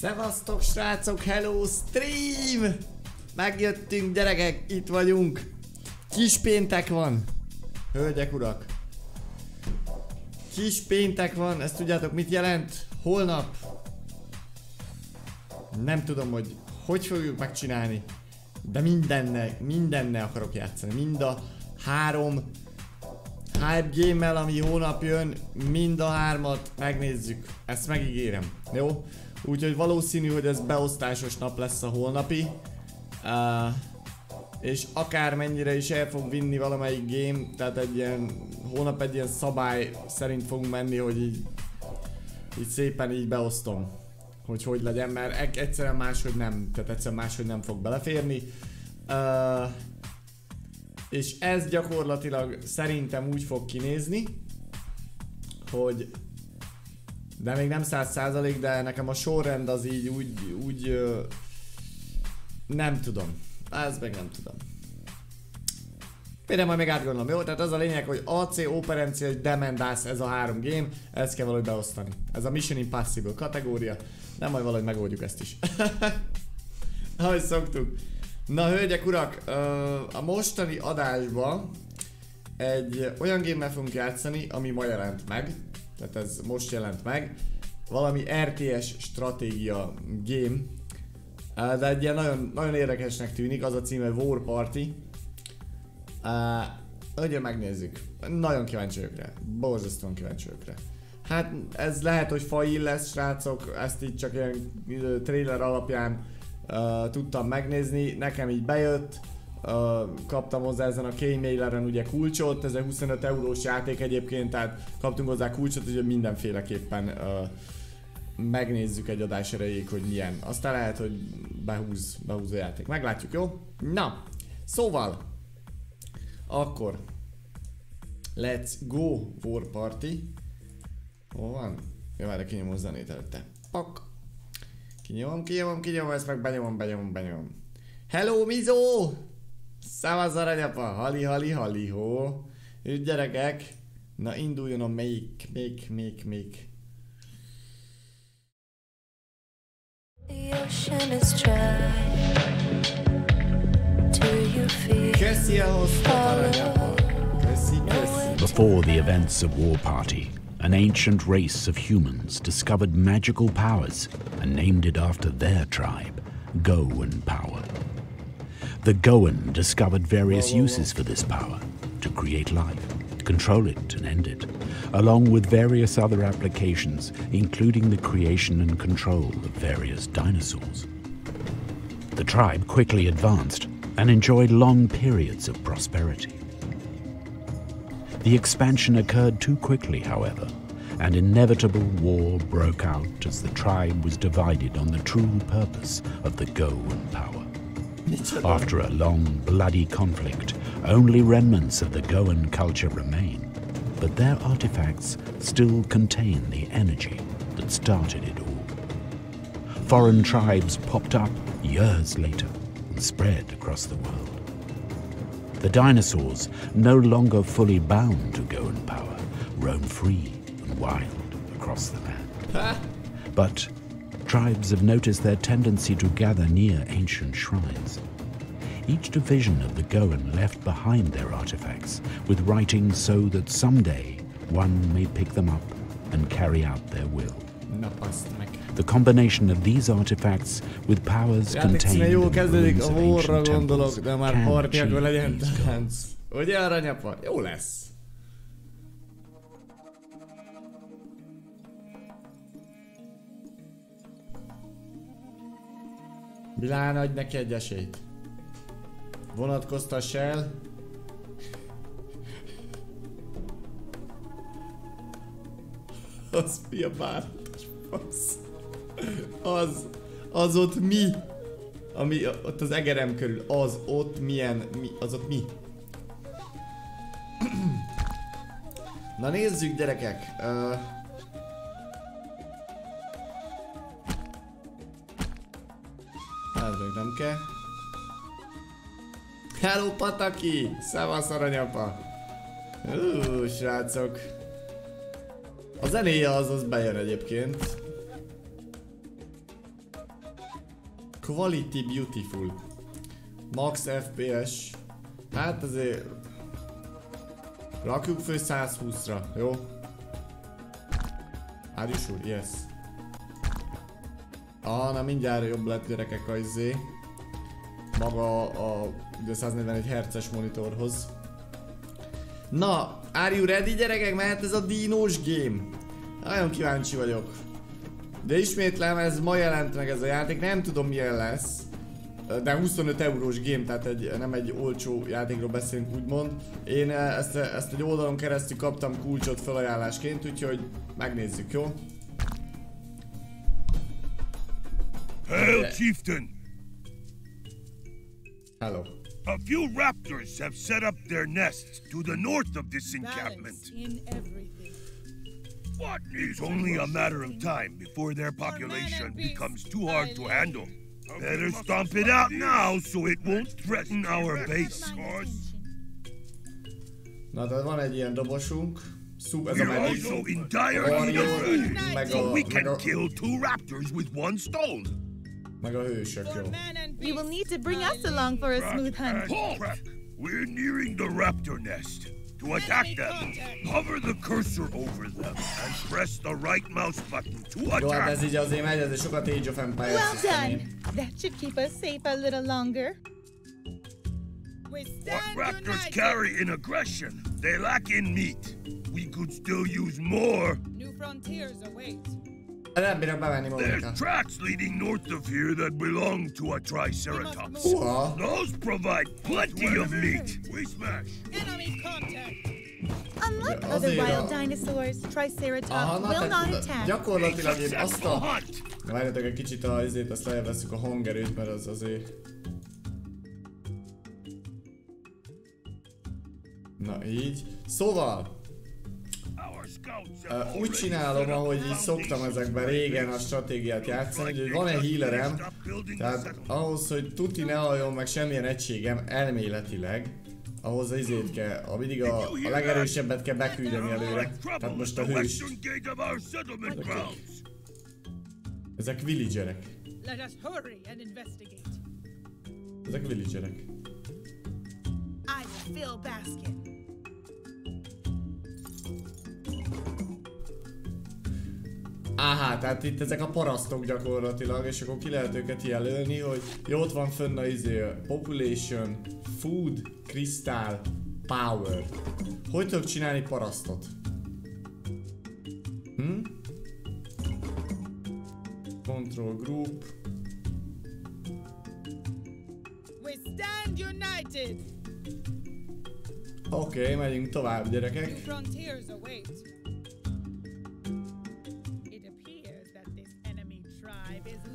Szevasztok srácok, hello stream! Megjöttünk gyerekek, itt vagyunk. Kis péntek van. Hölgyek, urak. Kis péntek van, ezt tudjátok mit jelent? Holnap. Nem tudom, hogy hogy fogjuk megcsinálni. De mindenne, mindenne akarok játszani. Mind a három hype game ami hónap jön, mind a hármat megnézzük. Ezt megígérem. Jó? Úgyhogy valószínű, hogy ez beosztásos nap lesz a holnapi. Uh, és akármennyire is el fog vinni valamelyik game, tehát egy ilyen hónap egy ilyen szabály szerint fogunk menni, hogy így, így szépen így beosztom. Hogy hogy legyen, mert egyszerűen máshogy nem, tehát egyszerűen máshogy nem fog beleférni. Uh, és ez gyakorlatilag szerintem úgy fog kinézni, hogy de még nem száz százalék, de nekem a sorrend az így úgy, úgy nem tudom. Ez meg nem tudom. Például majd meg átgondolom, jó? Tehát az a lényeg, hogy AC, Operencia és Demendász ez a három game, ezt kell valahogy beosztani. Ez a Mission Impossible kategória, de majd valahogy megoldjuk ezt is. Ahogy szoktuk. Na hölgyek, urak, a mostani adásban egy olyan game fogunk játszani, ami ma jelent meg. Tehát ez most jelent meg. Valami RTS stratégia game. De egy ilyen nagyon, nagyon érdekesnek tűnik, az a címe War Party. Ugye megnézzük. Nagyon kíváncsi vagyok rá. Borzasztóan kíváncsi vagyok rá. Hát ez lehet, hogy fail lesz, srácok, ezt így csak ilyen trailer alapján uh, tudtam megnézni, nekem így bejött, kaptam hozzá ezen a K-maileren ugye kulcsot, ez egy 25 eurós játék egyébként, tehát kaptunk hozzá kulcsot, hogy mindenféleképpen uh, megnézzük egy adás erejéig, hogy milyen. Aztán lehet, hogy behúz, behúz a játék. Meglátjuk, jó? Na, szóval, akkor Let's go War Party. Hol van? Jó, várj, kinyomom a zenét előtte. Pak. Kinyomom, kinyomom, kinyomom, ezt meg benyomom, benyomom, benyomom. Hello, Mizó! Szavasz aranyapa! Hali, hali, hali, ho! Ügy gyerekek! Na induljon a még, még, még, még. Köszi a hosszat aranyapa! Köszi, köszi! Before the events of War Party, an ancient race of humans discovered magical powers and named it after their tribe, Go and power. The Goan discovered various uses for this power to create life, control it and end it, along with various other applications, including the creation and control of various dinosaurs. The tribe quickly advanced and enjoyed long periods of prosperity. The expansion occurred too quickly, however, and inevitable war broke out as the tribe was divided on the true purpose of the Goan power. After a long, bloody conflict, only remnants of the Goan culture remain, but their artifacts still contain the energy that started it all. Foreign tribes popped up years later and spread across the world. The dinosaurs, no longer fully bound to Goan power, roam free and wild across the land. but tribes have noticed their tendency to gather near ancient shrines. Each division of the Goan left behind their artifacts with writings so that someday one may pick them up and carry out their will. The combination of these artifacts with powers contained in the ruins of ancient temples can change these goals. Ugye aranyapa? Jó lesz. Bilán, adj neki egy esélyt. Vonatkoztass el. Az mi a bánatos fasz? Az, az ott mi? Ami ott az egerem körül, az ott milyen, mi, az ott mi? Na nézzük gyerekek. Uh, ez még nem kell. Hello Pataki! Szevasz aranyapa! Ú, srácok. A zenéje az az bejön egyébként. Quality Beautiful. Max FPS. Hát azért... Rakjuk föl 120-ra, jó? Are you? Yes. Ah, na mindjárt jobb lett gyerekek a izé. Maga a, a 141 Hz-es monitorhoz. Na, are you ready gyerekek? Mert ez a dinós game. Nagyon kíváncsi vagyok. De ismétlem, ez ma jelent meg ez a játék, nem tudom milyen lesz. De 25 eurós game, tehát egy, nem egy olcsó játékról beszélünk úgymond. Én eh, ezt, ezt egy oldalon keresztül kaptam kulcsot felajánlásként, úgyhogy megnézzük, jó? Hail, Chieftain! Hello. A few raptors have set up their nests to the north of this encampment. Balance in everything. What? It's only a matter of time before their population becomes too hard to handle. Better stomp it out now so it won't threaten our base. Na, de van egy ilyen dobosunk. Szup, ez a We're medic. also in dire need of food, so we can kill two raptors with one stone. Meg a hősök, jó. You will need to bring us along for a smooth hunt. And. We're nearing the raptor nest. To attack them, hover the cursor over them and press the right mouse button to Jó, hát attack. ez így azért megy, ez sokat Age of Empires Well done. That should keep us safe a little longer. We What stand raptors united. carry in aggression, they lack in meat. We could still use more. New frontiers await. Nem bírok bevenni There's magunkat. tracks leading north of here that belong to a triceratops. Uha. Those provide plenty of meat. We smash. Enemy contact. Unlike other a- wild dinosaurs, Triceratops Aha, na, will not attack. gyakorlatilag én azt a... Várjatok egy kicsit a izét, azt lejjebb veszük a hangerőt, mert az azért... Na így. Szóval, uh, úgy csinálom, ahogy így szoktam ezekben régen a stratégiát játszani, hogy van egy healerem, tehát ahhoz, hogy tuti ne halljon meg semmilyen egységem elméletileg, ahhoz izét kell, a, mindig a, a legerősebbet kell beküldeni előre. Tehát most a hős. Ezek villagerek. Ezek villagerek. I fill basket. Áhá, tehát itt ezek a parasztok gyakorlatilag, és akkor ki lehet őket jelölni, hogy jó, ott van fönn a izé, population, food, crystal, power. Hogy tudok csinálni parasztot? Hm? Control group. We stand united. Oké, okay, megyünk tovább gyerekek. frontiers await.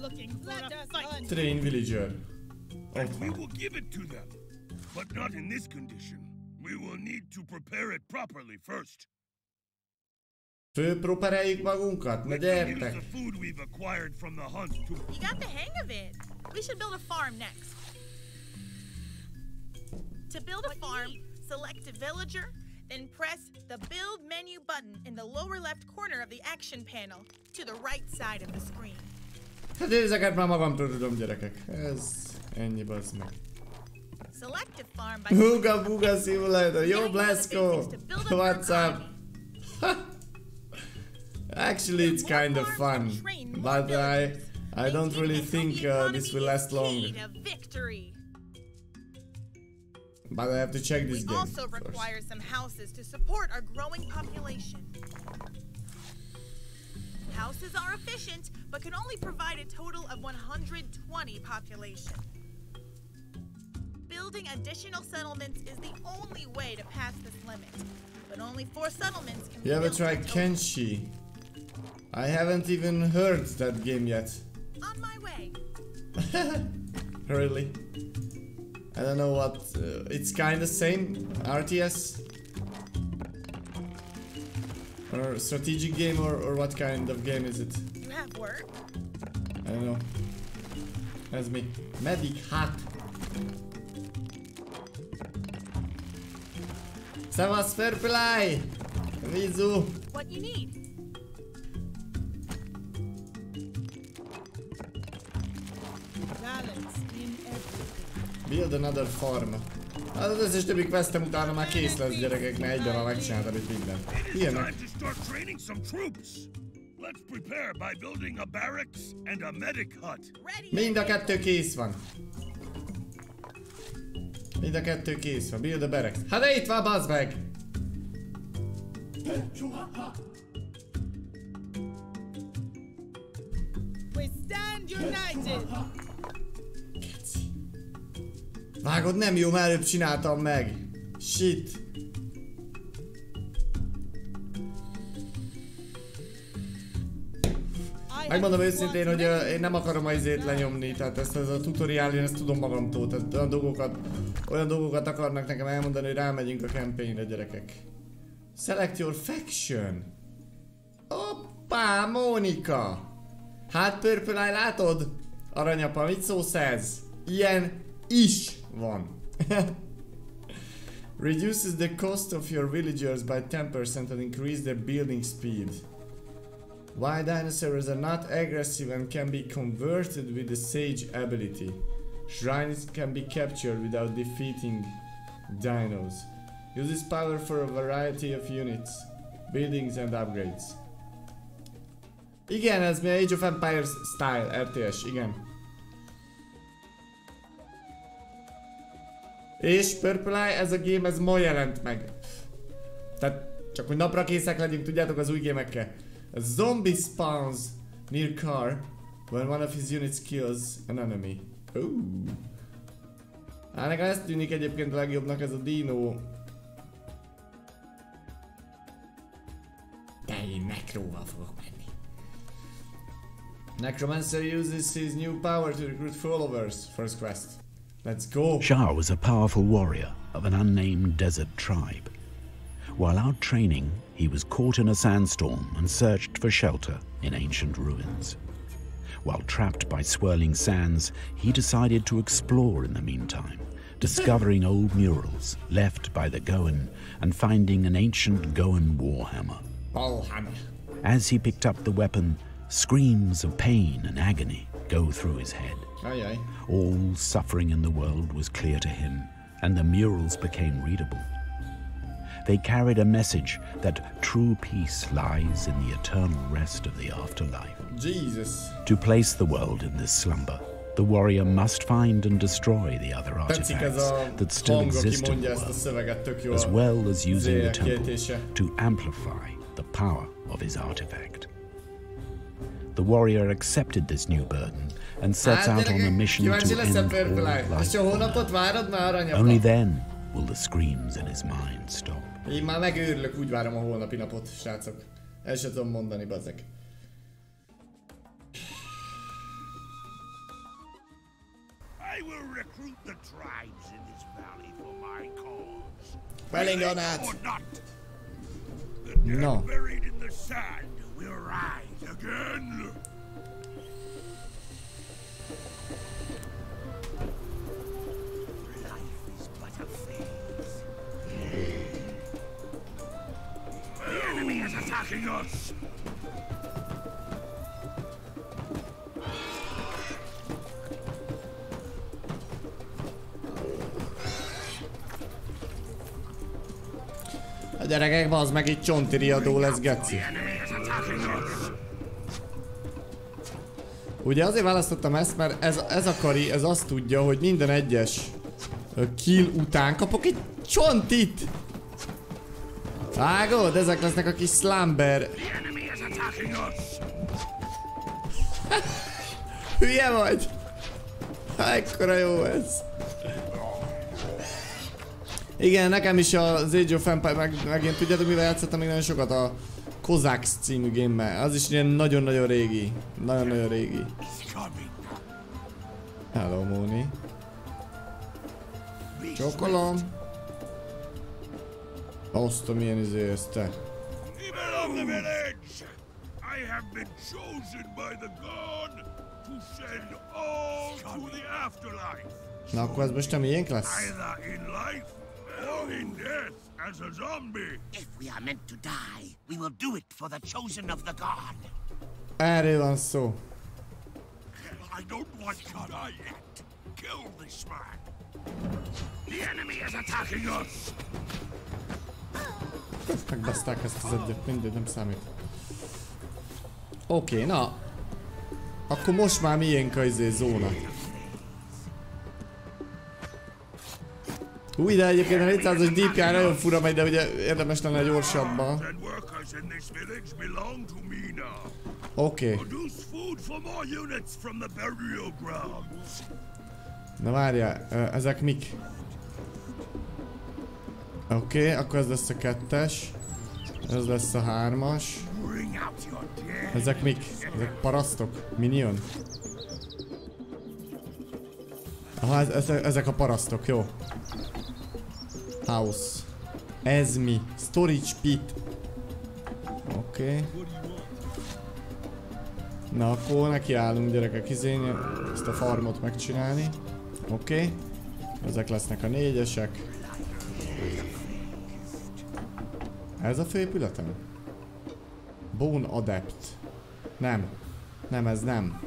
Looking for Let a us fight. Train villager. And Ott we will give it to them. But not in this condition. We will need to prepare it properly first. Főpropereljük magunkat? Na We can use gyertek! the food we've acquired from the hunt to You got the hang of it. We should build a farm next. To build a farm, select a villager, then press the build menu button in the lower left corner of the action panel to the right side of the screen. Hát ezeket már magamtól tudom gyerekek. Ez ennyi bazd meg. A farm by Huga Buga Simulator, yo Blasco! What's up? Actually, it's kind of fun, but I I don't really think uh, this will last long. Key to victory. But I have to check this We game also first. require some houses to support our growing population. Houses are efficient, but can only provide a total of 120 population. Building additional settlements is the only way to pass this limit, but only four settlements can be You ever built try. Kenshi? I haven't even heard that game yet. On my way. Really? I don't know what. Uh, it's kind of same RTS or strategic game or, or what kind of game is it? You have work? I don't know. That's me. Medic hat. Szevasz Fairplay! Vizu! What you need? Balance in everything. Build another farm. Az összes többi questem utána már kész lesz gyerekek, mert egyben már megcsináltam itt mindent. It is Ilyenek. time to start training some troops. Let's prepare by building a barracks and a medic hut. Ready? Mind a kettő kész van. Mind a kettő kész van. Build a barracks. Hát de itt van, bazd meg! We stand united. Vágod, nem jó, már előbb csináltam meg. Shit. Megmondom őszintén, hogy many én nem akarom a izét lenyomni, tehát ezt ez a tutoriál, én ezt tudom magamtól, tehát olyan dolgokat, olyan dolgokat akarnak nekem elmondani, hogy rámegyünk a campaignre, gyerekek. Select your faction. Hoppá, Mónika! Hát Purple Eye, látod? Aranyapa, mit szólsz ez? Ilyen is van. Reduces the cost of your villagers by 10% and increase their building speed. Why dinosaurs are not aggressive and can be converted with the Sage ability. Shrines can be captured without defeating dinos. Use this power for a variety of units, buildings and upgrades. Igen, ez mi Age of Empires style, RTS, igen. És Purple Eye, ez a game, ez ma jelent meg. Tehát csak hogy napra készek legyünk, tudjátok az új gémekkel. Zombie spawns near car when one of his units kills an enemy. Ooh. Hát nekem ez tűnik egyébként a legjobbnak ez a dino. De én nekróval fogok menni. Necromancer uses his new power to recruit followers. First quest. Let's go. Shah was a powerful warrior of an unnamed desert tribe. While out training, he was caught in a sandstorm and searched for shelter in ancient ruins. While trapped by swirling sands, he decided to explore in the meantime, discovering old murals left by the Goan and finding an ancient Goan warhammer. Ballhammer. As he picked up the weapon, screams of pain and agony go through his head. Ajaj. All suffering in the world was clear to him, and the murals became readable. They carried a message that true peace lies in the eternal rest of the afterlife. Jesus. To place the world in this slumber, the warrior must find and destroy the other artifacts that still exist in the world, szöveget, tök jó. as well as using the temple to amplify the power of his artifact. The warrior accepted this new burden and sets Hát, out on a mission to end all life on? Only then will the screams in his mind stop. Én már megőrülök, úgy várom a holnapi napot, srácok. El sem tudom mondani, bazzek. I will recruit the tribes in this valley for my cause. Felénk Willing Donát! or not, the dead No. buried in the sand will rise again. The enemy is attacking us. A gyerekek, bazd meg, itt csonti riadó lesz, geci. Ugye azért választottam ezt, mert ez, ez a kari, ez azt tudja, hogy minden egyes kill után kapok egy csontit! Vágod? Ezek lesznek a kis slumber. Hülye vagy? Ekkora jó ez. Igen, nekem is az Age of Empire, meg, megint tudjátok mivel játszottam még nagyon sokat a Kozax című game Az is ilyen nagyon-nagyon régi. Nagyon-nagyon régi. Hello, Móni. Csókolom. Azt a milyen izé ez te. People of the village! I have been chosen by the god to send all to the afterlife, Na akkor ez most nem ilyenk lesz? either in life or in death as a zombie. If we are meant to die, we will do it for the chosen of the god. Erről van szó. I don't want to die yet. Kill this man. The enemy is attacking us. Megbaszták ezt az egyet, mindegy, nem számít. Oké, na. Akkor most már miénk a izé zóna. Hú, ide egyébként a 400-as DPI nagyon fura megy, de ugye érdemes lenne gyorsabban. Oké. Okay. Na várjál, ezek mik? Oké, okay, akkor ez lesz a kettes. Ez lesz a hármas. Ezek mik? Ezek parasztok? Minion? Aha, ez, ez, ezek a parasztok, jó. House. Ez mi? Storage pit. Oké. Okay. Na akkor nekiállunk gyerekek izény, ezt a farmot megcsinálni. Oké. Okay. Ezek lesznek a négyesek. Ez a főépületem? Bone Adept. Nem. Nem, ez nem.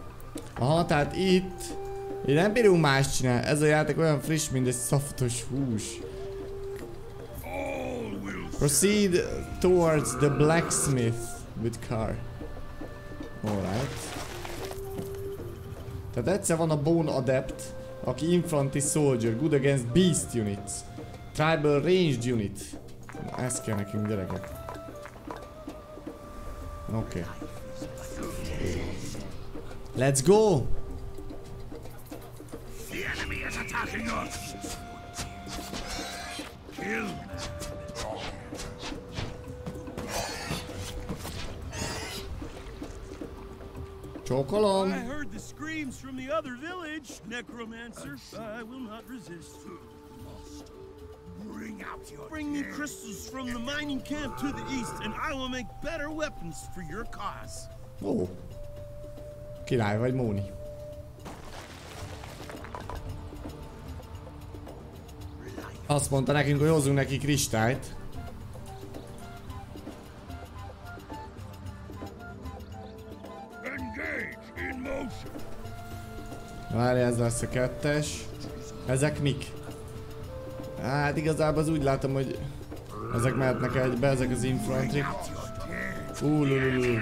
Aha, tehát itt... Én nem bírunk más csinálni. Ez a játék olyan friss, mint egy szaftos hús. Proceed towards the blacksmith with car. Alright. Tehát egyszer van a Bone Adept, aki Infantry Soldier, good against Beast units. Tribal Ranged unit. Na, ez kell nekünk gyerekek. Oké. Okay. Let's go! The enemy is attacking us. Kill. Csókolom! I heard the screams from the other village, Necromancer. I will not resist. Bring out your Bring me crystals from the mining camp to the east, and I will make better weapons for your cause. Ó. Király vagy, Móni. Azt mondta nekünk, hogy hozzunk neki kristályt. Várj, ez lesz a kettes. Ezek mik? Hát igazából az úgy látom, hogy ezek mehetnek egybe, ezek az infantry. Úlululu.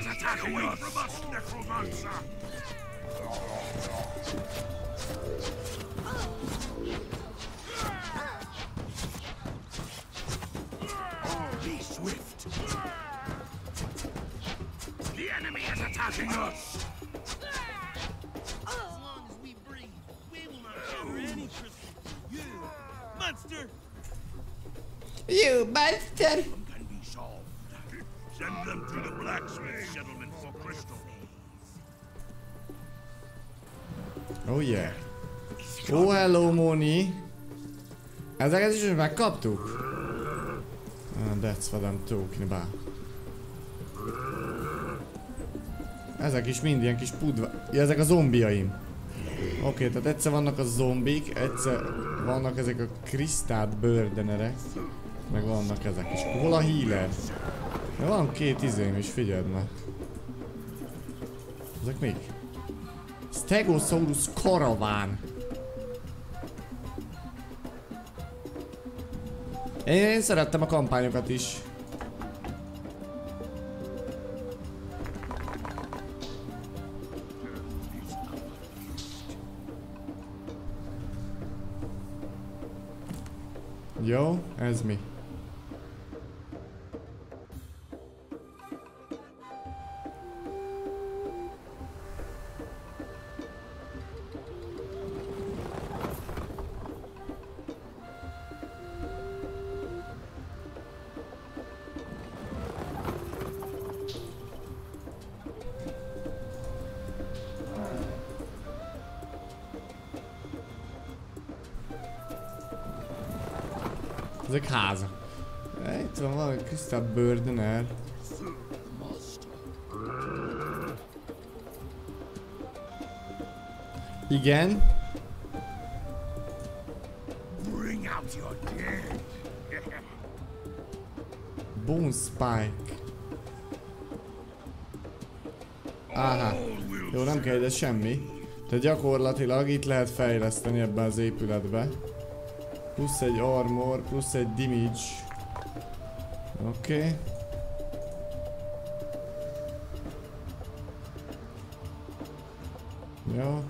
You bastard! Can be solved. Send them to the blacksmith settlement for crystal. Oh yeah. Oh hello Móni. Ezeket is megkaptuk? Ah, that's what I'm talking about. Ezek is mind ilyen kis pudva... Ja, ezek a zombiaim. Oké, okay, tehát egyszer vannak a zombik, egyszer vannak ezek a kristált bőrdenerek, meg vannak ezek is. Hol a healer? De van két izém is, figyeld meg. Ezek még? Stegosaurus karaván. Én, én szerettem a kampányokat is. Jó, ez mi? E, Itt van valami Crystal Burdener. Igen. Bring out your dead. Bone Spike. Aha. Jó, nem kell ide semmi. Tehát gyakorlatilag itt lehet fejleszteni ebben az épületbe. Plusz egy armor, plusz egy damage. Oké. Okay. Jó.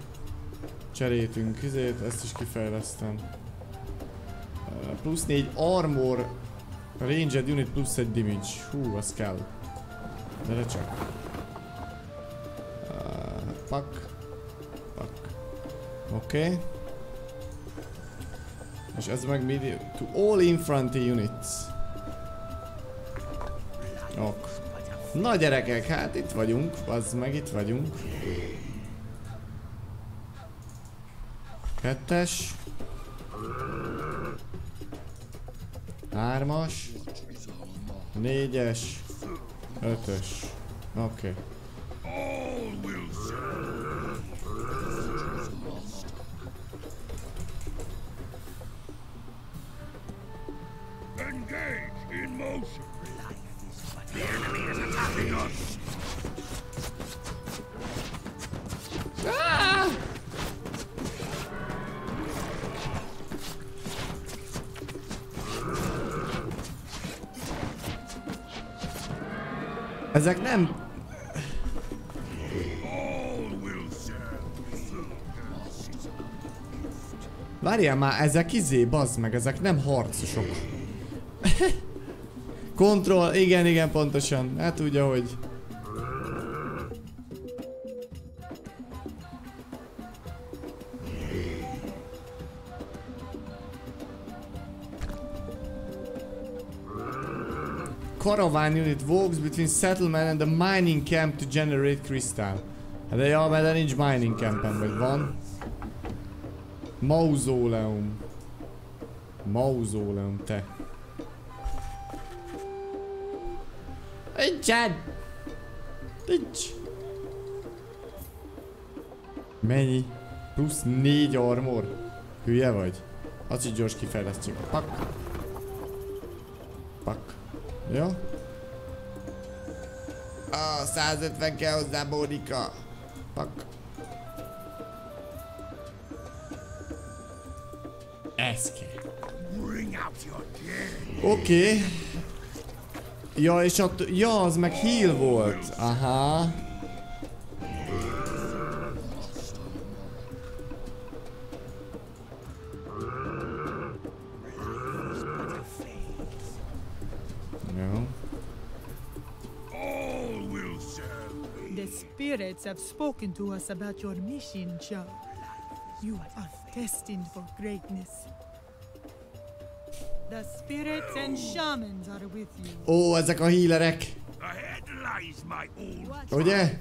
Cseréltünk izét, ezt is kifejlesztem. Uh, plusz 4 armor, ranged unit plusz egy damage. Hú, az kell. Gyere csak. Uh, pak. Pak. Oké. Okay. És ez meg medium. To all infantry units. Ok. Na gyerekek, hát itt vagyunk, az meg itt vagyunk. Kettes. Hármas. Négyes. Ötös. Oké. Okay. Várjál már, ezek izé, bazd meg, ezek nem harcosok. Control, igen, igen, pontosan. Hát úgy, ahogy. Caravan unit walks between settlement and the mining camp to generate crystal. Hát de ja, mert nincs mining campen, vagy van? Mauzóleum. Mauzóleum, te. Nincsen! Nincs! Mennyi? Plusz négy armor? Hülye vagy? Az így gyors kifejlesztjük. Pak. Pak. Jó? Ah, 150 kell hozzá, Mónika. Oké. Okay. Ja, és ott... Ja, az meg heal volt. Aha. Spirits have spoken to us about your mission, Joe. You are destined for greatness. The spirits and shamans are with you. Ó, ezek a healerek. Ugye?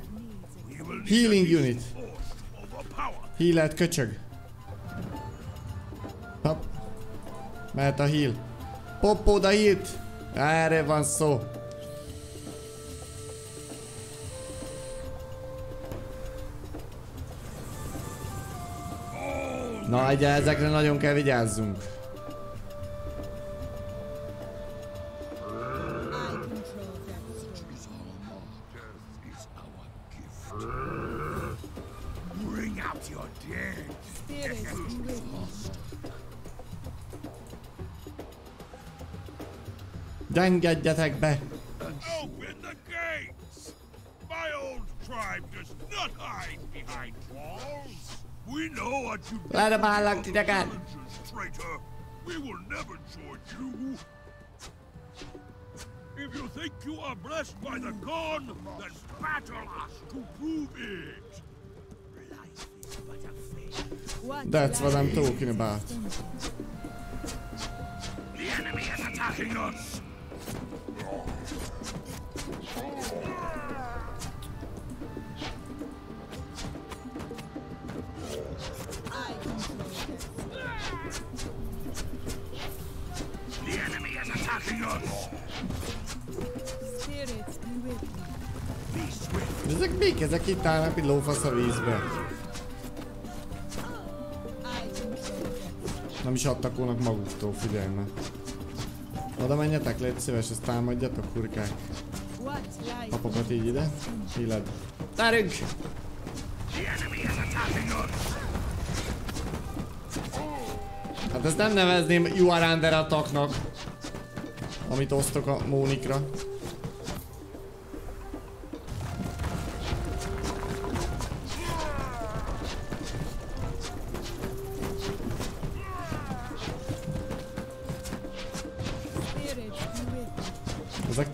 Healing unit. Healert köcsög. Hopp. Mehet a heal. Poppód a healt. Erre van szó. Na, ugye ezekre nagyon kell vigyázzunk. Gyengedjetek be. Open the gates! My old tribe does not hide behind walls. We know what you did. Ledobállak titeket. Challenges, traitor. We will never join you. If you think you are blessed by the gun, then battle us to prove it. Life is but a phase. What That's what I'm talking about. The enemy is attacking us. ezek itt állnak, mint lófasz a vízbe. Nem is attakolnak maguktól, figyelme. Oda menjetek, légy szíves, ezt támadjatok, hurkák. Papokat így ide. Híled. Tárünk! Hát ezt nem nevezném You are under attacknak, amit osztok a Mónikra.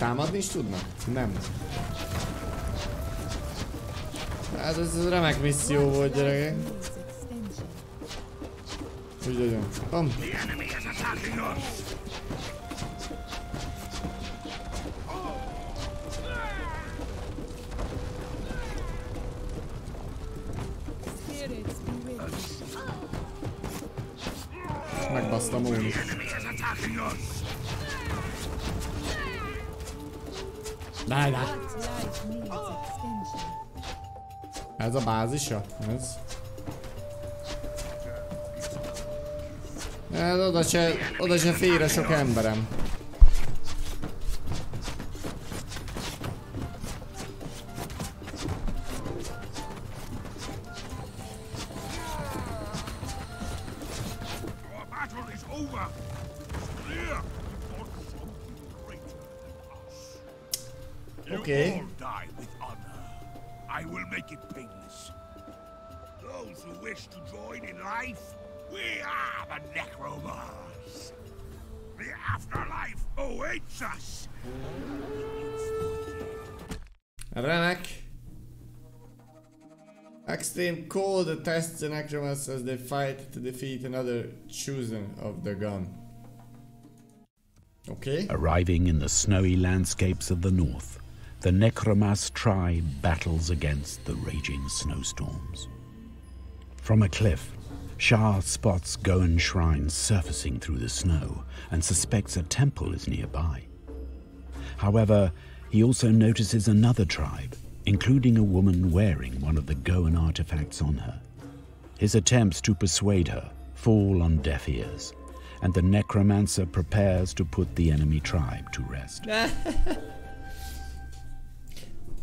Támadni is tudnak? Nem. Hát ez, ez remek misszió volt gyerekek. Úgy nagyon. Pam. Ez a bázisa? Ez? Ez oda se, oda se fér a sok emberem. Life, we are the Necromars. The afterlife awaits us! Remek. Extreme cold tests the necromancers as they fight to defeat another chosen of the gun. Okay. Arriving in the snowy landscapes of the north, the Necromas tribe battles against the raging snowstorms. From a cliff, Shah spots Goan shrines surfacing through the snow and suspects a temple is nearby. However, he also notices another tribe, including a woman wearing one of the Goan artifacts on her. His attempts to persuade her fall on deaf ears, and the necromancer prepares to put the enemy tribe to rest.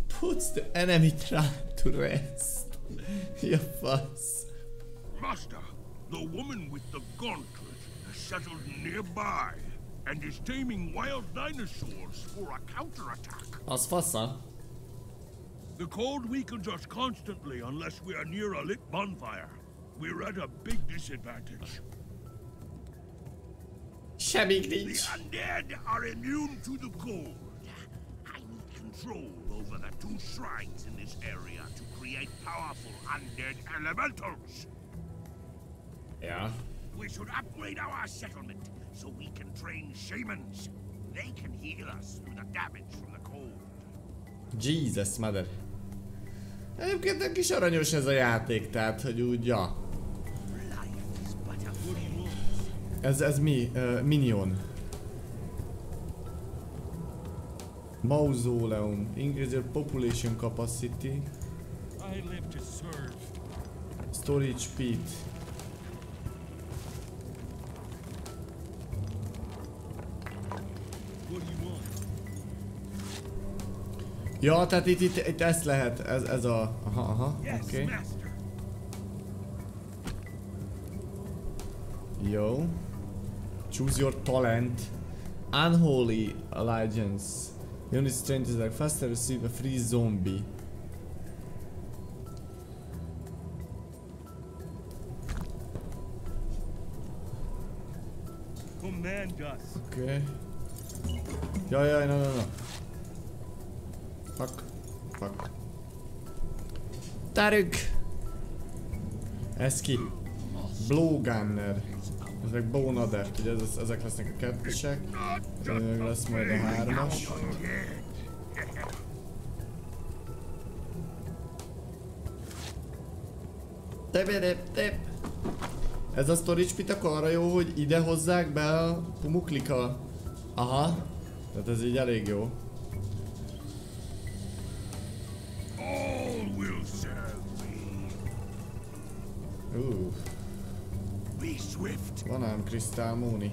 Puts the enemy tribe to rest. Ja fasz. Master, the woman with the gauntlet has settled nearby and is taming wild dinosaurs for a counterattack. Az fasza. The cold weakens us constantly unless we are near a lit bonfire. We're at a big disadvantage. Semmik The undead are immune to the cold. I need control over the two shrines in this area to create powerful undead elementals. Ja. We should upgrade our settlement so we can train shamans. They can heal us through the damage from the cold. Jesus mother. Egyébként egy kis aranyos ez a játék, tehát hogy úgy, ja. Ez, ez mi? Uh, minion. Mausoleum. Increase your population capacity. Storage pit. Ja, tehát itt, itt, itt ezt lehet, ez, ez a... Aha, aha, oké. Okay. Jó. Choose your talent. Unholy Allegiance. The only strength is like faster receive a free zombie. Command us. Okay. Jaj, jaj, no, no, no. Fuck. Fuck. Tarük! Ez ki? Blowgunner. Ezek Bonader, ugye ez, ezek lesznek a kettesek. Meg lesz majd a hármas. Tep, tep. Ez a storage pit akkor arra jó, hogy ide hozzák be a pumuklika. Aha. Tehát ez így elég jó. All will serve me. Uh, Be swift. van ám Crystal Mooney.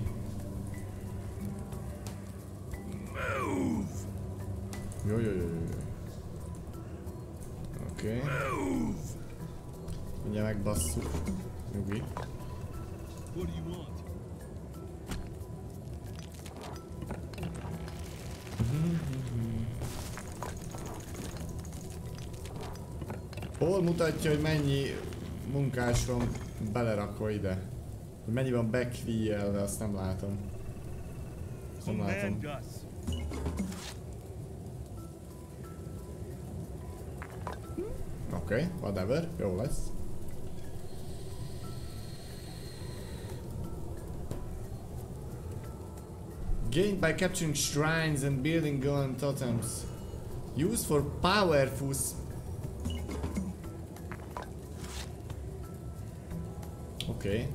Move. Jó, jó, jó, jó. jó. Oké. Okay. Move. Mindjárt megbasszuk. Nyugi. What do you want? Mutatja, hogy mennyi munkás van belerakva ide? Hogy mennyi van backview azt nem látom. Nem látom. Oké, okay, whatever, jó lesz. Gained by capturing shrines and building golden totems. Used for powerful Oké.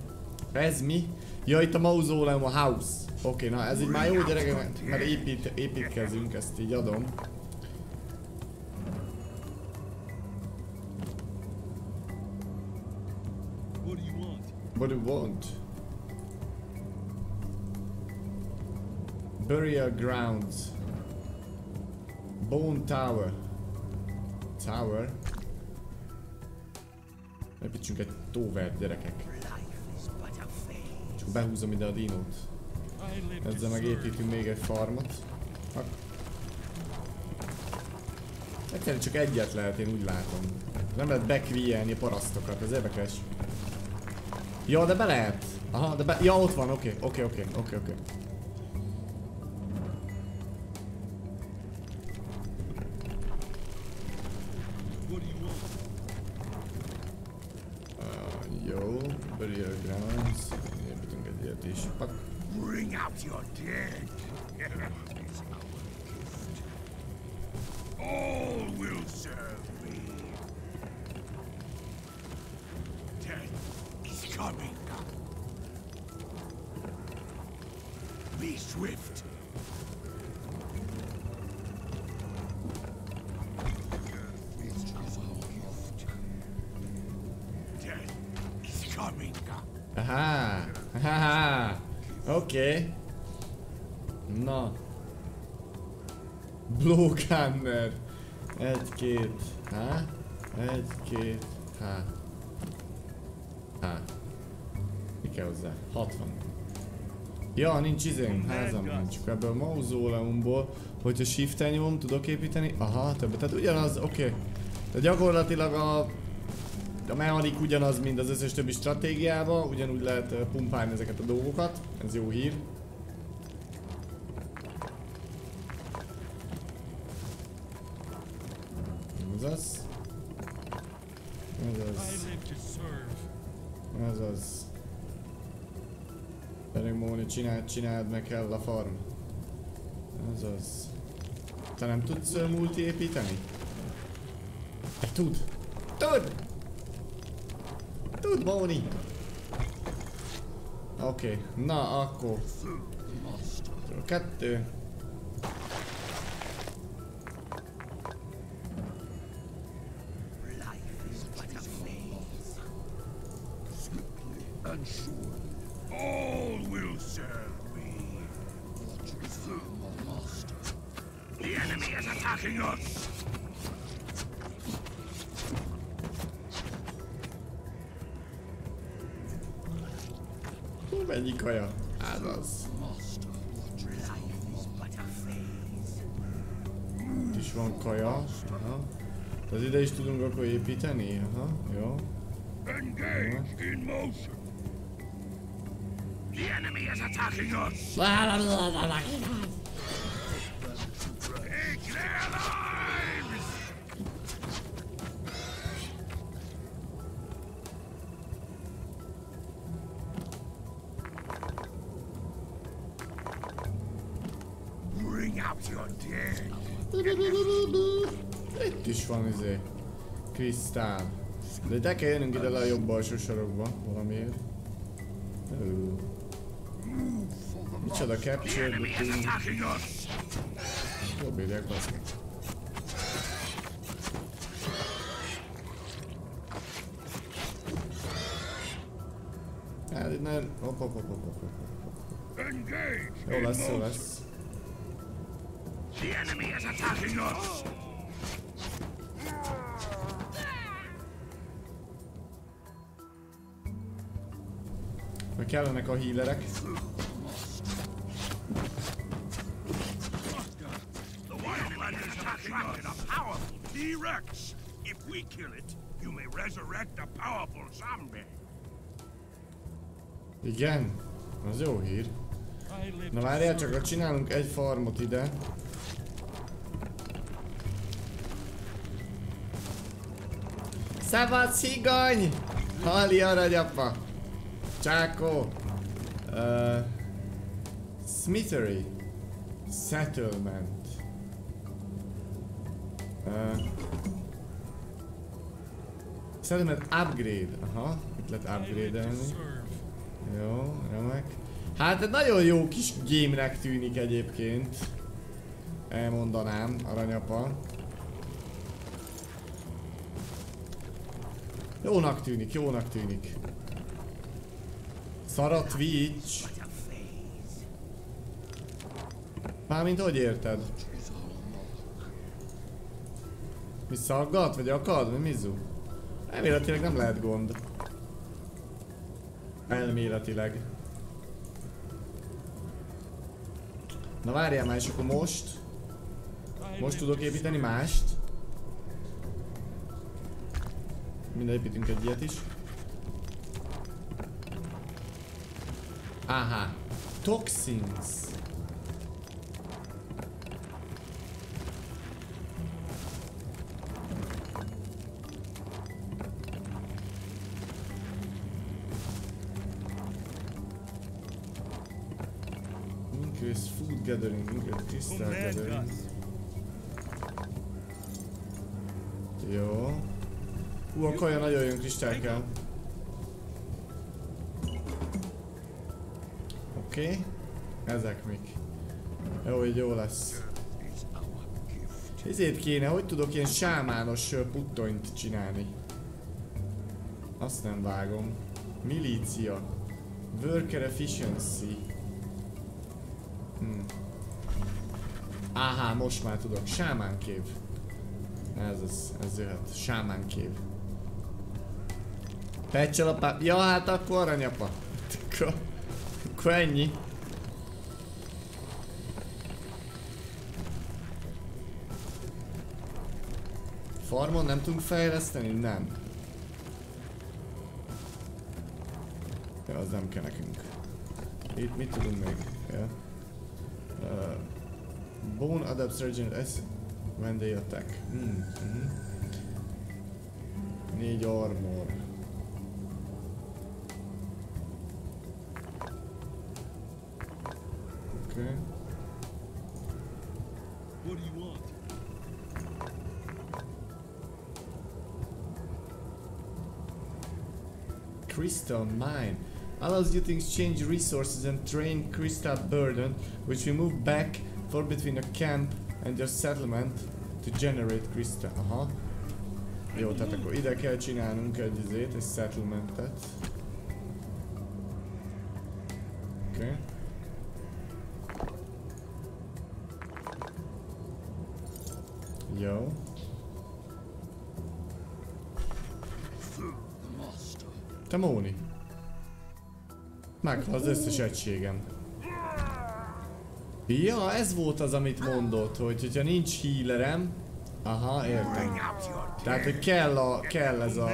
Okay. Ez mi? Ja, itt a mauzóleum, a house. Oké, okay, na ez így már jó gyerekek, mert épít, építkezünk, ezt így adom. What do you want? What do you want? Burial grounds. Bone tower. Tower. Építsünk egy tóvert, gyerekek. Behúzom ide a dinót. Ezzel to serve. megépítünk még egy farmot. Egyszerűen csak egyet lehet, én úgy látom. Nem lehet backvielni a parasztokat, ez érdekes. Ja, de be lehet. Aha, de be... Ja, ott van, oké, oké, oké, oké, oké. What Blowgunner. Egy-két, há? Egy-két, há. Há. Mi kell hozzá? 60. Ja, nincs izém, házam nincs. Ebből a mauzóleumból, hogyha shift nyomom, tudok építeni? Aha, többet. Tehát ugyanaz, oké. Okay. De gyakorlatilag a a mechanik ugyanaz, mint az összes többi stratégiában, ugyanúgy lehet pumpálni ezeket a dolgokat, ez jó hír. Ez az. Ez I az. Ez az. Pedig Móni, csináld, csináld, meg kell a farm. Ez az. Te nem tudsz multi építeni? Te tud! Tud! Tud, Móni! Oké, okay. na akkor. Kettő. Tudunk építeni? Aha, jó. Engage in motion. The enemy is attacking us. De de kell jönnünk ide le a jobb alsó sarokba, valamiért. Ö. Micsoda The capture enemy the is thing. attacking us. Jobb írják azt. Hát innen... Hopp, hopp, hopp, hopp, hopp, hopp. Engage Jó in lesz, jó motion. lesz. The enemy is attacking us. Meg kellenek a healerek. T-Rex. Igen? Az jó hír. Na várjál csak, akkor csinálunk egy farmot ide. Szevasz, higany! Halli aranyapa! Csákó! Uh, Smithery. Settlement. Uh, settlement upgrade. Aha, itt lehet upgrade-elni. Jó, remek. Hát egy nagyon jó kis gémnek tűnik egyébként. Elmondanám, aranyapa. Jónak tűnik, jónak tűnik. Szara Twitch. Mármint hogy érted? Mi szaggat? Vagy akad? Mi mizu? Elméletileg nem lehet gond. Elméletileg. Na várjál már, és akkor most? Most tudok építeni mást? Minden építünk egy ilyet is. Aha. Toxins. Increase food gathering, increase Command gathering. Jó. Hú, a kaja nagyon jön kristály Oké. Okay. Ezek mik. Jó, így jó lesz. Ezért kéne, hogy tudok ilyen sámános puttonyt csinálni. Azt nem vágom. Milícia. Worker efficiency. Hmm. Áhá, most már tudok. Sámánkév. Ez az, ez jöhet. Sámánkév. Pecsel a páp... Ja, hát akkor aranyapa. Akkor, akkor ennyi. Farmon nem tudunk fejleszteni? Nem. Ja, az nem kell nekünk. Itt mit tudunk még? Ja. Uh, bone adapts regiment S when they attack. Hmm. mhm. Négy armor. Crystal Mine allows you to exchange resources and train Crystal Burden, which we move back for between a camp and your settlement to generate crystal. Aha. Jó, tehát akkor ide kell csinálnunk egy egy settlementet. Te Móni. Meghal az összes egységem. Ja, ez volt az, amit mondott, hogy hogyha nincs healerem... Aha, értem. Tehát, hogy kell, a, kell ez a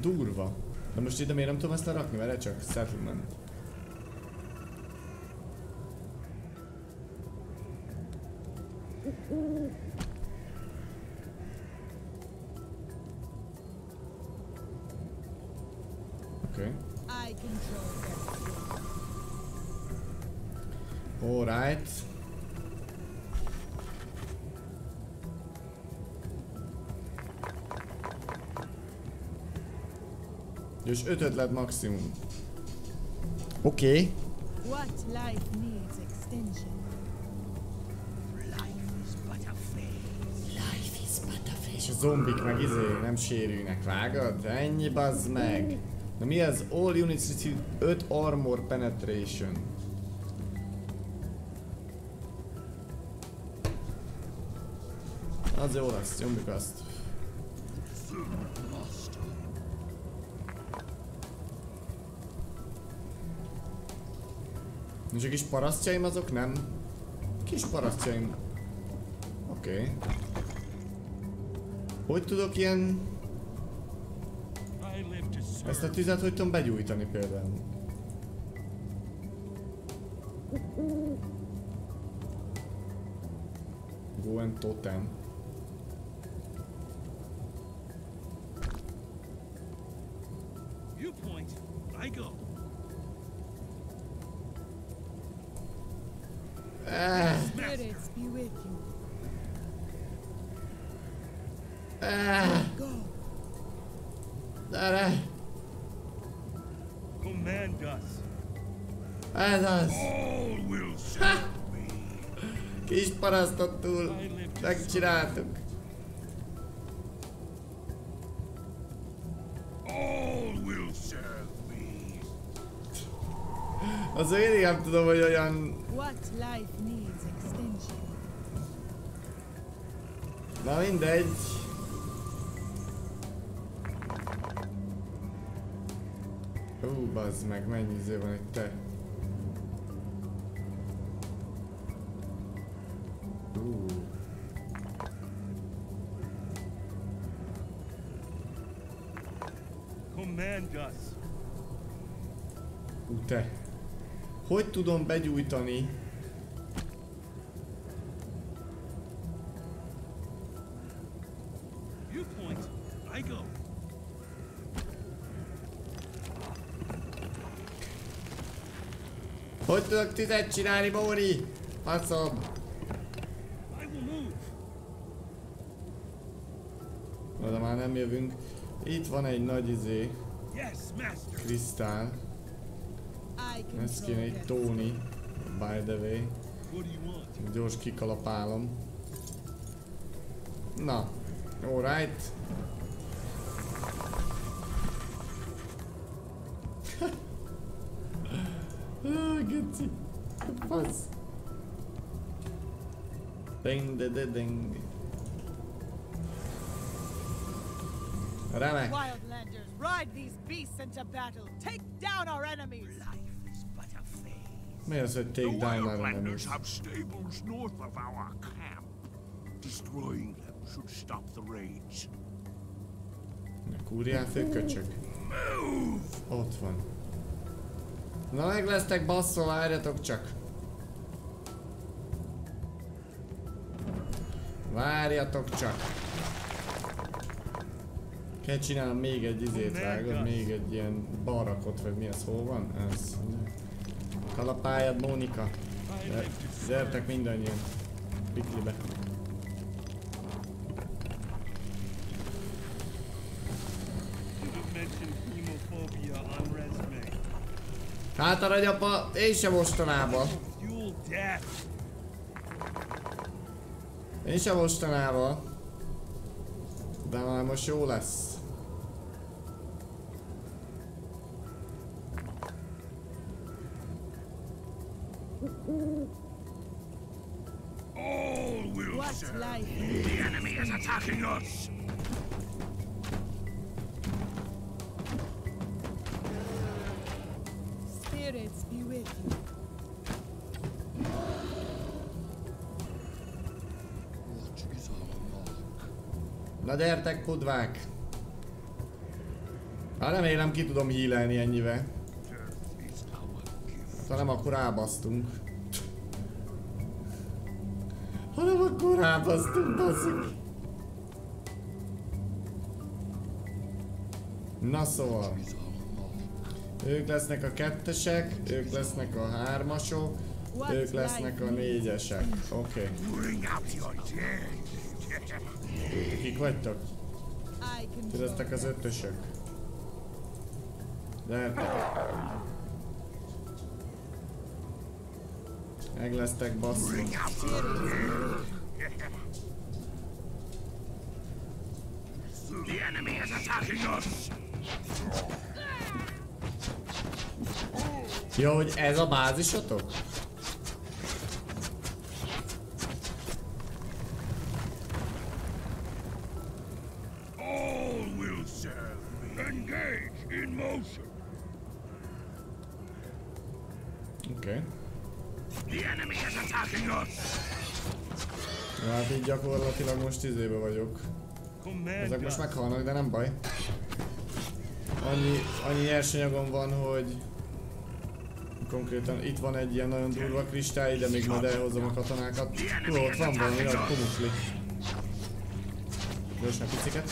durva. De most ide miért nem tudom ezt lerakni, vele csak settlement. És öt ötlet maximum. Oké. Okay. What life needs extension. És a zombik meg izé nem sérülnek, vágod? Ennyi bazd meg! Na mi ez? All units receive 5 armor penetration. Az jó lesz, nyomjuk azt. És a kis parasztjaim azok nem? Kis parasztjaim. Oké. Okay. Hogy tudok ilyen Ezt a tüzet hogy tudom begyújtani például? Go and totem. Parasztot túl! Megcsináltuk! All will serve me. Az én nem tudom, hogy olyan... What life needs extension. Na mindegy. Hú, bazd meg, mennyi izé van itt te. Hogy tudom begyújtani? Hogy tudok tüzet csinálni, Móri? Faszom. Move. Oda már nem jövünk. Itt van egy nagy izé, krisztál. Ezt kéne progress. tóni. By the way. Gyors kikalapálom. Na, alright. ah, geci. Fasz. Ding, de, de, ding. Remek. Wildlanders, ride these beasts into battle. Take down our enemies. Life Mi az, hogy take down enemies? have stables north of our camp. Destroying them should stop the raids. Kúriál föl, köcsög. Ott van. Na meg lesztek basszol, várjatok csak. Várjatok csak. Kell csinálnom még egy izét, vágod? Még egy ilyen barakot, vagy mi az, hol van? Ez. Kalapáljad, Mónika. Gyertek mindannyian. Piklibe. Hát a ragyapa, én sem mostanában. Én sem mostanában. De már most jó lesz. Na gyertek, kudvák! Hát remélem ki tudom hílelni ennyivel. Death is our gift. Ha nem, akkor rábasztunk. Ha nem, akkor rábasztunk, basszuk. Na szóval. Ők lesznek a kettesek, ők lesznek a hármasok, ők lesznek a négyesek. Oké. Okay. Kik vagytok? Lesztek az ötösök. Gyertek. Meg lesztek basszok. The enemy is attacking us. Ja, hogy ez a bázisotok? Most izébe vagyok. Ezek most meghalnak, de nem baj. Annyi, annyi nyersanyagom van, hogy konkrétan itt van egy ilyen nagyon durva kristály, de még majd elhozom a katonákat. Jó, ott van valami nagy kumukli. Gyorsan piciket.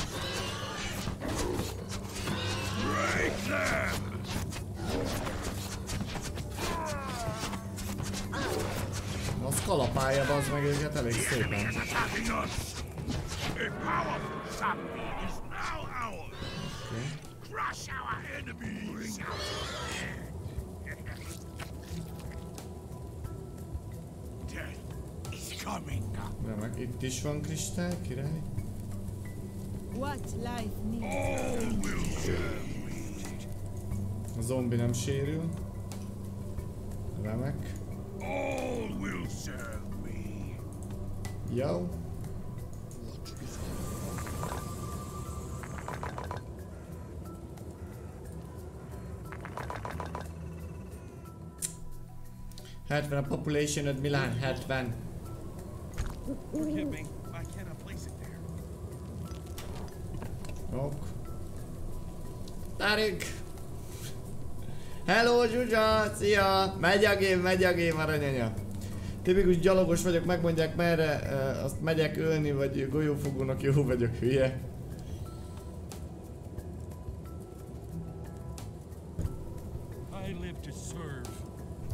Az kalapálja az meg őket elég szépen. The power from is now ours. Okay. Crush our enemies. Death is coming. Na, meg itt is van kristály, király. What life needs. All will survive. A zombi nem sérül. Remek. All will serve me. Yo. 70 a population at Milan, 70. Forgive me, Ok. Tárink! Hello Zsuzsa, szia! Megy a gém, megy a gém, aranyanya. Tipikus gyalogos vagyok, megmondják merre, azt megyek ölni, vagy golyófogónak jó vagyok, hülye.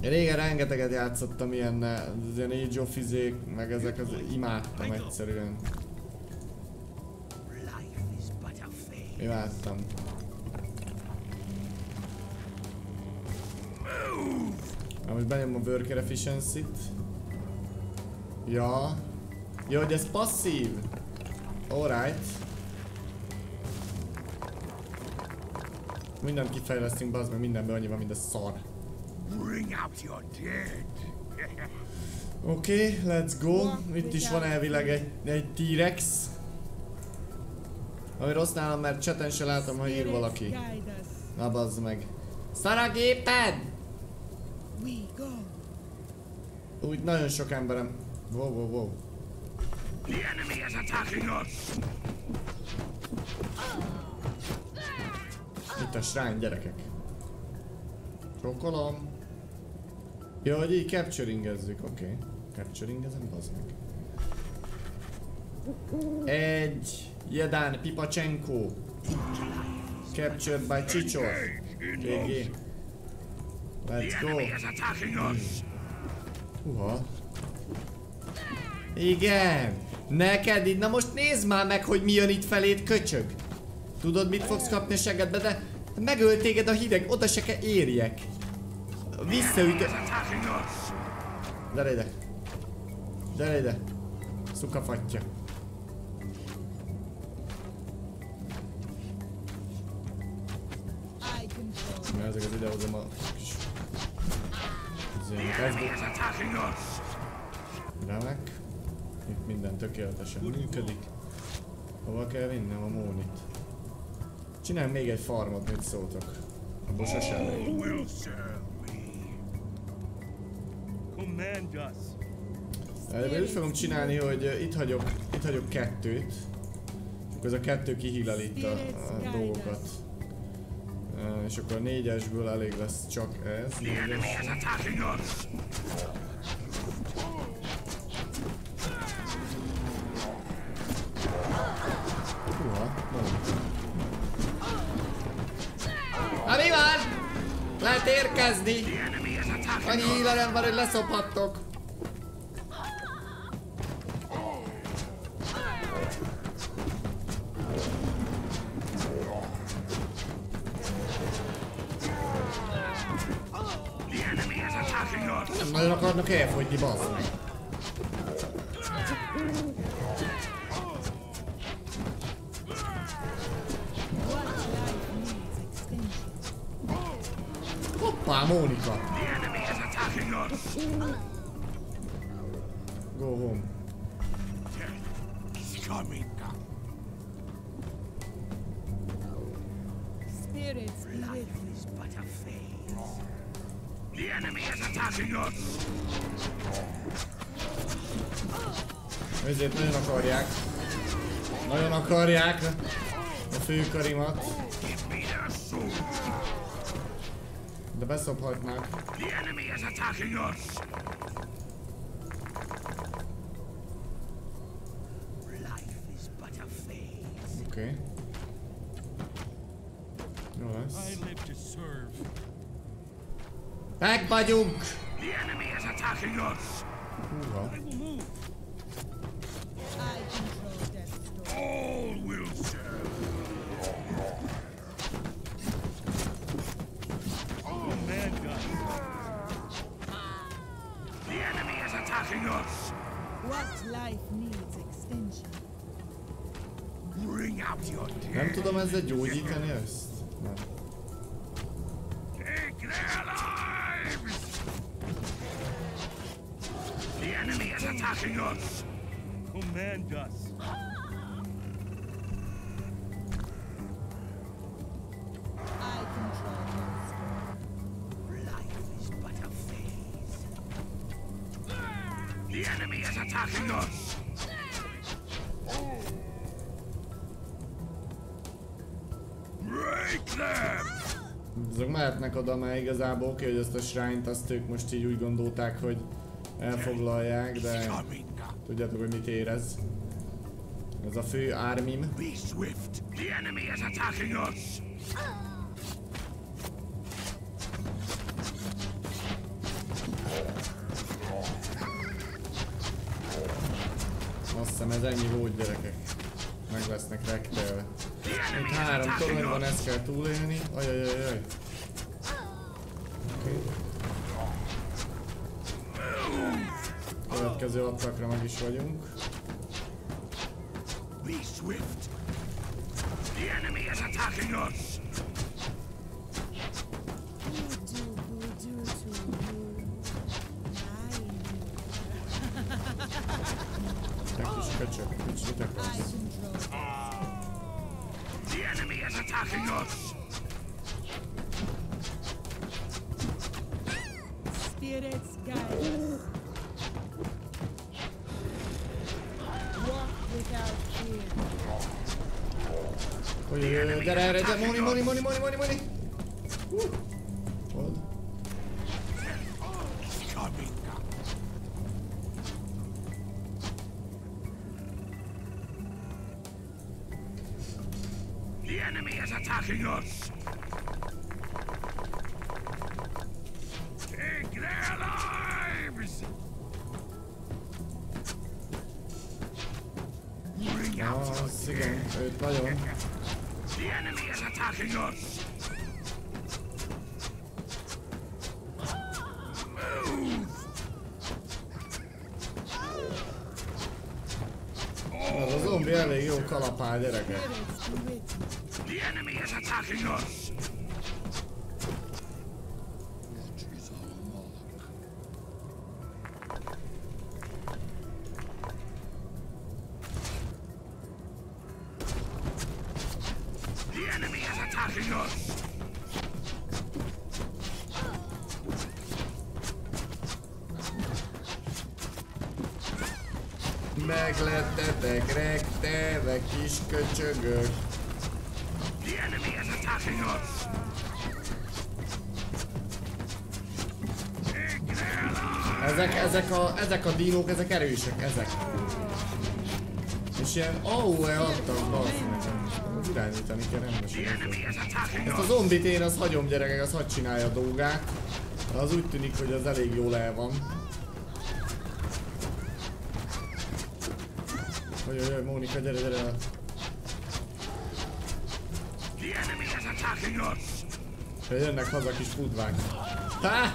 Régen rengeteget játszottam ilyen, az ilyen Age of izék, meg ezek az imádtam egyszerűen. Imádtam. Na most benyomom a worker efficiency-t. Ja. Jó, hogy ez passzív. Alright. Mindent kifejlesztünk, bazd meg mindenben annyi van, mint a szar. Bring out your dead! Oké, okay, let's go. Itt is van elvileg egy, egy T-Rex. Ami rossz nálam, mert cseten se látom, ha ír valaki. Na bazd meg. Szar a géped! Úgy nagyon sok emberem. Wow, wow, wow. The enemy is attacking us! Itt a srány, gyerekek. Csókolom. Jó, hogy így capturingezzük, oké. Okay. Capturingezem, bazd meg. Egy Jedan Pipachenko. Captured by Csicsor. GG. Let's go. Uha. Igen. Neked itt, na most nézd már meg, hogy mi jön itt feléd, köcsög. Tudod, mit fogsz kapni a segedbe, de megölt téged a hideg, oda se kell érjek. Us! Gyere ide. Gyere ide. Szukafatja. Control. Na, ezeket idehozom a kis... Remek. Itt minden tökéletesen működik. Hova kell vinnem a mónit? Csinálj még egy farmot, mit szóltok. Abból sose elég. Előbb úgy fogom csinálni, hogy ö, itt hagyok, itt hagyok kettőt. Akkor ez a kettő kihílel itt a, a dolgokat. Ö, És akkor a négyesből elég lesz csak ez. Négyes. Na mi van? Lehet érkezni! Annyi hílerem van, hogy leszophattok. Us! Nem nagyon akarnak elfogyni, bazd De beszophatnak. The enemy is attacking us! Oké. Okay. Jó lesz. Meg vagyunk! Húha. I Nem dead. tudom ezzel gyógyítani ezt? Nem. Take their lives! The enemy is attacking us! Command us. I control death's door. Life is but a phase. The enemy is attacking us! Break Azok mehetnek oda, mert igazából oké, hogy ezt a shrine azt ők most így úgy gondolták, hogy elfoglalják, de tudjátok, hogy mit érez. Ez a fő ármim. Be swift! The enemy is attacking us! Azt hiszem ez ennyi volt gyerekek. Meg lesznek rektelve. Itt három torony attacking van, us! ezt kell túlélni. Ajajajaj. Oké. Következő attakra meg is vagyunk. Be swift! The enemy is attacking us! Te kis köcsök, mit control. The enemy is attacking us! Spirits guide us. Walk without fear. Ojojoj, gyere erre, gyere, Moni, Moni, Moni, Moni, Moni, Moni! Hú. Hold. Enemy is attacking us! Take their lives! Bring out your Az igen, őt nagyon. The enemy is attacking us! Move! Az a zombi elég jó kalapál gyerekek. The enemy is attacking us! The enemy is attacking us! Kis köcsögök. The enemy is attacking us! Ezek, ezek a, ezek a dinók, ezek erősek, ezek. És ilyen AOE adtak, bazd nekem. Az irányítani kell rendesen. Ezt a zombit én azt hagyom gyerekek, az hadd csinálja a dolgát. Az úgy tűnik, hogy az elég jól el van. Ojojoj, Mónika, gyere, gyere! The enemy is attacking us! Ja, Jönnek haza kis pudvák. Ha!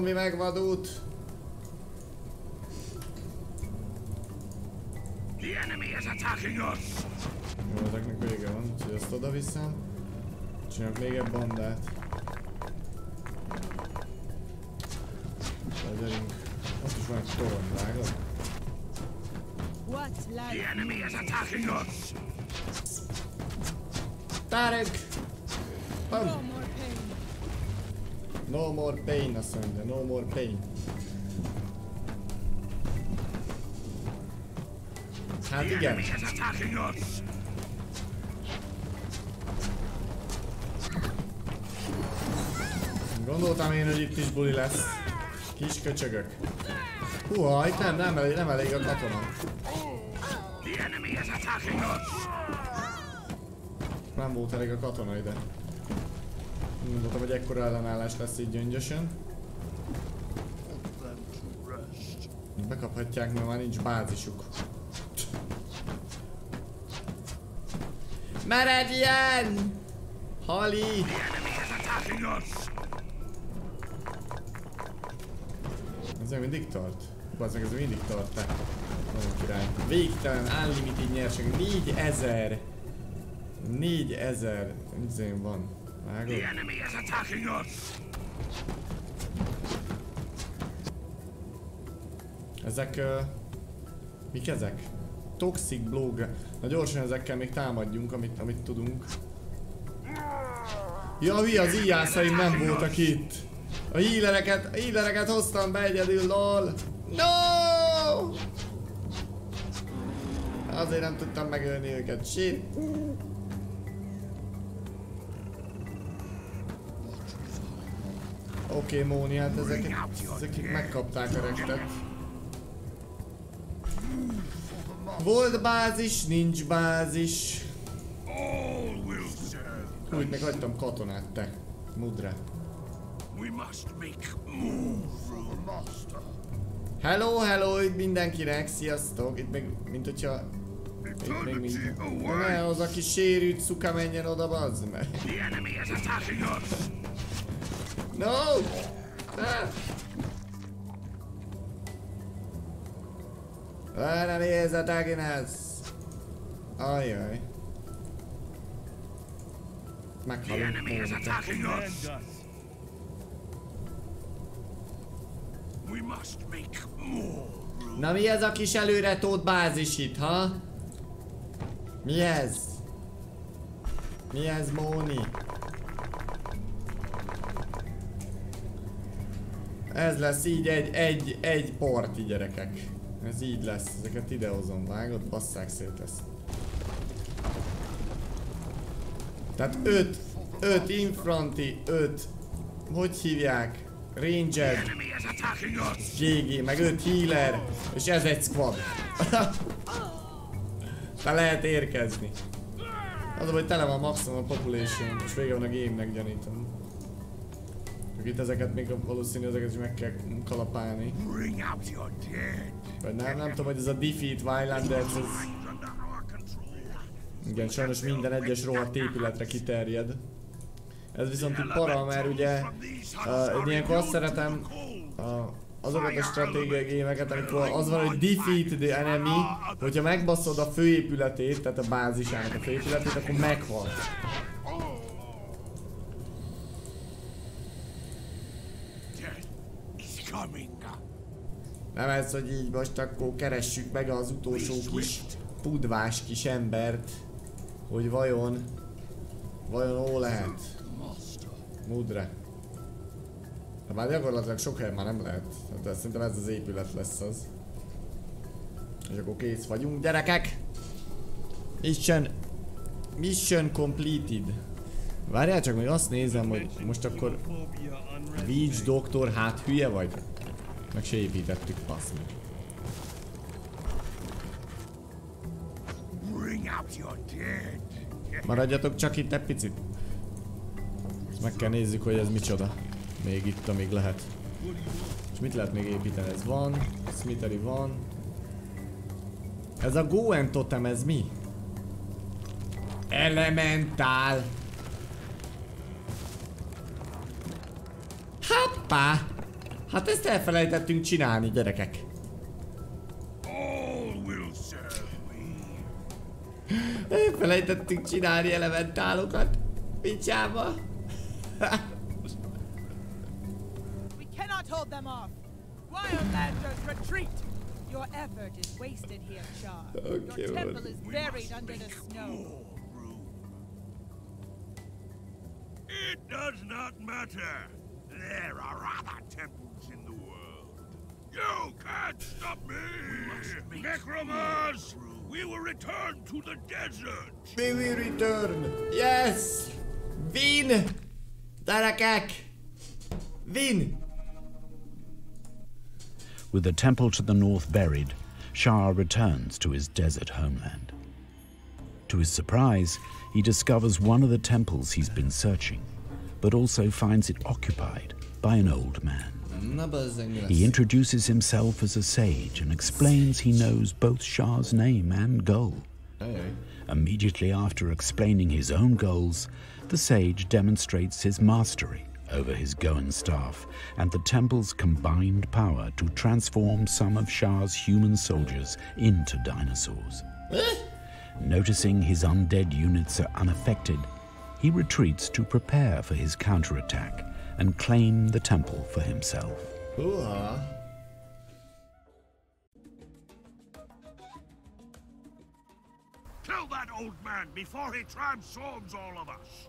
Zombi megvadult. The enemy is attacking us! Jó, ezeknek vége van, úgyhogy oda viszem. Csinálok még egy bandát. Legyerünk. Azt is van egy torony, vágod? Life? The enemy is attacking us! Tarek! More pain, azt mondja. No more pain. Hát igen. Gondoltam én, hogy itt is buli lesz. Kis köcsögök. Húha, itt nem, nem elég, nem elég a katona. Nem volt elég a katona ide. Gondoltam, hogy ekkora ellenállás lesz így gyöngyösen. Bekaphatják, mert már nincs bázisuk. Meredjen! Hali! Ez még mindig tart? Bazzeg, ez mindig tart. Nagyon király. Végtelen, unlimited nyerség. 4000! 4000! Izén van. Vágod? The enemy is attacking us! Ezek... Uh, mik ezek? Toxic blog. Na gyorsan ezekkel még támadjunk, amit, amit tudunk. Ja, mi az íjászaim nem voltak itt. A hílereket, a hílereket hoztam be egyedül, lol. No! Azért nem tudtam megölni őket, shit. Oké, okay, Móni, hát ezek, ezek megkapták a rektet. Volt bázis, nincs bázis. Úgy meg hagytam katonát, te. Master. Hello, hello, itt mindenkinek, sziasztok. Itt még, mint hogyha... Itt még De ne, az, aki sérült, szuka menjen oda, bazd meg. The enemy is attacking us! No! Ne! Enemy is attacking us! Ajaj. The Meghalunk enemy is attacking us! And. We must make more room. Na mi ez a kis előre tót bázis itt, ha? Mi ez? Mi ez, Móni? Ez lesz így egy, egy, egy parti gyerekek. Ez így lesz, ezeket idehozom, vágod? Basszák szét ezt. Tehát öt, öt infranti, öt, hogy hívják? Ranger! GG, meg 5 healer, és ez egy squad. Be lehet érkezni. Az a, hogy tele van maximum population, és vége van a game-nek gyanítom. Csak itt ezeket még valószínű ezeket is meg kell kalapálni. Vagy nem, nem tudom, hogy ez a Defeat Wildlanders, ez... Igen, sajnos minden egyes rohadt épületre kiterjed. Ez viszont itt para, mert ugye uh, én ilyenkor azt szeretem uh, azokat a stratégiai gémeket, amikor az van, hogy defeat the enemy, hogyha megbaszod a főépületét, tehát a bázisának a főépületét, akkor meghal. Death is coming. Nem ez, hogy így most akkor keressük meg az utolsó kis pudvás kis embert, hogy vajon, vajon ó lehet. Mudre. De már gyakorlatilag sok helyen már nem lehet. De szerintem ez az épület lesz az. És akkor kész vagyunk, gyerekek! Mission... Mission completed. Várjál csak, még azt nézem, hogy most akkor. Witch Doktor, hát hülye vagy? Meg se építettük, passz meg. Maradjatok csak itt egy picit. Ezt meg kell nézzük, hogy ez micsoda. Még itt, amíg lehet. És mit lehet még építeni? Ez van. Smithery van. Ez a Goen Totem, ez mi? Elementál! Hoppá! Hát ezt elfelejtettünk csinálni, gyerekek. All will serve me. Elfelejtettük csinálni elementálokat. Picsába. We cannot hold them off. Wildlanders, retreat! Your effort is wasted here, Char. Okay, Your well. temple is buried under the snow. It does not matter. There are other temples. You can't stop me! Necromers! We will return to the desert! May we will return. Yes! Win! Gyerekek! Win! With the temple to the north buried, Shah returns to his desert homeland. To his surprise, he discovers one of the temples he's been searching, but also finds it occupied by an old man. Na bazzeng mi He introduces himself as a sage and explains he knows both Shah's name and goal. Immediately after explaining his own goals, the sage demonstrates his mastery over his Goan staff and the temple's combined power to transform some of Shah's human soldiers into dinosaurs. Eh? Noticing his undead units are unaffected, he retreats to prepare for his counterattack and claim the temple for himself. Húha. Kill that old man before he transforms all of us!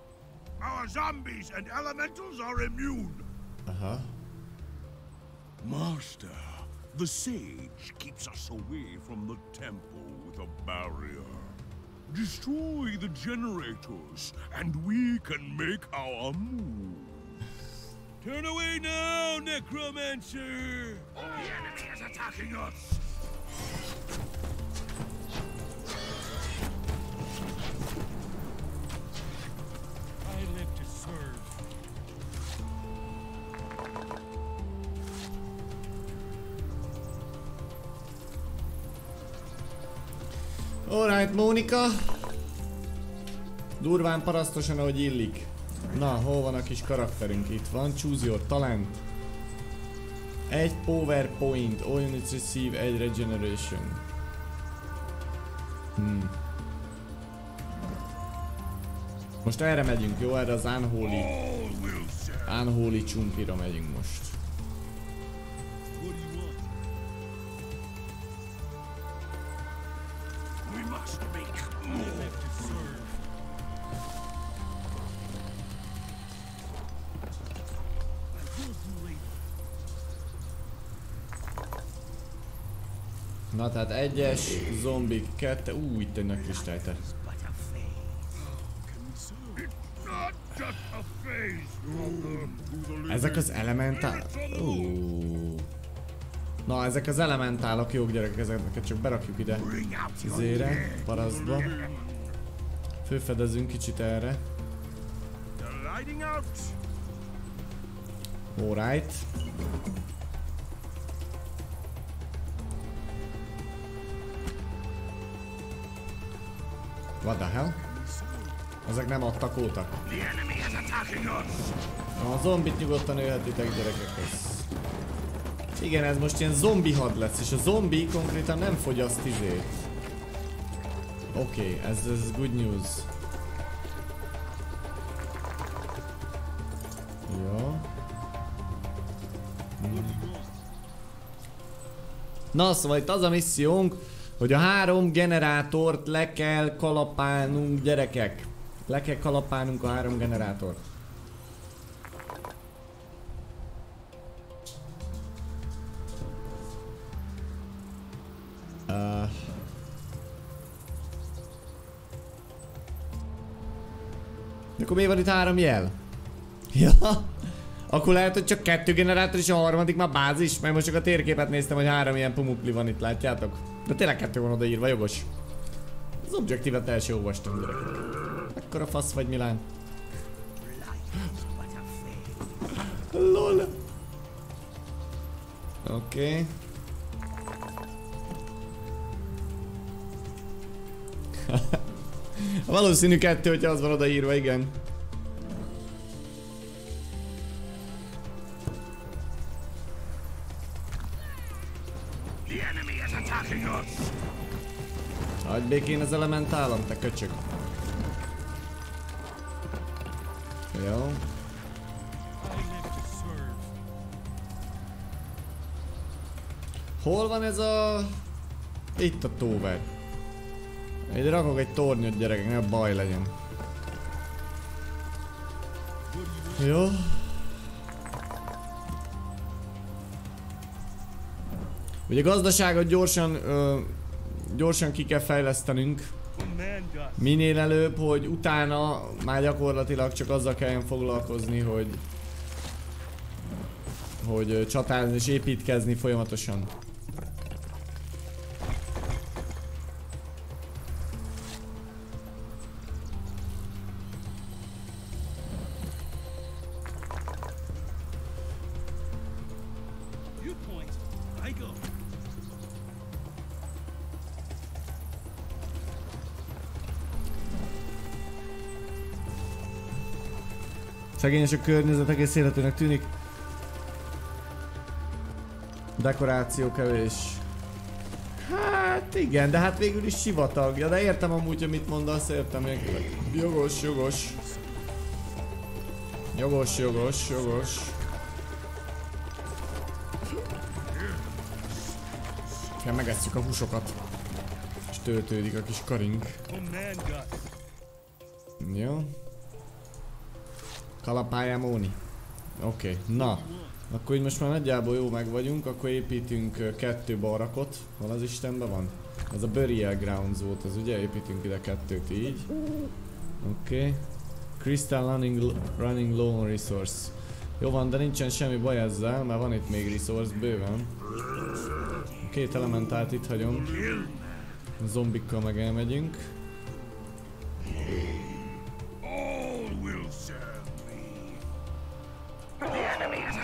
Our zombies and elementals are immune! Uh-huh. Master, the sage keeps us away from the temple with a barrier. Destroy the generators, and we can make our move. Turn away now, Necromancer! The enemy is attacking us! I live to serve. Alright, Mónika. Durván parasztosan, ahogy illik. Na, hol van a kis karakterünk? Itt van, choose your talent. Egy power point, all units receive egy regeneration. Hmm. Most erre megyünk, jó? Erre az Unholy. Unholy csumpira megyünk most. We must make more. Na tehát egyes, zombik, kette, ú, itt egy living. Ezek az elementál... Ú. Na, ezek az elementálok jók gyerekek, ezeket csak berakjuk ide. Izére, parasztba. Főfedezünk kicsit erre. Alright. What the hell? Ezek nem adtak óta. A zombit nyugodtan ölhetitek gyerekek. Ez... Igen, ez most ilyen zombi had lesz, és a zombi konkrétan nem fogyaszt izét. Oké, okay, ez, ez good news. Jó. Hmm. Na, szóval itt az a missziónk, hogy a három generátort le kell kalapálnunk, gyerekek. Le kell kalapálnunk a három generátort. Uh, akkor miért van itt három jel? Ja, akkor lehet, hogy csak kettő generátor és a harmadik már bázis, mert most csak a térképet néztem, hogy három ilyen pumukli van itt, látjátok? De tényleg kettő van odaírva, jogos. Az objektívet el sem olvastam, gyerekek. Ekkora fasz vagy, Milán. LOL. Oké. Okay. Valószínű kettő, hogyha az van odaírva, igen. Békén az elementálom, te köcsög. Jó. Hol van ez a... Itt a tóver. Egy rakok egy tornyot gyerekek, ne baj legyen. Jó. Ugye gazdaságot gyorsan ö, gyorsan ki kell fejlesztenünk. Minél előbb, hogy utána már gyakorlatilag csak azzal kelljen foglalkozni, hogy hogy csatázni és építkezni folyamatosan. Szegényes a környezet, egész életűnek tűnik. Dekoráció kevés. Hát igen, de hát végül is sivatag. Ja, de értem amúgy, hogy mit mondasz, értem. Jogos, jogos. Jogos, jogos, jogos. Kell megesszük a húsokat. És töltődik a kis us. Jó. Kalapályá Móni. Oké, okay. na. Akkor így most már nagyjából jó meg vagyunk, akkor építünk kettő barakot. Hol az Istenben van? Ez a Burial Grounds volt, az ugye? Építünk ide kettőt így. Oké. Okay. Crystal running, running low on resource. Jó van, de nincsen semmi baj ezzel, mert van itt még resource bőven. A két elementált itt hagyom. A zombikkal meg elmegyünk.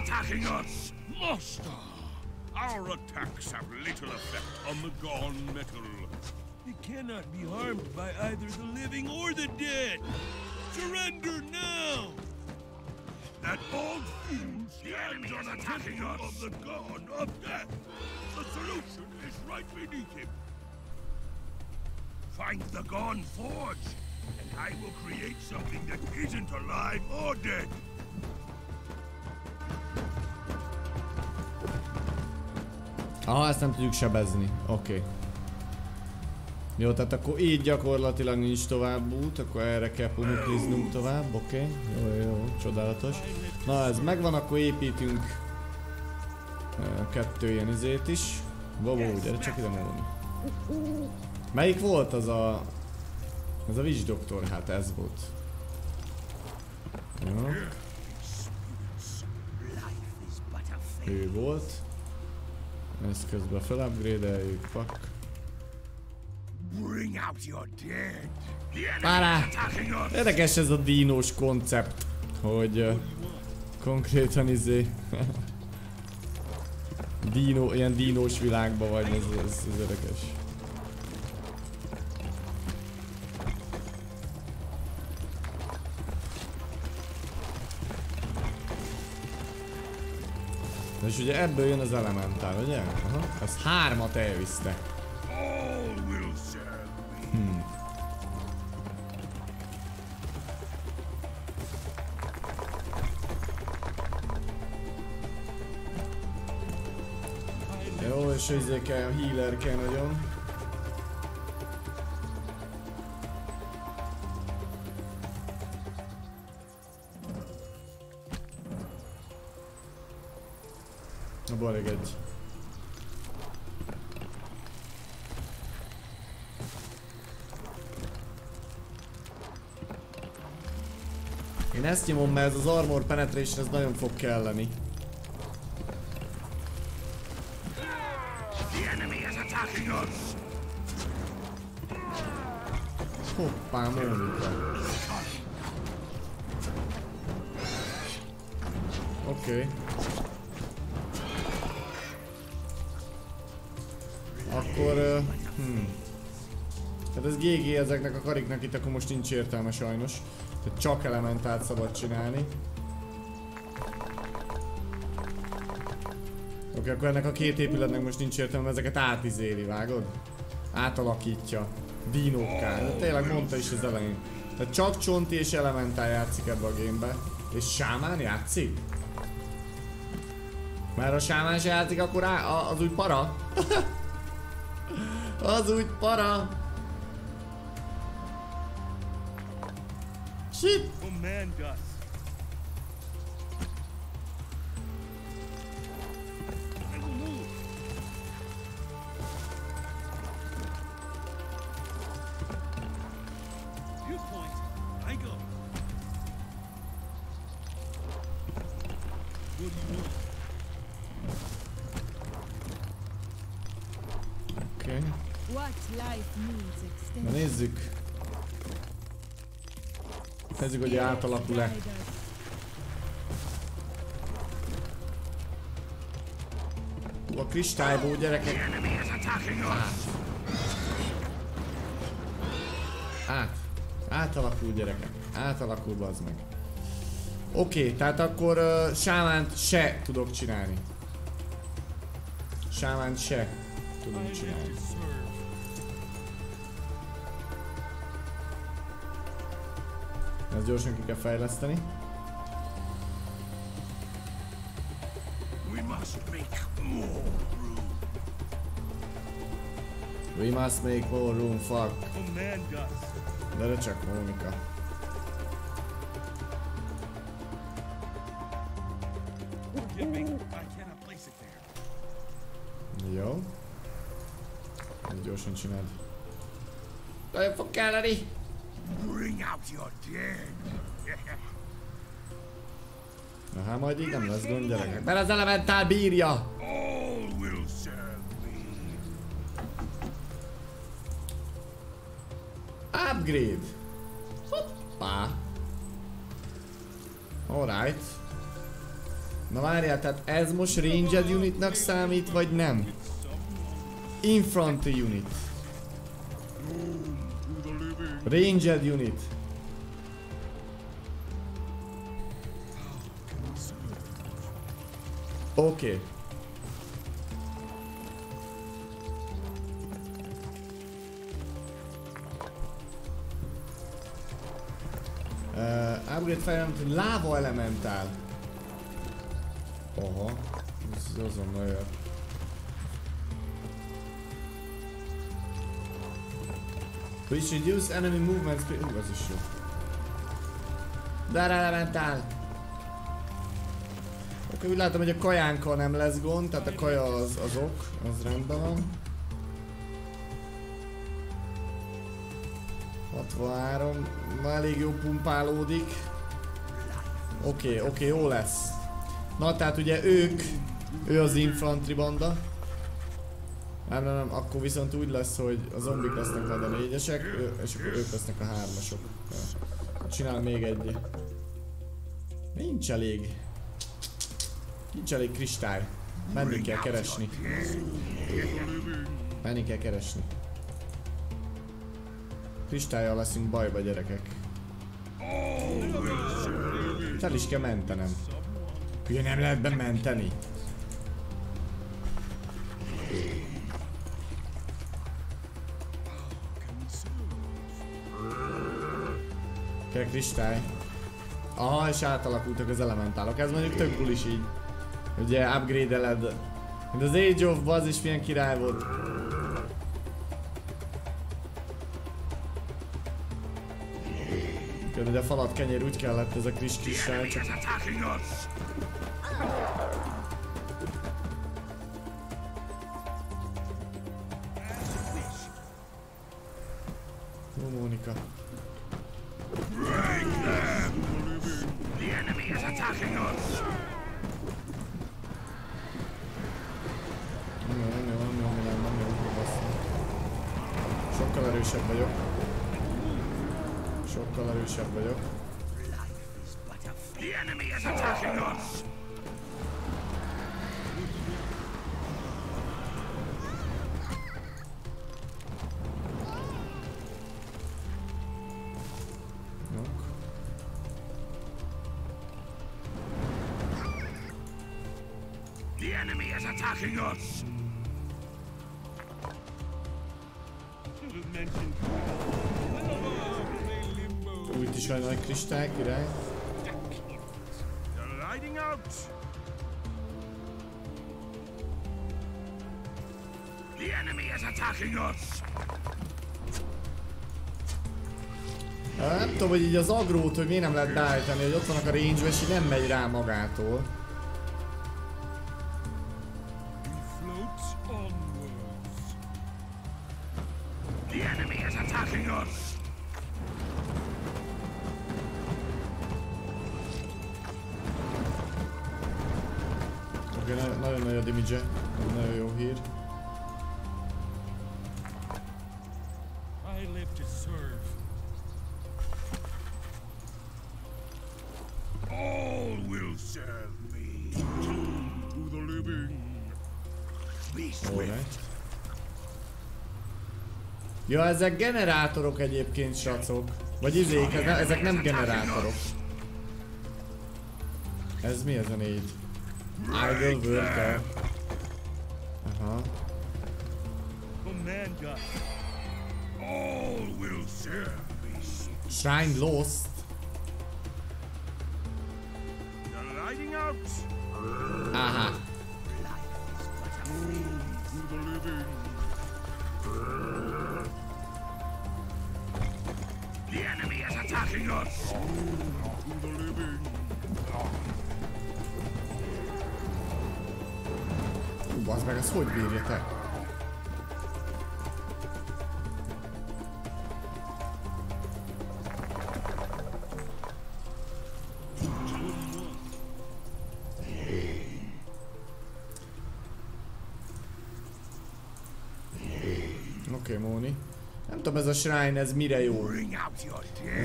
Attacking us! Master! Our attacks have little effect on the gone metal. It cannot be harmed by either the living or the dead. Surrender now. That old fool stands on attacking us of the god of death. The solution is right beneath him. Find the gone forge, and I will create something that isn't alive or dead. Aha, ezt nem tudjuk sebezni. Oké. Okay. Jó, tehát akkor így gyakorlatilag nincs tovább út, akkor erre kell pumikliznunk tovább, oké. Okay. Jó, jó, jó, csodálatos. Na, ez megvan, akkor építünk kettő ilyen izét is. Wow, gyere csak ide mondani. Melyik volt az a... Ez a Witch Doctor, hát ez volt. Jó, ő volt. Ezt közben felupgrade-eljük, fuck. Bring out your dead. Us. Érdekes ez a dínós koncept, hogy uh, konkrétan izé... Dino, ilyen dínós világban vagy, ez, ez, ez érdekes. És ugye ebből jön az elementál, ugye? Aha, ez hármat elviszte. Me. Jó, és izé kell, healer kell nagyon. Abban elég egy. Én ezt nyomom, mert ez az armor penetration ez nagyon fog kelleni. Most nincs értelme sajnos. Tehát csak elementált szabad csinálni. Oké, okay, akkor ennek a két épületnek most nincs értelme, ezeket átizéli, vágod? Átalakítja. Dinókká. De tényleg mondta is az elején. Tehát csak Csonti és Elementál játszik ebbe a gamebe. És Sámán játszik? Mert a Sámán se játszik, akkor á, az úgy para. az úgy para. Shit! Command us. I Hogy átalakul-e. A kristályból gyerekek. Át. Átalakul gyerekek. Átalakul bazd meg. Oké, okay, tehát akkor uh, sámánt se tudok csinálni. Sámánt se tudunk csinálni. Gyorsan ki kell fejleszteni. We must make more room. We must make more room, fuck. Command us. Gyere csak, Mónika. Jó. Gyorsan csináld. Nagyon fog kelleni. Bring out your dead. Na hát majd így nem lesz gond gyerekek. Mert az elementál bírja. Upgrade. Hoppá. Alright. Na várjál, tehát ez most ranged unitnak számít, vagy nem? Infantry unit. Ranged unit. Okay. Uh, upgrade fejlemet, láva elementál. Aha, ez azonnal jött. Which reduce enemy movement speed. Ú, ez is jó. Dar elementál! Akkor úgy látom, hogy a kajánkkal nem lesz gond, tehát a kaja az, az ok, az rendben van. 63, ma elég jó pumpálódik. Oké, okay, oké, okay, jó lesz. Na tehát ugye ők, ő az infantry banda. Nem, nem, nem, akkor viszont úgy lesz, hogy a zombik lesznek majd a négyesek, és akkor ők lesznek a hármasok. Csinál még egy. Nincs elég. Nincs elég kristály. Menni kell keresni. Menni kell keresni. Kristályjal leszünk bajba, gyerekek. Fel is kell mentenem. Ugye nem lehet bementeni. Kell kristály. Aha, és átalakultak az elementálok. Ez mondjuk tök is így. Ugye upgrade-eled. Mint az Age of az is milyen király volt. Tudod, de falat kenyér úgy kellett ez a kis kisrály, Enemy csak is van nagy kristály, király. They're lighting out. The enemy is attacking us. Nem tudom, hogy így az agrót, hogy miért nem lehet beállítani, hogy ott vannak a range és így nem megy rá magától. Ja, ezek generátorok egyébként, srácok. Vagy izék, ezek nem generátorok. Ez mi ez a négy? Idle worker. Aha. Shrine Lost. Meg, ez hogy bírja te? Oké, okay, Móni. Nem tudom ez a shrine, ez mire jó.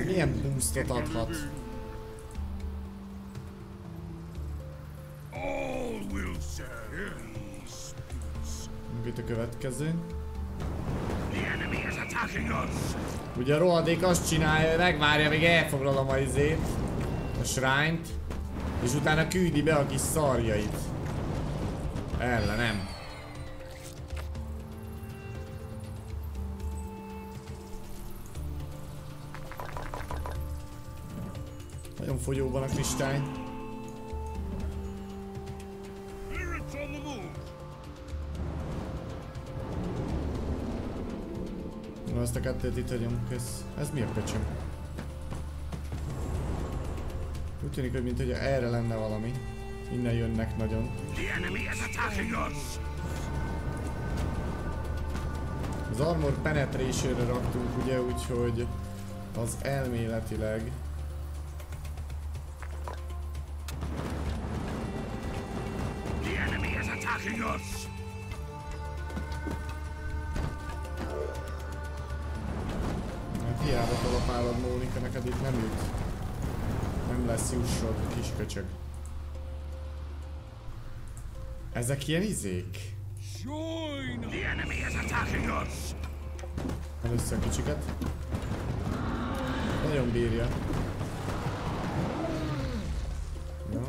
Milyen boostot adhat? Következő. Ugye a rohadék azt csinálja, megvárja, még elfoglalom a izét, a shrine-t, és utána küldi be a kis szarjait. Ellenem. Nagyon fogyóban a kristály. Ezt a kettőt itt hagyom, kész. Ez mi a köcsöm? Úgy tűnik, hogy mint hogy erre lenne valami. Innen jönnek nagyon. Az armor penetration raktunk ugye, úgyhogy az elméletileg Ezek ilyen izék? The enemy is kicsiket. Nagyon bírja. Jó.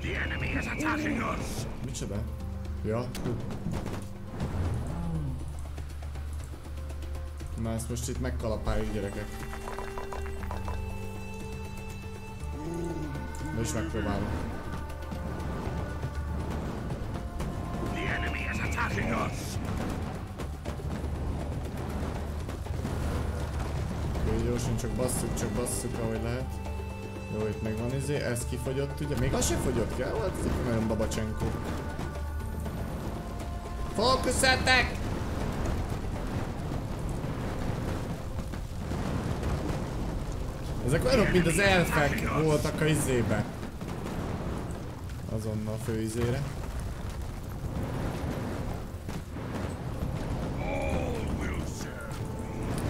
The. Micsoda? Ja, ezt most itt megkalapáljuk gyerekek. De is megpróbálom. The enemy is attacking us. Oké, gyorsan csak basszuk, csak basszuk, ahogy lehet. Jó, itt megvan izé, ez kifogyott ugye? Még az se fogyott ki, hát nagyon babacsenkó. Fókuszáltak! Ezek olyanok, mint az elfek voltak a izébe. Azonnal a fő izére. All will serve.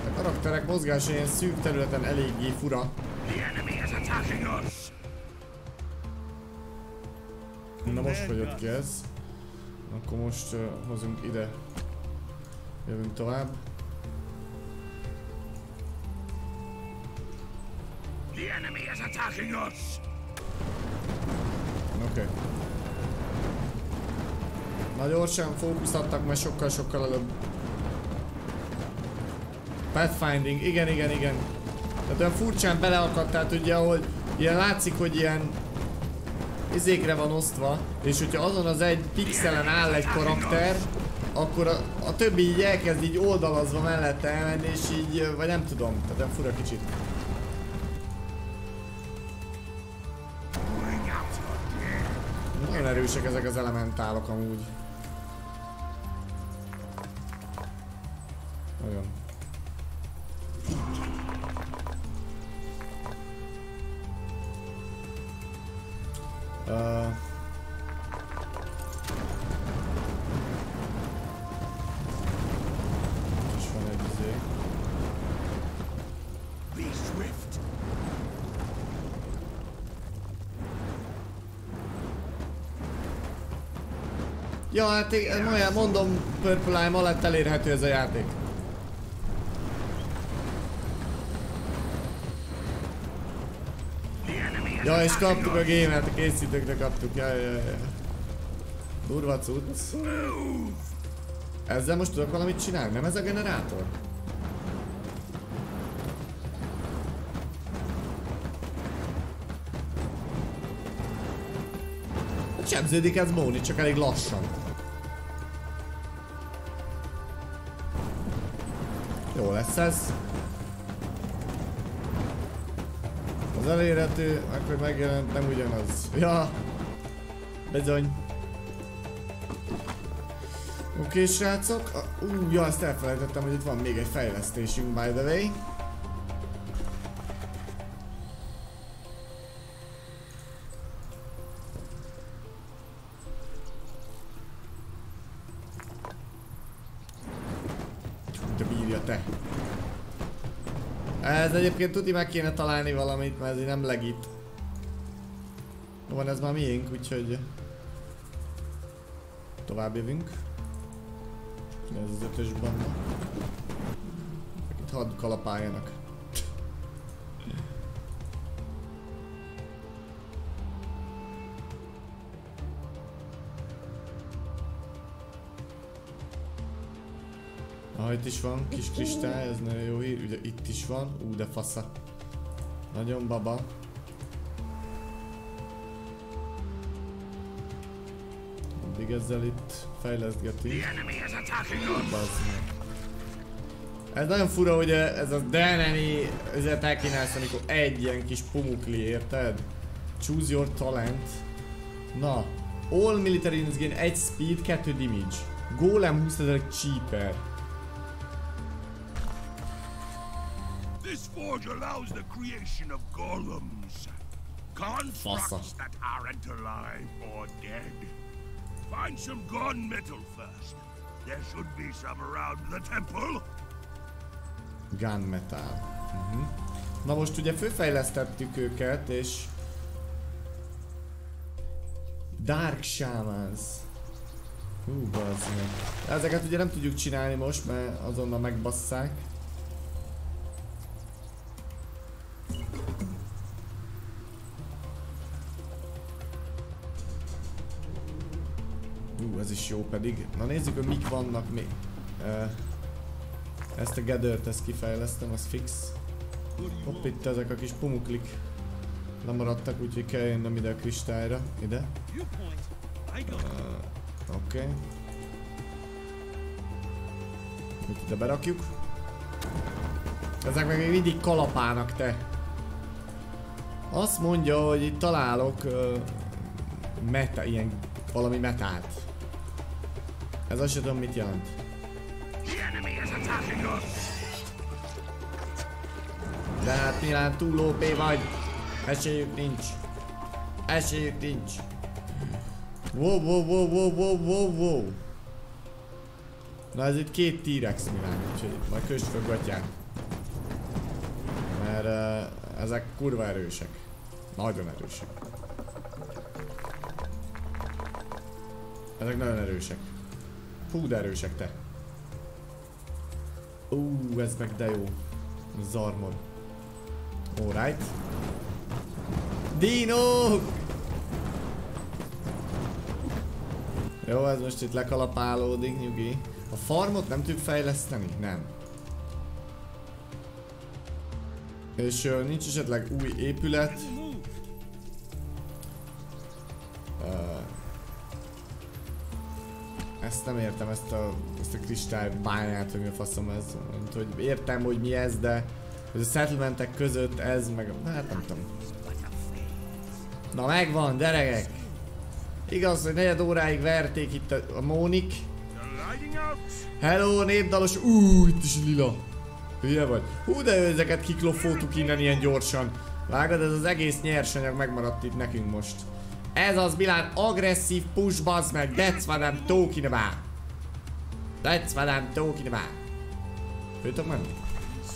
A karakterek mozgása ilyen szűk területen eléggé fura. Na most fogyott ki ez. Akkor most uh, hozunk ide. Jövünk tovább. Attacking us. Oké. Okay. Na gyorsan fókuszadtak, mert sokkal-sokkal előbb. Pathfinding, igen, igen, igen. Tehát olyan furcsán beleakadt, tehát ugye, ahol ilyen látszik, hogy ilyen izékre van osztva, és hogyha azon az egy pixelen áll egy karakter, akkor a, a többi így elkezd így oldalazva mellette elmenni, és így, vagy nem tudom, tehát fura kicsit. Erősek ezek az elementálok amúgy. Ja, hát mondja- mondom, Purple ma lett elérhető ez a játék. Ja, és kaptuk a gémet, a készítőkre kaptuk, ja, ja, ja. Durva cucc. Ezzel most tudok valamit csinálni? Nem ez a generátor? Sebződik ez Móni, csak elég lassan. Lesz ez. Az elérhető, akkor megjelent, nem ugyanaz. Ja, bizony. Oké, srácok. A- Ú, ja, ezt elfelejtettem, hogy itt van még egy fejlesztésünk, by the way. Egyébként tuti meg kéne találni valamit, mert ez nem legit. Van ez már miénk, úgyhogy... Tovább jövünk. Ez az ötös banda. Itt hadd kalapáljanak. Ah, itt is van, kis kristály, ez nagyon jó hír. Ugye itt is van, ú de fasza. Nagyon baba. Addig ezzel itt fejlesztgetünk. Enemy is attacking us. Bazd meg. Ez nagyon fura, hogy ez a Deneni ezért elkínálsz, amikor egy ilyen kis pumukli, érted? Choose your talent. Na. All military units gain 1 speed, 2 damage. Golem 20 ezer cheaper. Allows the creation of golems. Constructs that aren't alive or dead. Find some gunmetal first. There should be some around the temple. Gunmetal. Uh-huh. Na most ugye főfejlesztettük őket, és... Dark Shamans. Hú, bazd. Ezeket ugye nem tudjuk csinálni most, mert azonnal megbasszák. Ez is jó pedig. Na nézzük, hogy mik vannak még. Uh, ezt a gathert, ezt kifejlesztem, az fix. Hopp, itt ezek a kis pumuklik lemaradtak, úgyhogy kell jönnöm ide a kristályra. Ide. Go. Oké. Okay. Itt ide berakjuk. Ezek meg még mindig kalapának, te. Azt mondja, hogy itt találok uh, meta, ilyen valami metált. Ez azt sem tudom mit jelent. De hát Milán túl OP vagy. Esélyük nincs. Esélyük nincs. Wow, wow, wow, wow, wow, wow, wow. Na ez itt két T-Rex Milán, úgyhogy majd kösd fel gatyán. Mert uh, ezek kurva erősek. Nagyon erősek. Ezek nagyon erősek. Hú, de erősek te. Ú, ez meg de jó. Zarmod. Alright. Dino! Jó, ez most itt lekalapálódik, nyugi. A farmot nem tudjuk fejleszteni? Nem. És uh, nincs esetleg új épület. Ezt nem értem, ezt a, ezt a kristály bányát, hogy mi a faszom ez. Mint, hogy értem, hogy mi ez, de ez a settlementek között ez, meg hát nem tudom. Na megvan, gyerekek! Igaz, hogy negyed óráig verték itt a, a Mónik. Hello, népdalos. Ú, itt is lila. Hülye vagy? Hú, de ezeket kikloffoltuk innen ilyen gyorsan. Vágod, ez az egész nyersanyag megmaradt itt nekünk most. Ez az Milán agresszív push, bazd meg. That's what I'm talking about. That's what I'm talking about. Főtök menni?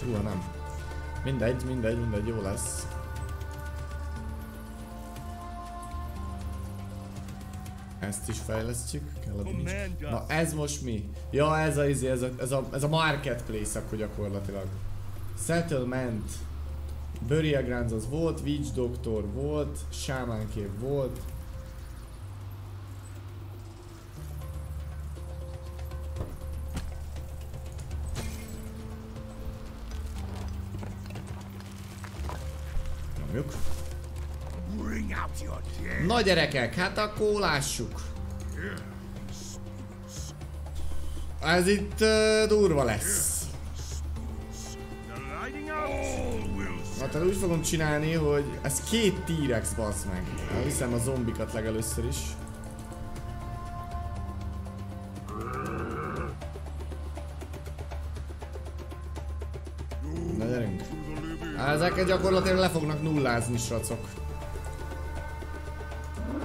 Szóval nem. Mindegy, mindegy, mindegy, jó lesz. Ezt is fejlesztjük, kell a nincs. Na ez most mi? Ja ez a, izé, ez a, ez a, ez a marketplace akkor gyakorlatilag. Settlement. Burial Grounds az volt, Witch Doctor volt, Shaman Cave volt. Nyomjuk. Na gyerekek, hát akkor lássuk. Ez itt uh, durva lesz. Will Hát úgy fogom csinálni, hogy ez két T-Rex bassz meg. Viszem a zombikat legelőször is. Na gyerünk. Á, Ezeket gyakorlatilag le fognak nullázni, sracok.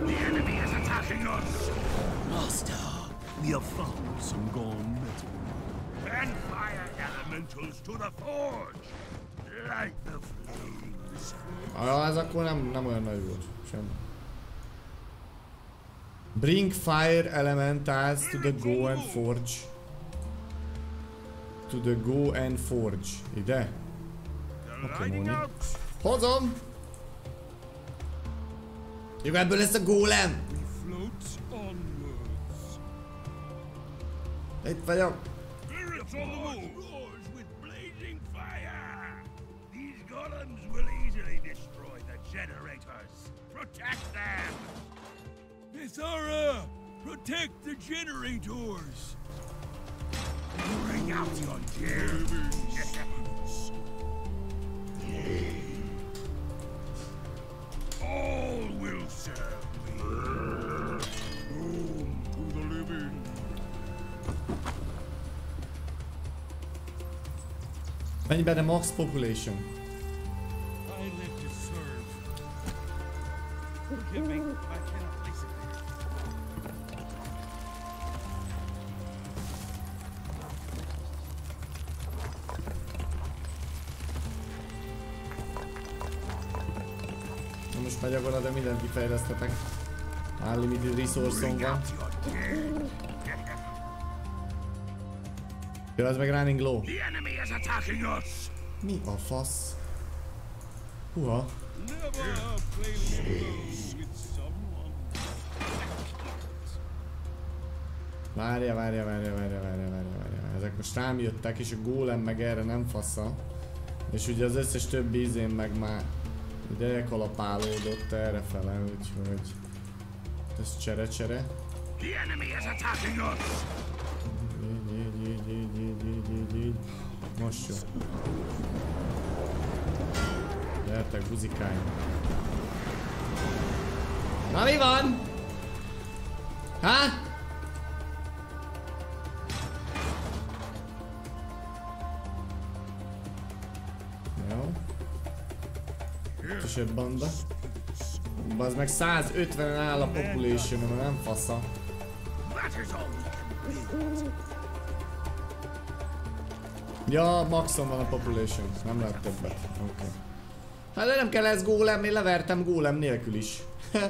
The enemy is attacking us. Master, we have found some gone metal. Send fire elementals to the forge. Light the flames. Ah, ez akkor nem, nem olyan nagy volt. Sem. Bring fire elementals to the go and forge. To the go and forge. Ide? The Okay, lighting Moni. out. Hozom! Jó, ebből lesz a gólem! We float onwards. Itt vagyok. Spirits on the move. Roars with blazing fire. These golems will easily destroy the generators. Protect them. Mithara, protect the generators. Bring out your gear. All will serve me. Doom to the living. Mennyi benne max population? I live to serve. I Most már gyakorlatilag mindent kifejlesztetek. Unlimited resource van. Jó, ez meg running low. Mi a fasz? Húha. Várja, várja, várja, várja, várja, várja, várja. Ezek most rám jöttek, és a gólem meg erre nem fasza. És ugye az összes többi izén meg már ugye elkalapálódott erre fele, úgyhogy ez csere-csere. The enemy is attacking us. Így, így, így, így, így, így, így, így. Most jó. Gyertek, buzikáim. Na mi van? Há? Egy banda. Az meg 150-en áll a population mert nem fasza. Ja, maxon van a population, nem lehet többet. Oké. Okay. Hát de nem kell ez gólem, én levertem gólem nélkül is.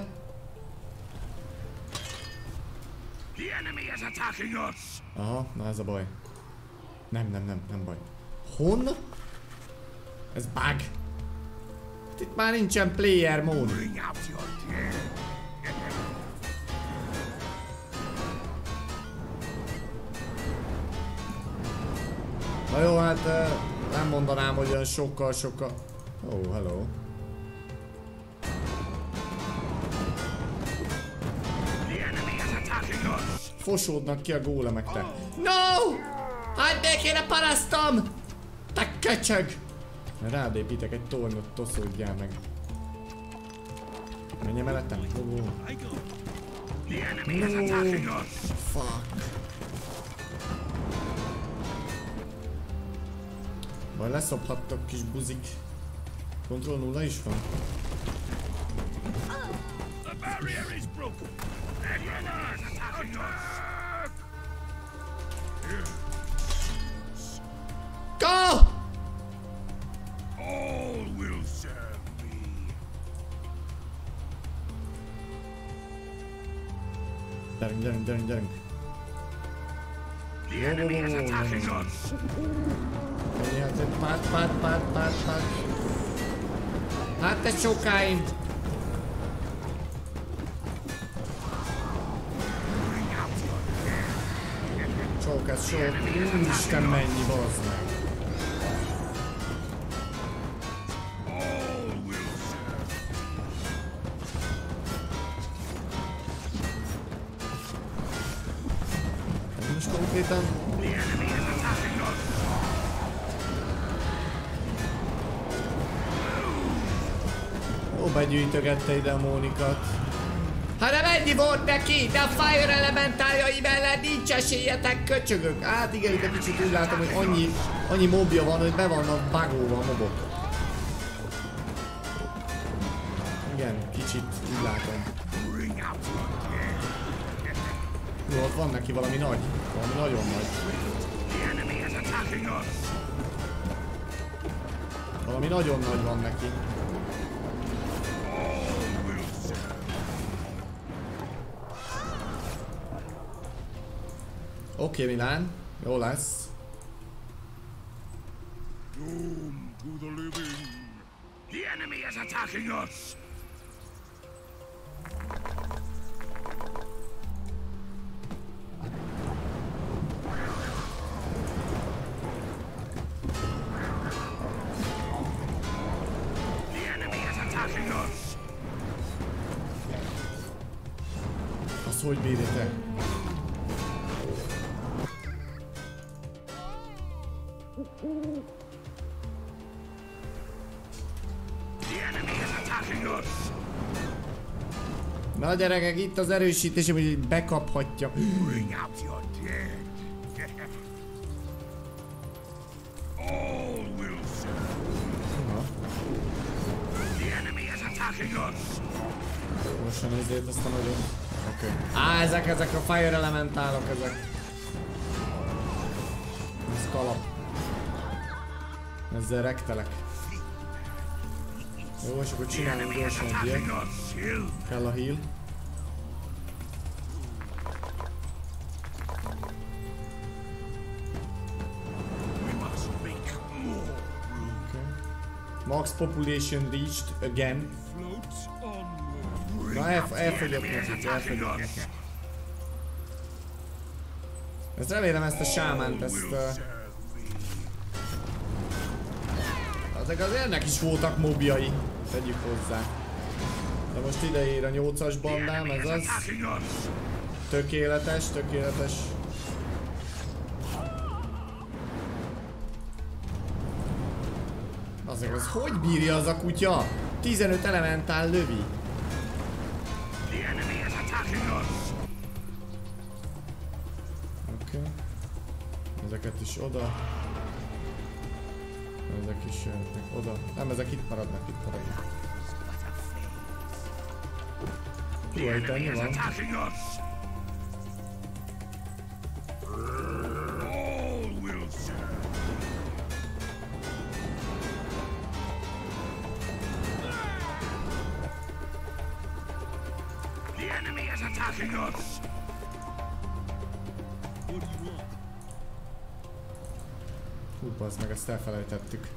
Aha, na ez a baj. Nem, nem, nem, nem baj. Hon? Ez bug. Itt már nincsen player mód. Na jó, hát nem mondanám, hogy olyan sokkal-sokkal... Oh, hello. Fosódnak ki a gólemeknek. No! Hagyd békén a parasztom! Te köcsög! Rád építek egy tornyot, toszódjál meg. Menj mellettem? Go, go. Go. Attacking us! Fuck. Majd leszophattok kis buzik. Kontroll nulla is van? The Gyerünk, gyerünk, gyerünk, gyerünk. The enemy is whoa, whoa, attacking no, no. us! Menj, hát, egy pát, pát, begyűjtögette ide a Mónikat. De mennyi volt neki? De a Fire elementáljai mellett nincs esélyetek, köcsögök. Hát igen, itt egy kicsit úgy látom, hogy annyi, annyi mobja van, hogy be vannak bugolva a mobok. Igen, kicsit úgy látom. Jó, ott van neki valami nagy. Valami nagyon nagy. Valami nagyon nagy van neki. Oké, okay, Milán. Jó lesz. Doom to the living! The enemy is attacking us! Na gyerekek, itt az erősítésem, hogy bekaphatja. Us! gyorsan ezért azt a nagyon... Oké. Okay. Á, ezek, ezek a Fire Elementálok, ezek. Ez kalap. Ezzel rektelek. Jó, és akkor csinálunk gyorsan egy! Kell a heal. Max population reached again. Na elf elfogyott nekik, elfogyott nekik. Ezt remélem ezt a sámánt, ezt... Uh, ezek az ennek is voltak mobjai. Tegyük hozzá. De most ide ér a 8-as bandám, ez az. Us! Tökéletes, Azért az hogy bírja az a kutya? 15 elementál lövi. Oké. Okay. Ezeket is oda. Ezek is jöhetnek oda. Nem, ezek itt maradnak, itt maradnak. Jó, itt is van. Ezt elfelejtettük.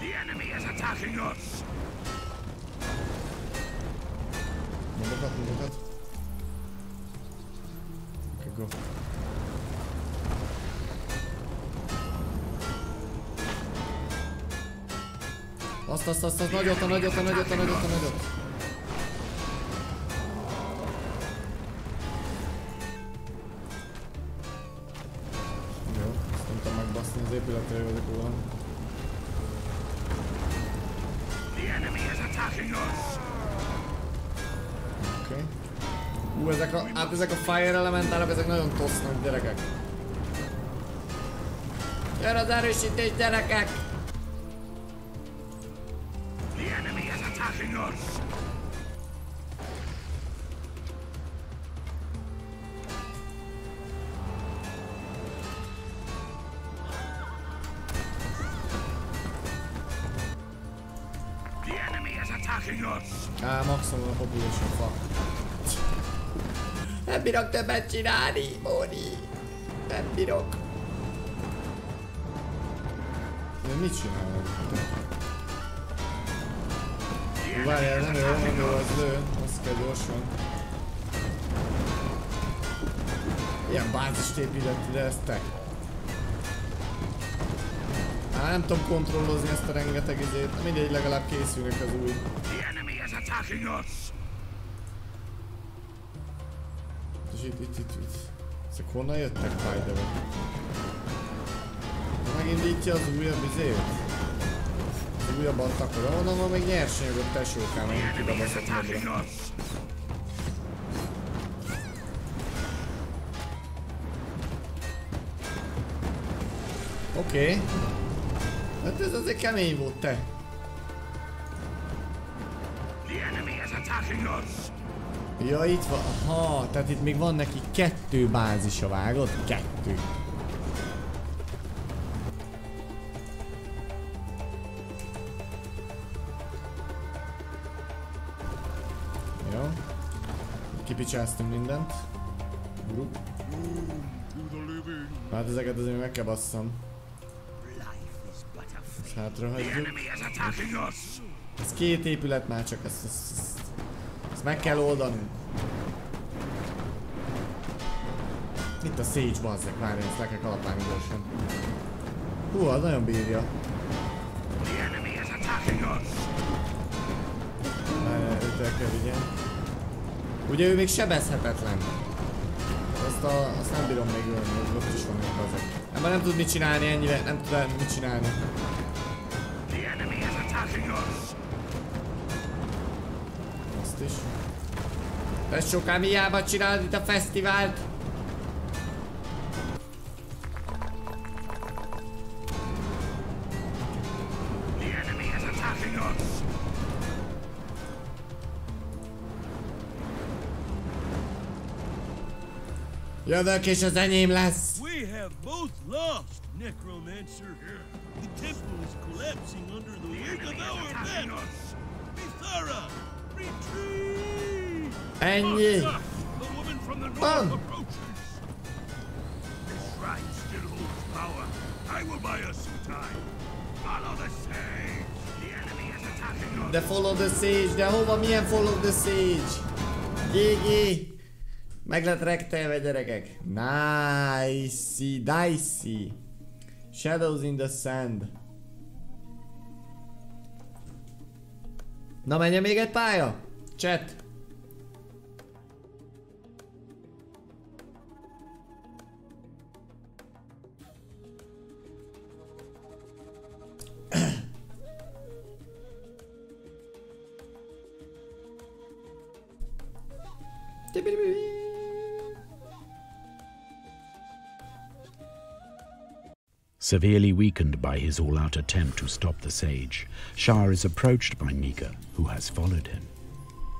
The enemy is attacking us! 'Mondokat, mondokat. akkor. Azt, azt, azt, azt, nagyot, a nagyot, a nagyot, a nagyot, a nagyot. Fire elementálok, ezek nagyon tosznak gyerekek. Jön az erősítés gyerekek! Bírok többet csinálni, Móni. Nem bírok. De mit csinálok? Várjál, nem jó, nem jó, az lő. Azt kell gyorsan. Ilyen bázist épített ide, ez te. Á, nem tudom kontrollozni ezt a rengeteg izét. Mindegy, legalább készülnek az új. The enemy is attacking us! Itt, itt, itt. Ezek honnan jöttek way? Megindítja az újabb izét? Az újabban takar. Honnan van még nyersanyagot tesókám, amit Attacking magra. Oké. Okay. Hát ez azért kemény volt te. The enemy is attacking us! Ja, itt van. Aha, tehát itt még van neki kettő bázisa, vágod? Kettő. Jó. Kipicsáztam mindent. Grup. Hát ezeket azért meg kell basszam. Life is but a Ezt hátra The hagyjuk. enemy is attacking us! Ez két épület már csak, ezt, ezt, ezt, meg kell oldani. Itt a Sage bazzek, várj, ezt le kell kalapálni gyorsan. Hú, nagyon bírja. Várj, őt el kell vigyem. Ugye ő még sebezhetetlen. Azt, a, azt nem bírom még ölni, ott is van még bazek. Ebben nem tud mit csinálni ennyire, nem tud mit csinálni. Ez soká hiába csinálod itt a fesztivált. Jövök és az enyém lesz. We have both lost, Necromancer. The temple is collapsing under the weight of our us! Mithara, retreat! Ennyi. Us! De follow the sage, de hova milyen follow the sage? GG! Meg lett rektelve gyerekek. Nice, dicey. Shadows in the sand. Na menjen még egy pálya? Chat. Severely weakened by his all out attempt to stop the sage, Shah is approached by Mika, who has followed him.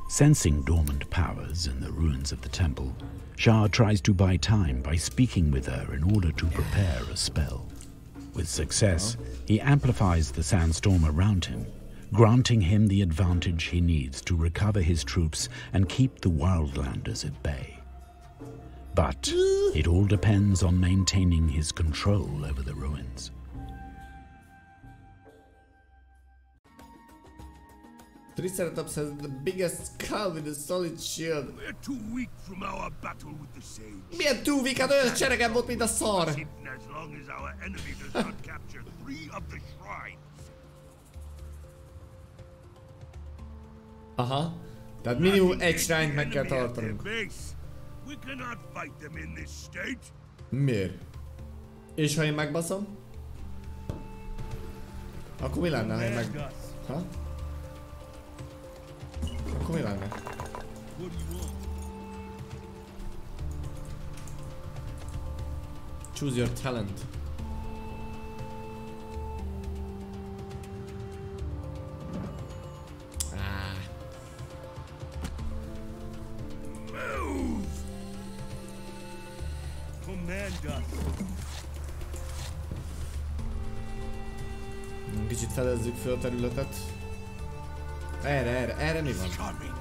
Sensing dormant powers in the ruins of the temple, Shah tries to buy time by speaking with her in order to prepare a spell. With success, he amplifies the sandstorm around him, granting him the advantage he needs to recover his troops and keep the wildlanders at bay. But it all depends on maintaining his control over the ruins. Triceratops has the biggest skull with a solid shield. We're too weak from our battle with the sage. Milyen túvik? Hát olyan seregem volt, mint a szar. Hidden as long as our enemy does not capture three of the shrines. Uh-huh. Aha. Tehát minimum Nothing egy gets shrine the meg kell enemy at their tartanunk. We cannot fight them in this state. Miért? És ha én megbaszom? Akkor mi lenne, ha én meg... Ha? Akkor mi lenne? Choose your talent. Ah, Move! Gus. kicsit fedezzük föl a területet. Erre, erre, erre mi van? Coming.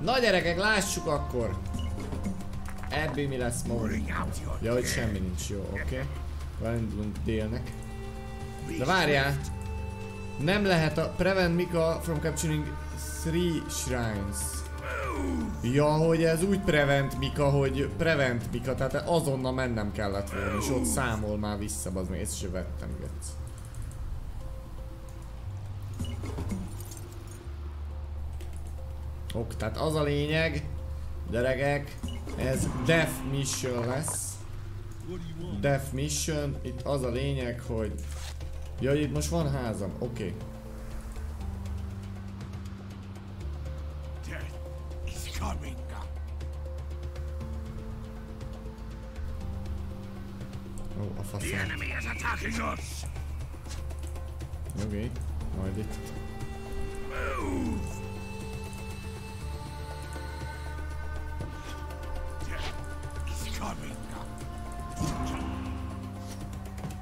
Na gyerekek, lássuk akkor! Ebből mi lesz ma? Ja, hogy semmi nincs, jó, oké. Okay. Elindulunk délnek. De várjál! Nem lehet a prevent Mika from capturing three shrines. Ja, hogy ez úgy prevent Mika, hogy prevent Mika, tehát azonnal mennem kellett volna, és ott számol már vissza, az még észre vettem, gec. Ok, tehát az a lényeg, gyerekek, ez Death Mission lesz. Death Mission, itt az a lényeg, hogy... Ja, itt most van házam, oké. Okay. Ó, a The faszom. enemy is attacking us. Oké, okay. majd itt. Move! Death is coming.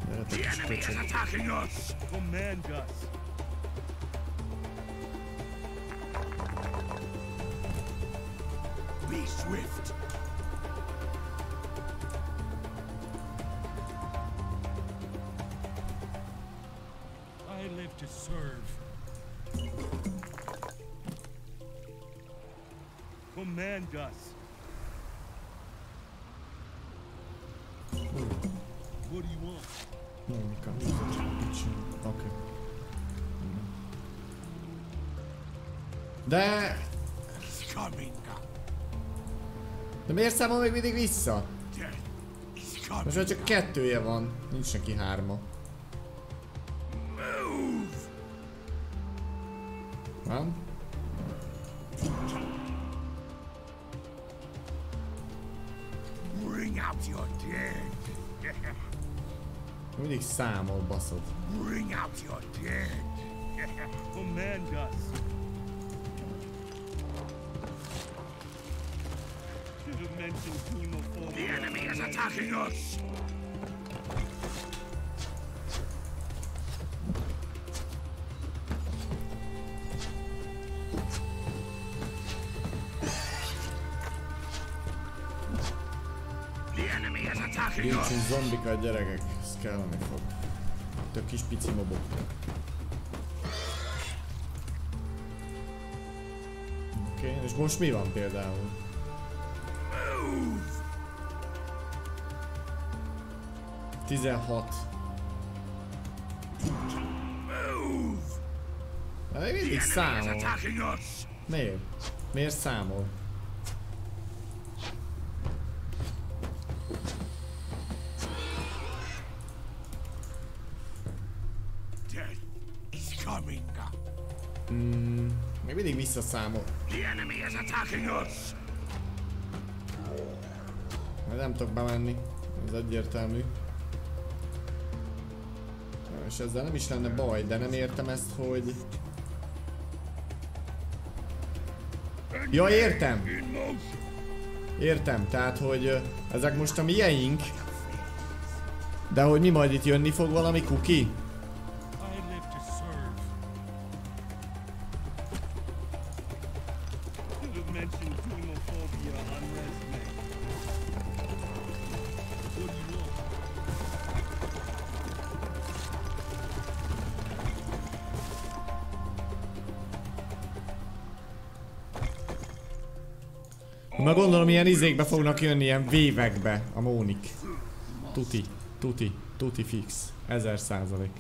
Gyere, te The kis enemy is köcsög. attacking us. Command Gus. De... De miért számol még mindig vissza? Most már csak kettője van, nincs neki hárma. Van? Mindig számol, baszod. The enemy is attacking us. The enemy is attacking us. Nincsünk zombika a gyerekek, ez kelleni fog. Tök kis pici mobok. Oké, okay, és most mi van például? 16. Move! De még mindig számol. Miért? Miért számol? Coming. Még mindig visszaszámol. The enemy is attacking us. Mert nem tudok bemenni. Ez egyértelmű. És ezzel nem is lenne baj, de nem értem ezt, hogy... Ja, értem! Értem, tehát, hogy ezek most a mieink. De hogy mi majd itt jönni fog valami kuki? Ilyen izékbe fognak jönni, ilyen vévekbe a mónik. Tuti, tuti, tuti fix. Ezer százalék.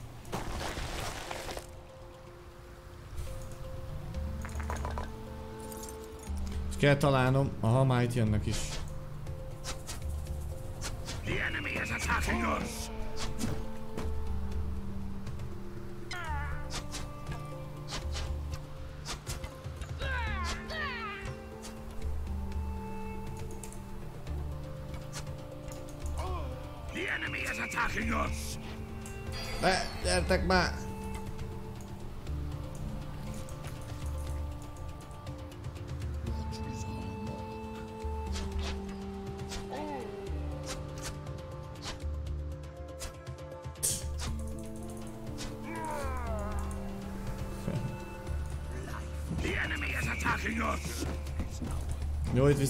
És kell találnom, aha, már itt jönnek is.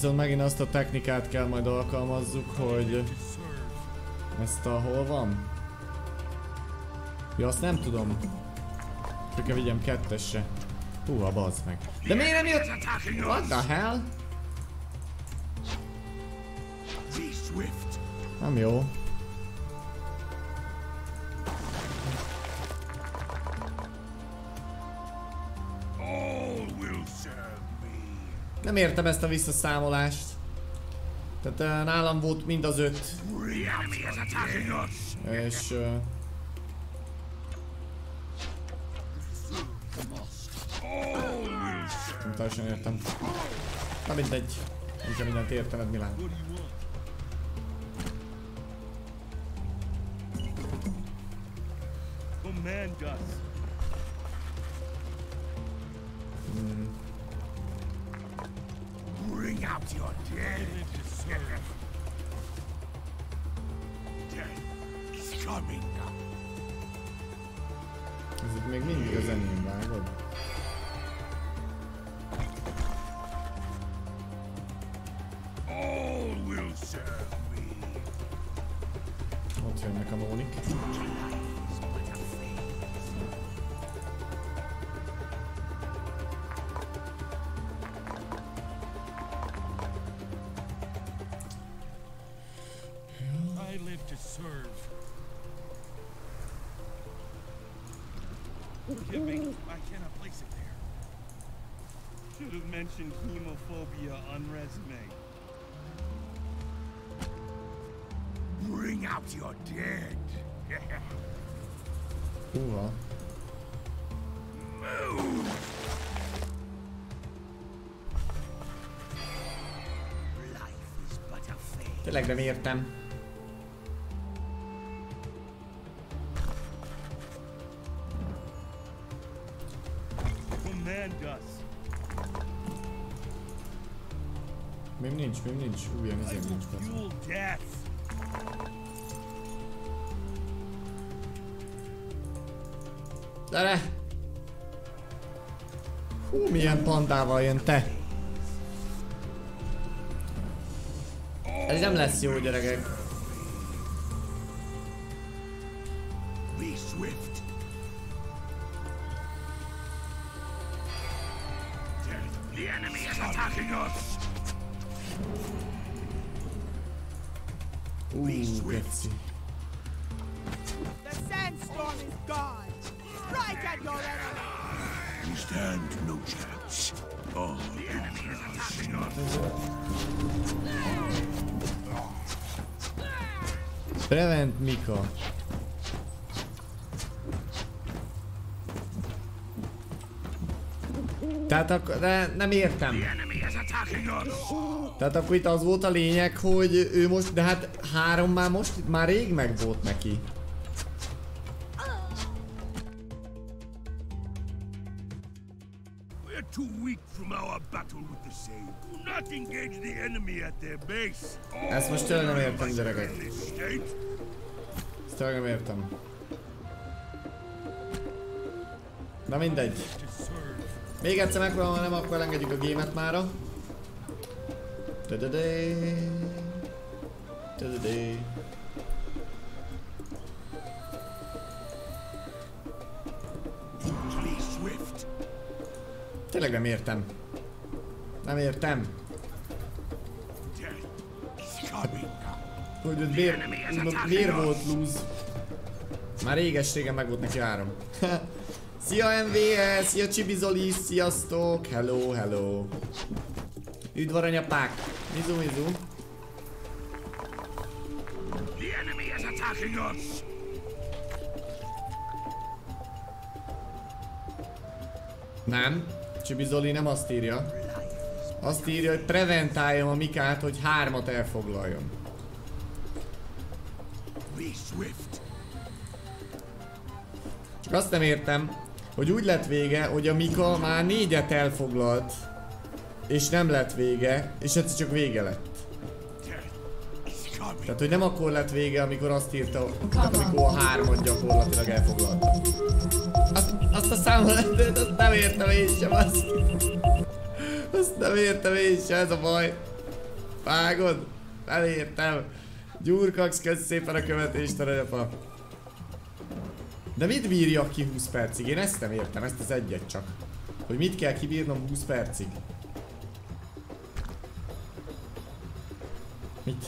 Viszont megint azt a technikát kell majd alkalmazzuk, hogy... Ezt a van? Ja, azt nem tudom. Csak kell vigyem kettesre. Húha, bazd meg. De miért nem jött? What the hell? Nem jó. Nem értem ezt a visszaszámolást. Tehát uh, nálam volt mind az öt, és... Uh, nem teljesen értem. Na mindegy. Nem kell mindent értened, Milán. Command us. Should have mentioned hemophobia on resume. Bring out your dead! Húha. Move! Life is but a phase. Tényleg nem értem. Még nincs, izém will nincs. persze. Gyere! Hú, milyen pandával jön te! Ez nem lesz jó, gyerekek. Tehát akkor, de nem értem. Attacking us! Tehát akkor itt az volt a lényeg, hogy ő most, de hát három már most, már rég meg volt neki. We're too weak from our battle with the Sage. Do not engage the enemy at their base. Ezt most tényleg nem értem, gyerekek. Ezt tényleg nem értem. Na mindegy. Még egyszer megpróbálom, ha nem, akkor engedjük a gémet mára. Tadadé. Tadadé. Tényleg nem értem. Nem értem. Hogy miért, miért volt lúz? Már réges régen meg volt neki három. szia MVS, szia Csibizoli, sziasztok, hello, hello. Üdv aranyapák, mizu mizu. The enemy is attacking us! Nem, Csibizoli nem azt írja. Azt írja, hogy preventáljam a Mikát, hogy hármat elfoglaljon. Csak azt nem értem, hogy úgy lett vége, hogy a Mika már négyet elfoglalt, és nem lett vége, és egyszer csak vége lett. Tehát, hogy nem akkor lett vége, amikor azt írta, amikor a hármat gyakorlatilag elfoglalta. Azt, azt a számolatodat azt nem értem én sem, azt. Azt nem értem én sem, ez a baj. Vágod? Elértem. Gyurkax, kösz szépen a követést, aranyapa. De mit bírjak ki 20 percig? Én ezt nem értem, ezt az egyet csak. Hogy mit kell kibírnom 20 percig? Mit?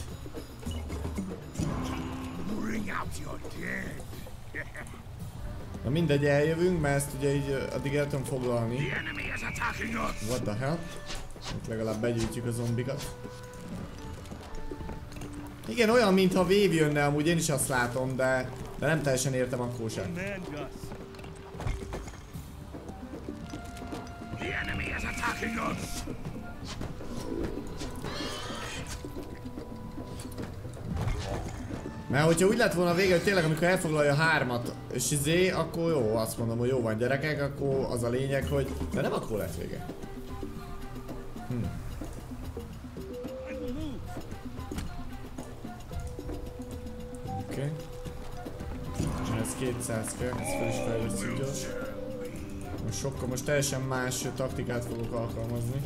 Na mindegy, eljövünk, mert ezt ugye így addig el tudom foglalni. What the hell? Itt legalább begyűjtjük a zombikat. Igen, olyan, mintha Wave jönne, amúgy én is azt látom, de, de nem teljesen értem akkor sem. Mert hogyha úgy lett volna a vége, hogy tényleg amikor elfoglalja hármat, és izé, akkor jó, azt mondom, hogy jó van gyerekek, akkor az a lényeg, hogy... De nem akkor lett vége. 100 kell, ez fel is fejlődsz Most sokkal, most teljesen más taktikát fogok alkalmazni.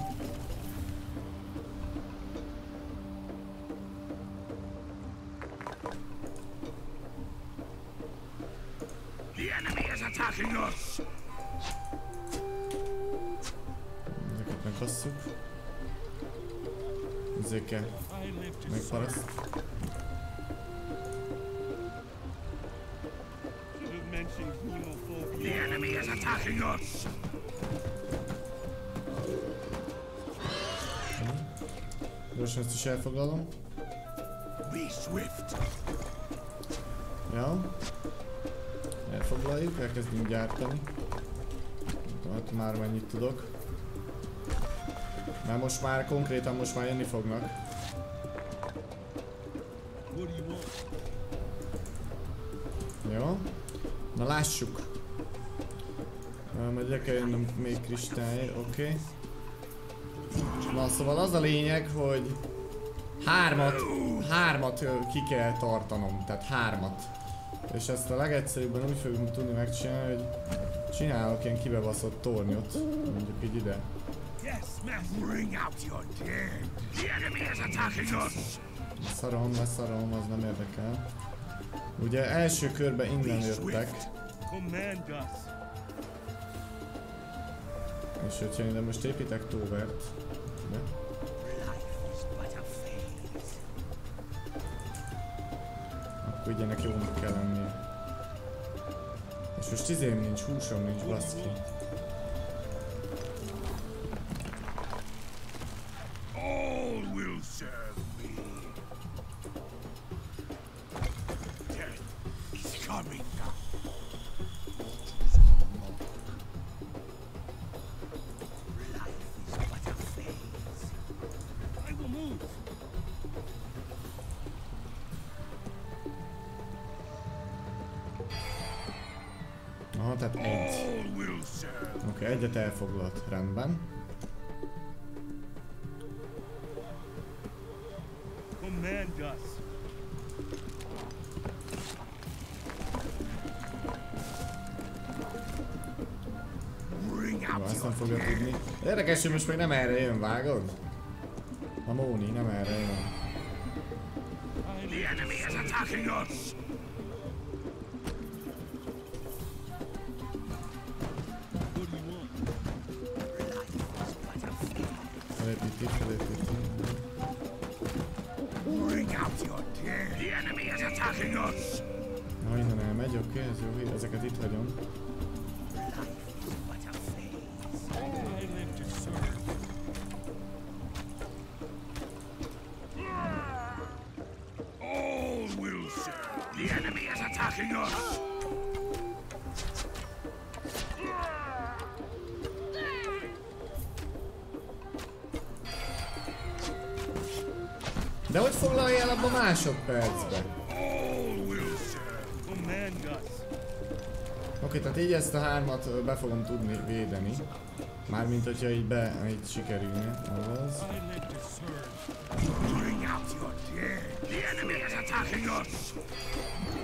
Swift! Ja. Elfoglaljuk, elkezdünk gyártani. Hát már mennyit tudok. Mert most már konkrétan most már jönni fognak. Jó. Na lássuk. Majd le kell jönnöm még kristály, oké. Okay. Na szóval az a lényeg, hogy hármat, hármat ki kell tartanom, tehát hármat. És ezt a legegyszerűbben úgy fogunk tudni megcsinálni, hogy csinálok ilyen kibebaszott tornyot, mondjuk így ide. Szarom, leszarom, az nem érdekel. Ugye első körben innen jöttek, és hogyha ide most építek tovert, ide, akkor ugye ennek jónak kell lennie. És most izém nincs, húsom nincs, baszki. Coming! Egyet elfoglalt, rendben. Command us. Jó, ezt nem fogja tudni. Érdekes, hogy most még nem erre jön, vágod? A Móni nem erre jön. The enemy is attacking us! Us! Na, innen elmegy, oké, okay, ez jó, ezeket itt hagyom. All will serve. The enemy is attacking us! De hogy foglalja el abba másodpercbe? Oké, tehát így ezt a hármat be fogom tudni védeni. Mármint, hogyha így be, így sikerülne, dead. The enemy is attacking us!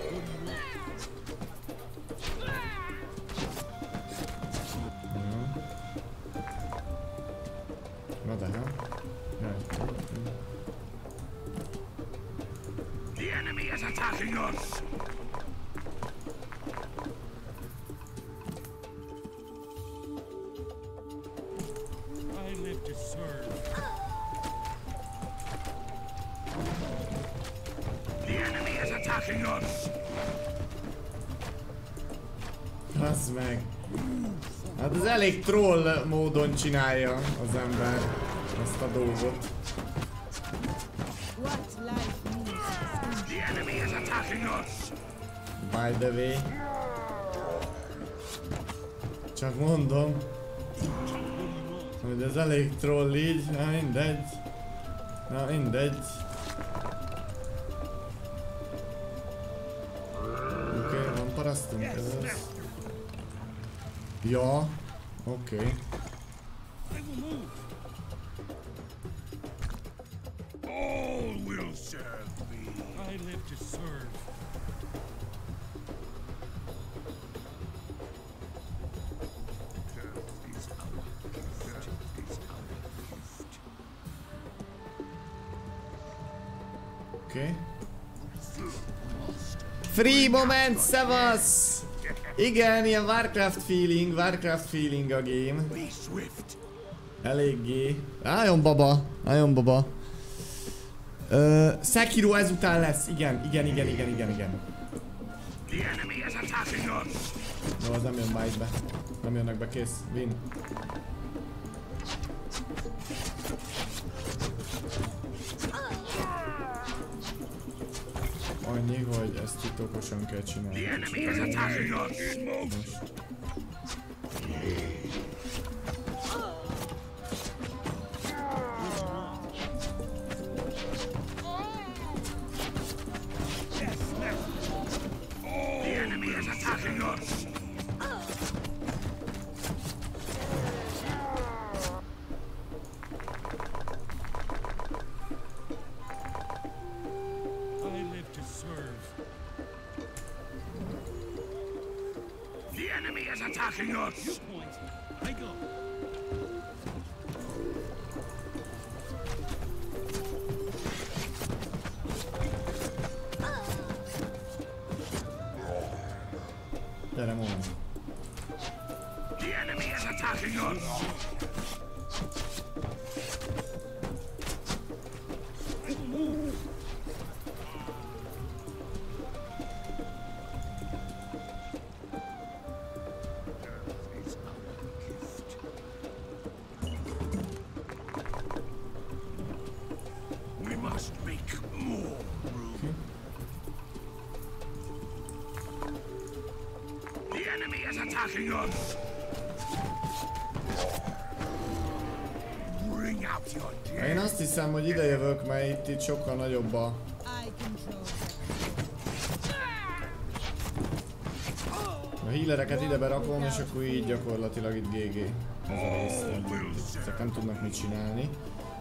Is attacking us! I live to serve. The enemy is attacking us! Az meg. Hát ez elég troll módon csinálja az ember ezt a dolgot. By the way. Csak mondom, hogy ez elég troll így, na mindegy. Na mindegy. Oké, okay, van parasztunk ez. Ja, oké. Okay. Free moment, szevasz! Igen, ilyen Warcraft feeling, Warcraft feeling a game. Eléggé. Álljon baba, álljon baba. Ö, Sekiro ezután lesz, igen, igen, igen, igen, igen, igen. Jó, az nem jön be. Nem jönnek be, kész. Win. Okosan kell csinálni. Most. Itt, sokkal nagyobb a... A healereket ide berakom, és akkor így gyakorlatilag itt GG. Ez a rész. Ezek nem tudnak mit csinálni.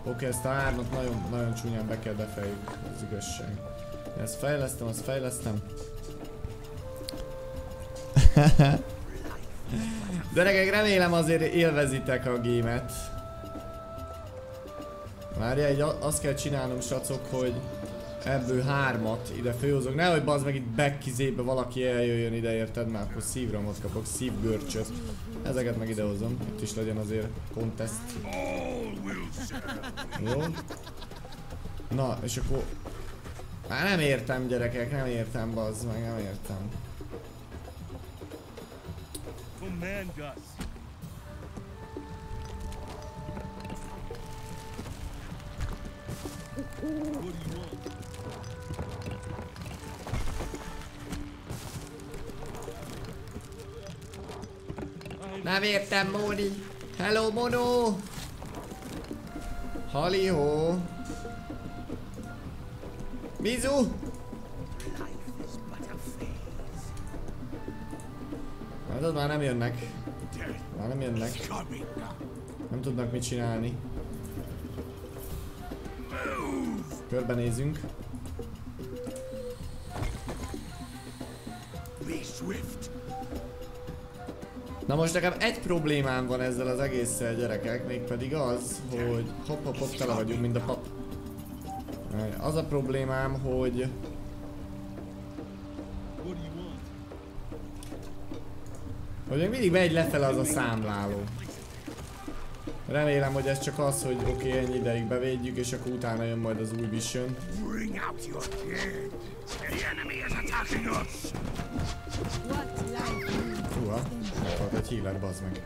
Oké, ezt a hármat nagyon, nagyon csúnyán be kell befejük, az igazság. Ezt fejlesztem, azt fejlesztem. Gyerekek, remélem azért élvezitek a gémet. Várja, egy azt kell csinálnom, sracok, hogy ebből hármat ide főhozok. Nehogy bazd meg itt backizébe valaki eljöjjön ide, érted? Már akkor szívramot kapok, szívgörcsöt. Ezeket meg idehozom, itt is legyen azért contest. Jó? Na, és akkor Már nem értem gyerekek, nem értem bazd meg, nem értem. Command us. Nem értem, Móni. Hello, Mono. Halihó. Mizu. Ott már nem jönnek. Már nem jönnek. Nem tudnak mit csinálni. Körbenézünk. Na most nekem egy problémám van ezzel az egésszel gyerekek, mégpedig az, hogy hopp hopp hopp tele vagyunk, mint a pap. Az a problémám, hogy? Hogy még mindig megy lefele az a számláló. Remélem, hogy ez csak az, hogy oké, okay, ennyi ideig bevédjük, és akkor utána jön majd az új needs Húha, meghalt egy healer, bazd meg.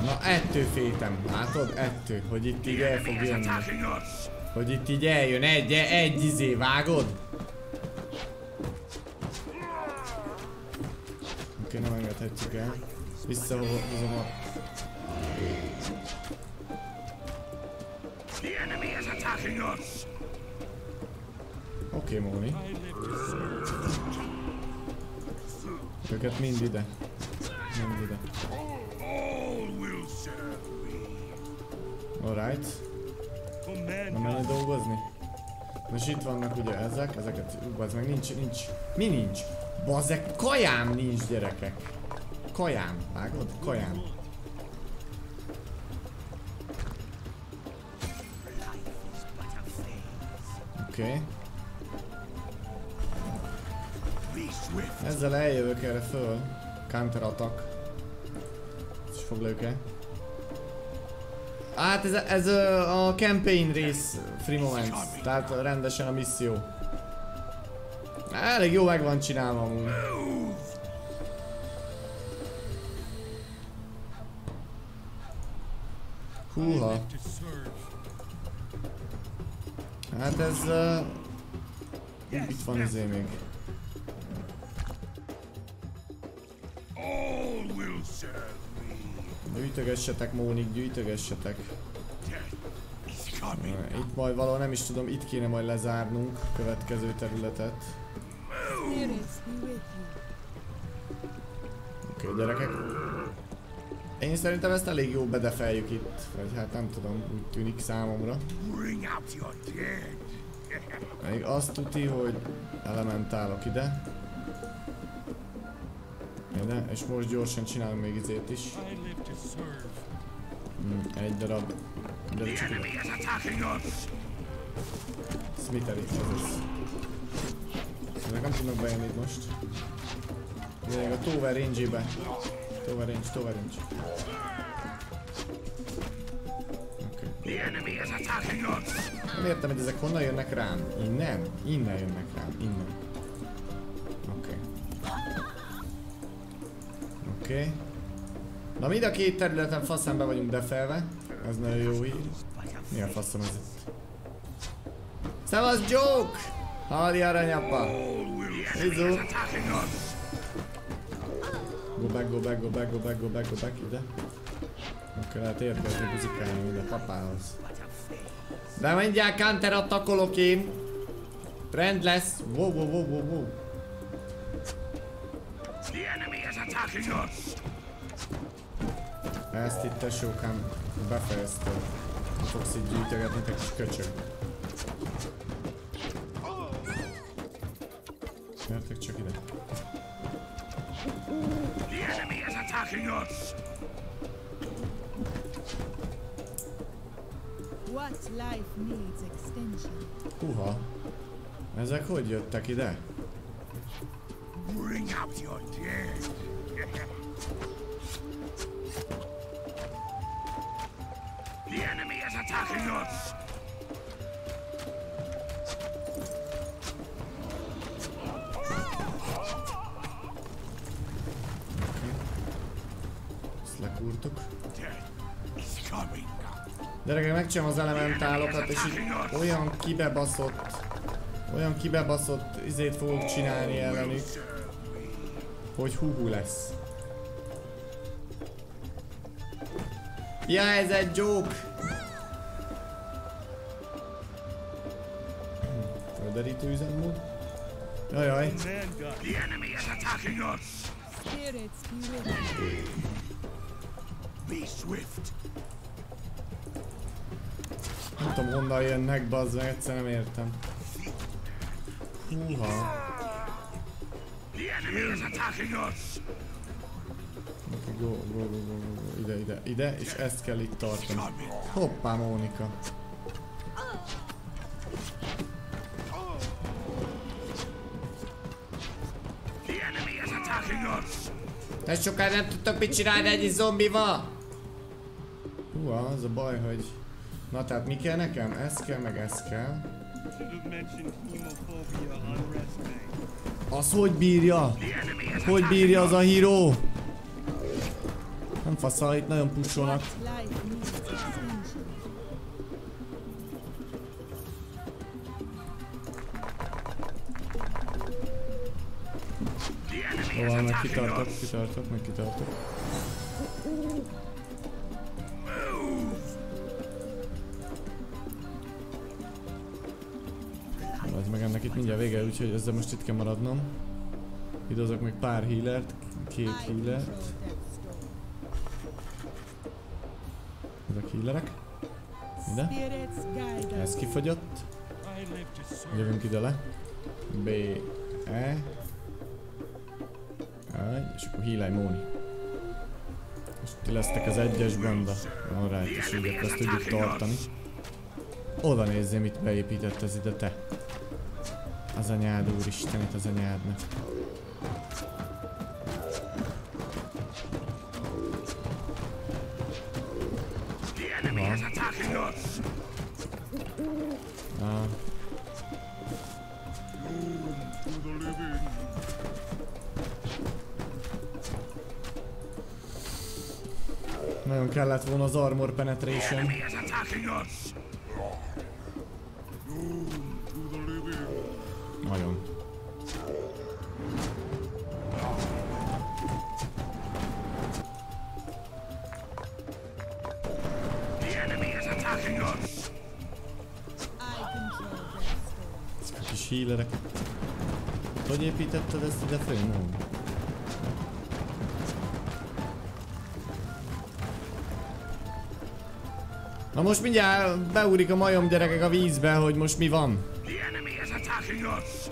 Na, ettől féltem, látod? Ettől, hogy itt így el fog jönni. Hogy itt így eljön egy, egy izé, vágod? Visszahozom a... Oké, Móni. I live to serve. Őket mind ide. Mind ide. Alright. Na menj dolgozni? Most itt vannak ugye ezek, ezeket, ú, az meg nincs, nincs. Mi nincs? Bazzek, kajám nincs gyerekek. Kajám, vágod? Kajám. Oké. Okay. Ezzel eljövök erre föl. Counter attack. És foglaljuk el. Hát ez, ez a campaign rész Free Moments. Tehát rendesen a misszió. Elég jó meg van csinálva amúgy. Húha. Hát ez... Uh, itt van izé még. Gyűjtögessetek Mónik, gyűjtögessetek. Itt majd valahol nem is tudom, itt kéne majd lezárnunk a következő területet. Oké, okay, gyerekek. Én szerintem ezt elég jó bedefeljük itt. Vagy hát nem tudom, úgy tűnik számomra. Még azt tuti, hogy elementálok ide. Ide, és most gyorsan csinálom még izét is. I live to serve. Mm, egy darab. De csak. Smittery, ez az. Ezek nem tudnak bejönni itt most. Még a Tower range-ébe. Is attacking us. Nem értem, hogy ezek honnan jönnek rám. Innen? Innen jönnek rám. Innen. Oké. Oké. Na mind a két területen faszán be vagyunk defelve. Ez nagyon jó hír. Mi a faszom ez itt? Szevasz Joke! Hali aranyapa! Izu! Go back, go back, go back, go back, go back, go back, ide. Oké, lehet érkezni buzikálni ide papához. De mindjárt counter attakolok én. Rend lesz. Wow, wow, wow, wow, wow. Ezt itt tesókám befejezted. Nem fogsz így gyűjtögetni, te kis köcsög. Gyertek csak ide. The enemy is attacking us. What life needs extension. Huha. Ezek hogy jöttek ide? Bring out your dead. The enemy is attacking us! Ezt lekúrtuk. Gyerekek, megcsinálom az elementálokat, és így olyan kibebaszott, olyan kibebaszott izét fogok csinálni ellenük, hogy hú lesz. Ja, ez egy joke! Földerítő üzemmód. Jajaj, The enemy is attacking us! Spirit, spirit. Be swift. nem tudom honnan jönnek, bazd meg, egyszer nem értem. Húha. Go, go, go, go, go, ide, ide, ide, és ezt kell itt tartani. Hoppá, Mónika. The enemy is attacking us! Te sokáig nem tudtok mit csinálni egy zombival? Az a baj, hogy... Na tehát mi kell nekem? Ez kell, meg ez kell. Az hogy bírja? Hogy bírja az a híró? Nem faszal, itt nagyon pusolnak. Jó, meg kitartok, kitartok, meg kitartok. Úgyhogy ezzel most itt kell maradnom. Idozok meg pár healert, két healert. Ezek healerek. Ide. Ez serve. Jövünk ide le. B, E. Egy, és akkor hílej Móni. És ti lesztek az egyes banda. Alright, és így ezt tudjuk tartani. Oda nézzél, mit beépített ez ide te. Az anyád, úristen, itt az anyádnak. Ah, nagyon kellett volna az armor penetration. Ezt ide? Móni? Na most mindjárt beúrik a majom gyerekek a vízbe, hogy most mi van. The enemy is attacking us!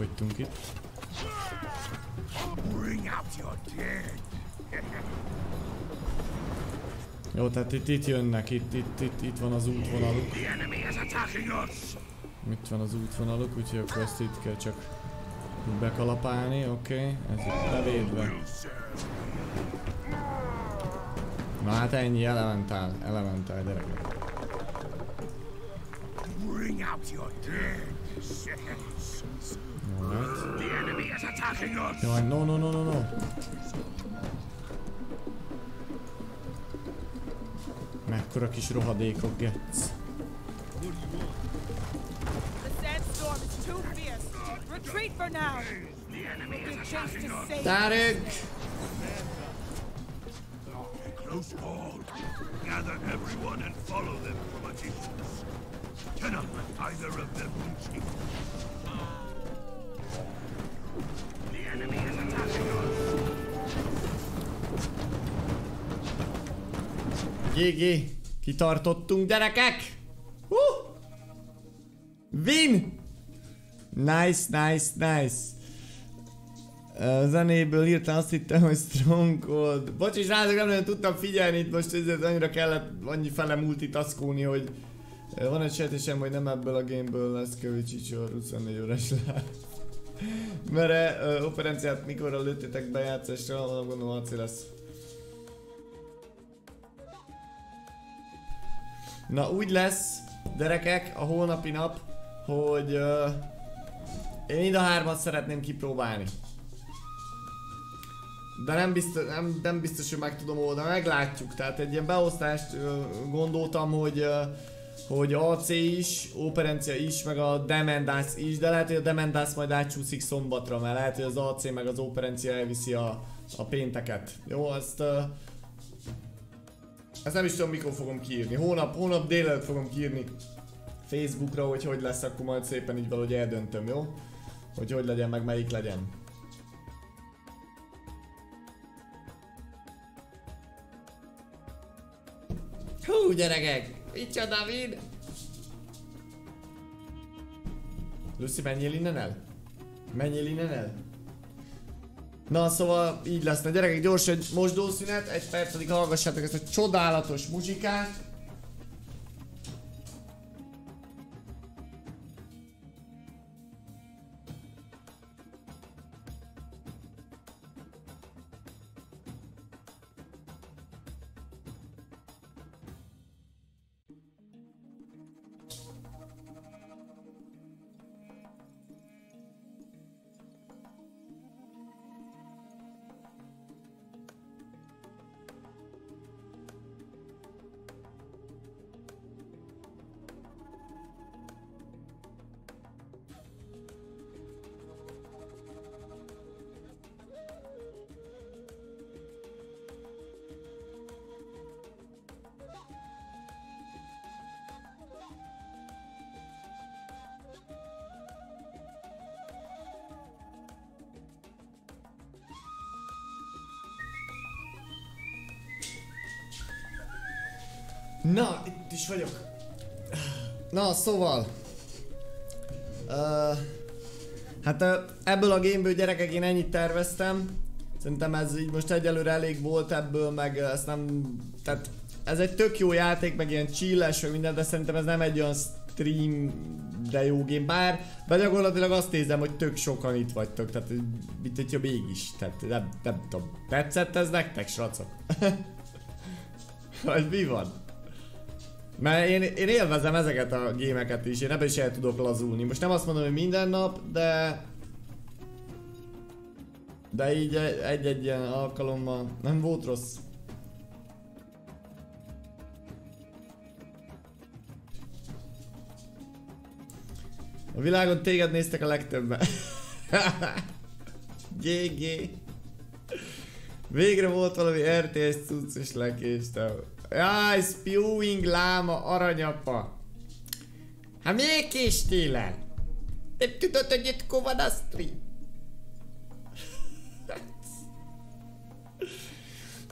Kifogytunk itt. Jó, tehát itt, itt jönnek, itt, itt, itt, itt van az útvonaluk. Itt van az útvonaluk, úgyhogy akkor ezt itt kell csak bekalapálni, oké. Okay. Ez itt serve. Na hát ennyi, elementál, elementál gyerekek. Bring out your dead! Yes. Alright. The enemy is attacking us! Jaj, no, no, no, no, no. Mekkora kis rohadékok, getsz. The sandstorm is too fierce. Retreat for now. The enemy is Give chase attacking to us! save. Tárünk! Close call. Gather everyone and follow them from a distance. Cannot let either of them reach GG! Kitartottunk, gyerekek! Hú! Win! Nice, nice, nice. A zenéből hirtelen azt hittem, hogy Stronghold. Bocsi, srácok, nem nagyon tudtam figyelni, itt most ezért annyira kellett annyi fele multitaskolni, hogy van egy sejtésem, hogy nem ebből a gameből lesz Kövicsicsor 24 órás live. Mert uh, operenciát mikorra lőttétek bejátszásra, gondolom AC lesz. Na úgy lesz, gyerekek, a holnapi nap, hogy uh, én mind a hármat szeretném kipróbálni. De nem biztos, nem, nem biztos, hogy meg tudom oldani, meglátjuk. Tehát egy ilyen beosztást uh, gondoltam, hogy uh, hogy AC is, Operencia is, meg a Demendász is, de lehet, hogy a Demendász majd átcsúszik szombatra, mert lehet, hogy az AC meg az Operencia elviszi a, a pénteket. Jó, ezt... Uh, ezt nem is tudom mikor fogom kiírni. Hónap, hónap délelőtt fogom kiírni Facebookra, hogy hogy lesz, akkor majd szépen így valahogy eldöntöm, jó? Hogy hogy legyen, meg melyik legyen. Hú, gyerekek! Micsoda vid? Lucy, menjél innen el? Menjél innen el? Na, szóval így lesz. Na gyerekek, gyors egy mosdószünet, egy perc, addig hallgassátok ezt a csodálatos muzsikát. Vagyok. Na, szóval. Uh, hát uh, ebből a gameből gyerekek én ennyit terveztem. Szerintem ez így most egyelőre elég volt ebből, meg uh, ezt nem... Tehát ez egy tök jó játék, meg ilyen chilles, meg minden, de szerintem ez nem egy olyan stream de jó game, bár, de gyakorlatilag azt nézem, hogy tök sokan itt vagytok, tehát mint hogyha mégis, tehát nem, nem tudom, tetszett ez nektek, sracok? Vagy mi van? Mert én, én élvezem ezeket a gémeket is, én ebben is el tudok lazulni. Most nem azt mondom, hogy minden nap, de... De így egy-egy ilyen alkalommal nem volt rossz. A világon téged néztek a legtöbben. GG. Végre volt valami RTS cucc és lekéstem. Jaj, spewing láma, aranyapa. Hát miért késtél el? Nem tudod, hogy itt van a stream?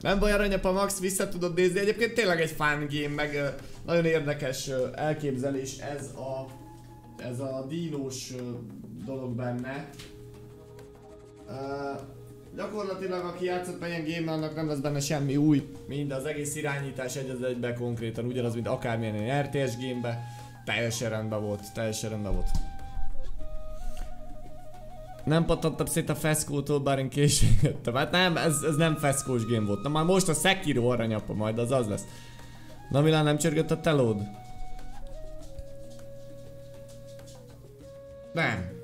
Nem baj, aranyapa, Max vissza tudod nézni. Egyébként tényleg egy fun game, meg nagyon érdekes elképzelés ez a ez a dinós uh, dolog benne. Uh, Gyakorlatilag aki játszott ilyen game annak nem lesz benne semmi új, mind az egész irányítás egy az egyben konkrétan ugyanaz, mint akármilyen ilyen RTS gamebe. Teljesen rendben volt, teljesen rendben volt. Nem pattantam szét a feszkótól, bár én későn jöttem. Hát nem, ez, ez nem feszkós game volt. Na már most a Sekiro aranyapa majd, az az lesz. Na Milán nem csörgött a telód? Nem.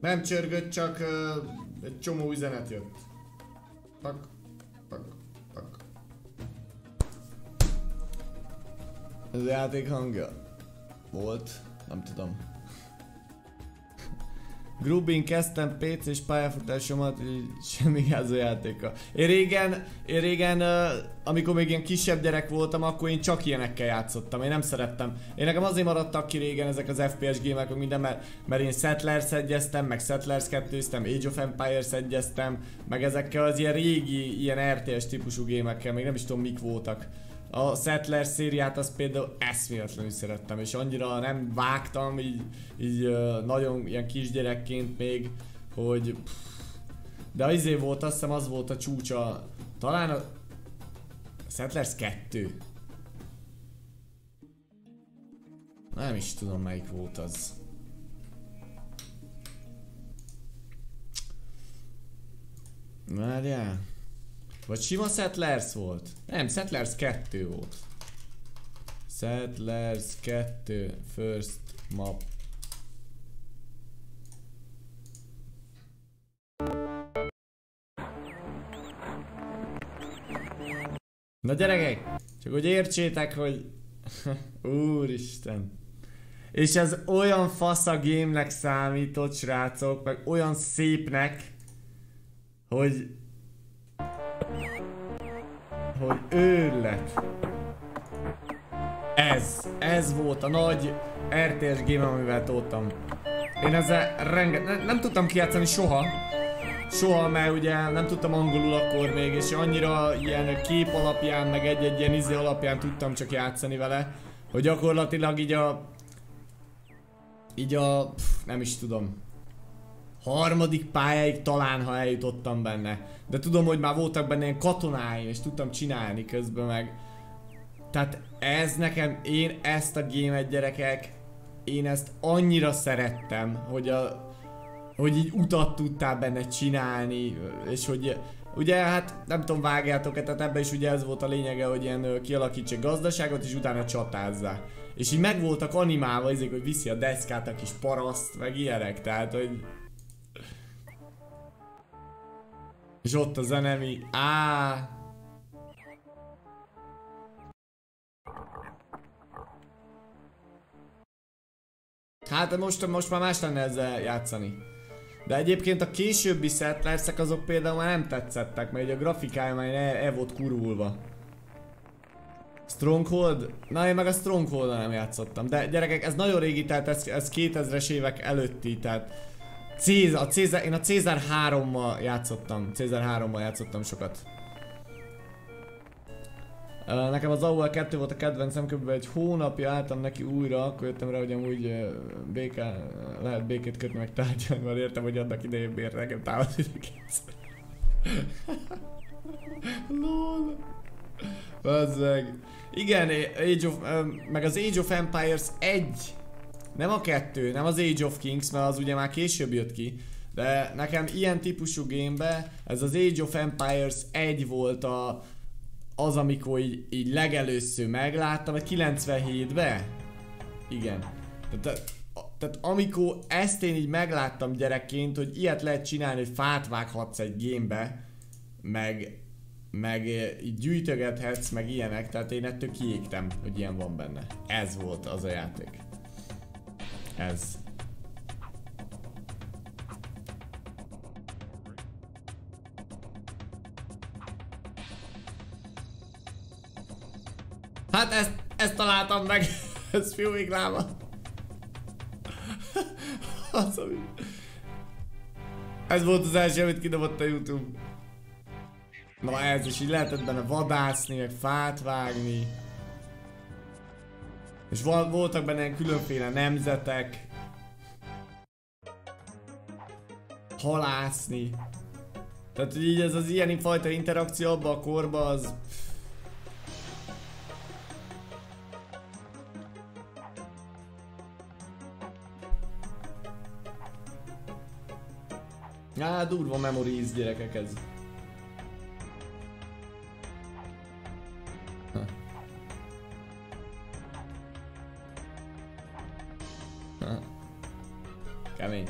Nem csörgött, csak uh, egy csomó üzenet jött. Pak, pak, pak. Ez a játék hangja? Volt, nem tudom. Grubin kezdtem PC és pályafutásomat, így semmi játéka. Én régen, én régen, amikor még ilyen kisebb gyerek voltam, akkor én csak ilyenekkel játszottam, én nem szerettem. Én nekem azért maradtak ki régen ezek az FPS gémek, minden, mert, mert én Settlers egyeztem, meg Settlers 2 Age of Empires egyeztem, meg ezekkel az ilyen régi, ilyen RTS típusú gémekkel, még nem is tudom mik voltak. A Settler szériát azt például eszméletlenül szerettem, és annyira nem vágtam, így, így nagyon ilyen kisgyerekként még, hogy... Pff, de az izé volt, azt hiszem az volt a csúcsa, talán a Settlers 2. Nem is tudom melyik volt az. Várjál. Vagy sima Settlers volt? Nem, Settlers 2 volt. Settlers 2 First Map. Na gyerekek, csak hogy értsétek, hogy... Úristen. És ez olyan fasz a game-nek számított, srácok, meg olyan szépnek, hogy... Hogy őrület. Ez, ez volt a nagy RTS game, amivel toltam. Én ezzel renget... Nem, nem tudtam kijátszani soha. Soha, mert ugye nem tudtam angolul akkor még, és annyira ilyen kép alapján, meg egy-egy ilyen izé alapján tudtam csak játszani vele, hogy gyakorlatilag így a... Így a... Pff, nem is tudom. Harmadik pályáig talán, ha eljutottam benne. De tudom, hogy már voltak benne ilyen katonáim, és tudtam csinálni közben meg. Tehát ez nekem, én ezt a gémet gyerekek, én ezt annyira szerettem, hogy a, hogy így utat tudtál benne csinálni, és hogy ugye hát nem tudom vágjátok-e, tehát ebben is ugye ez volt a lényege, hogy ilyen kialakíts egy gazdaságot, és utána csatázzá. És így meg voltak animálva, ezek, hogy viszi a deszkát a kis paraszt, meg ilyenek, tehát hogy... És ott az enemi, á, Hát most, most már más lenne ezzel játszani. De egyébként a későbbi settlersek azok például már nem tetszettek, mert a grafikája már el, el volt kurulva. Stronghold? Na én meg a stronghold nem játszottam, de gyerekek ez nagyon régi, tehát ez, ez 2000-es évek előtti, tehát Cézar, a Cézar, én a Cézar 3-mal játszottam, Cézar 3-mal játszottam sokat. Nekem az AOL 2 volt a kedvencem, kb. egy hónapja álltam neki újra, akkor jöttem rá, hogy amúgy béke, lehet békét kötni meg tárgyalni, mert értem, hogy annak idején bért nekem támadni LOL. Bazzeg. Igen, Age of, meg az Age of Empires 1. Nem a 2, nem az Age of Kings, mert az ugye már később jött ki. De nekem ilyen típusú gamebe, ez az Age of Empires 1 volt a, az, amikor így, így legelőször megláttam, vagy 97-be? Igen. Tehát, tehát amikor ezt én így megláttam gyerekként, hogy ilyet lehet csinálni, hogy fát vághatsz egy gémbe, meg, meg így gyűjtögethetsz, meg ilyenek, tehát én ettől kiégtem, hogy ilyen van benne. Ez volt az a játék. Ez. Hát ezt, ezt találtam meg. ez fiúmigláma. az, ami... Ez volt az első, amit kidobott a Youtube. Na ez is így lehetett benne vadászni, meg fát vágni. És voltak benne különféle nemzetek. Halászni. Tehát hogy így ez az ilyen fajta interakció abban a korban az Á, durva memories gyerekek ez. Kemény.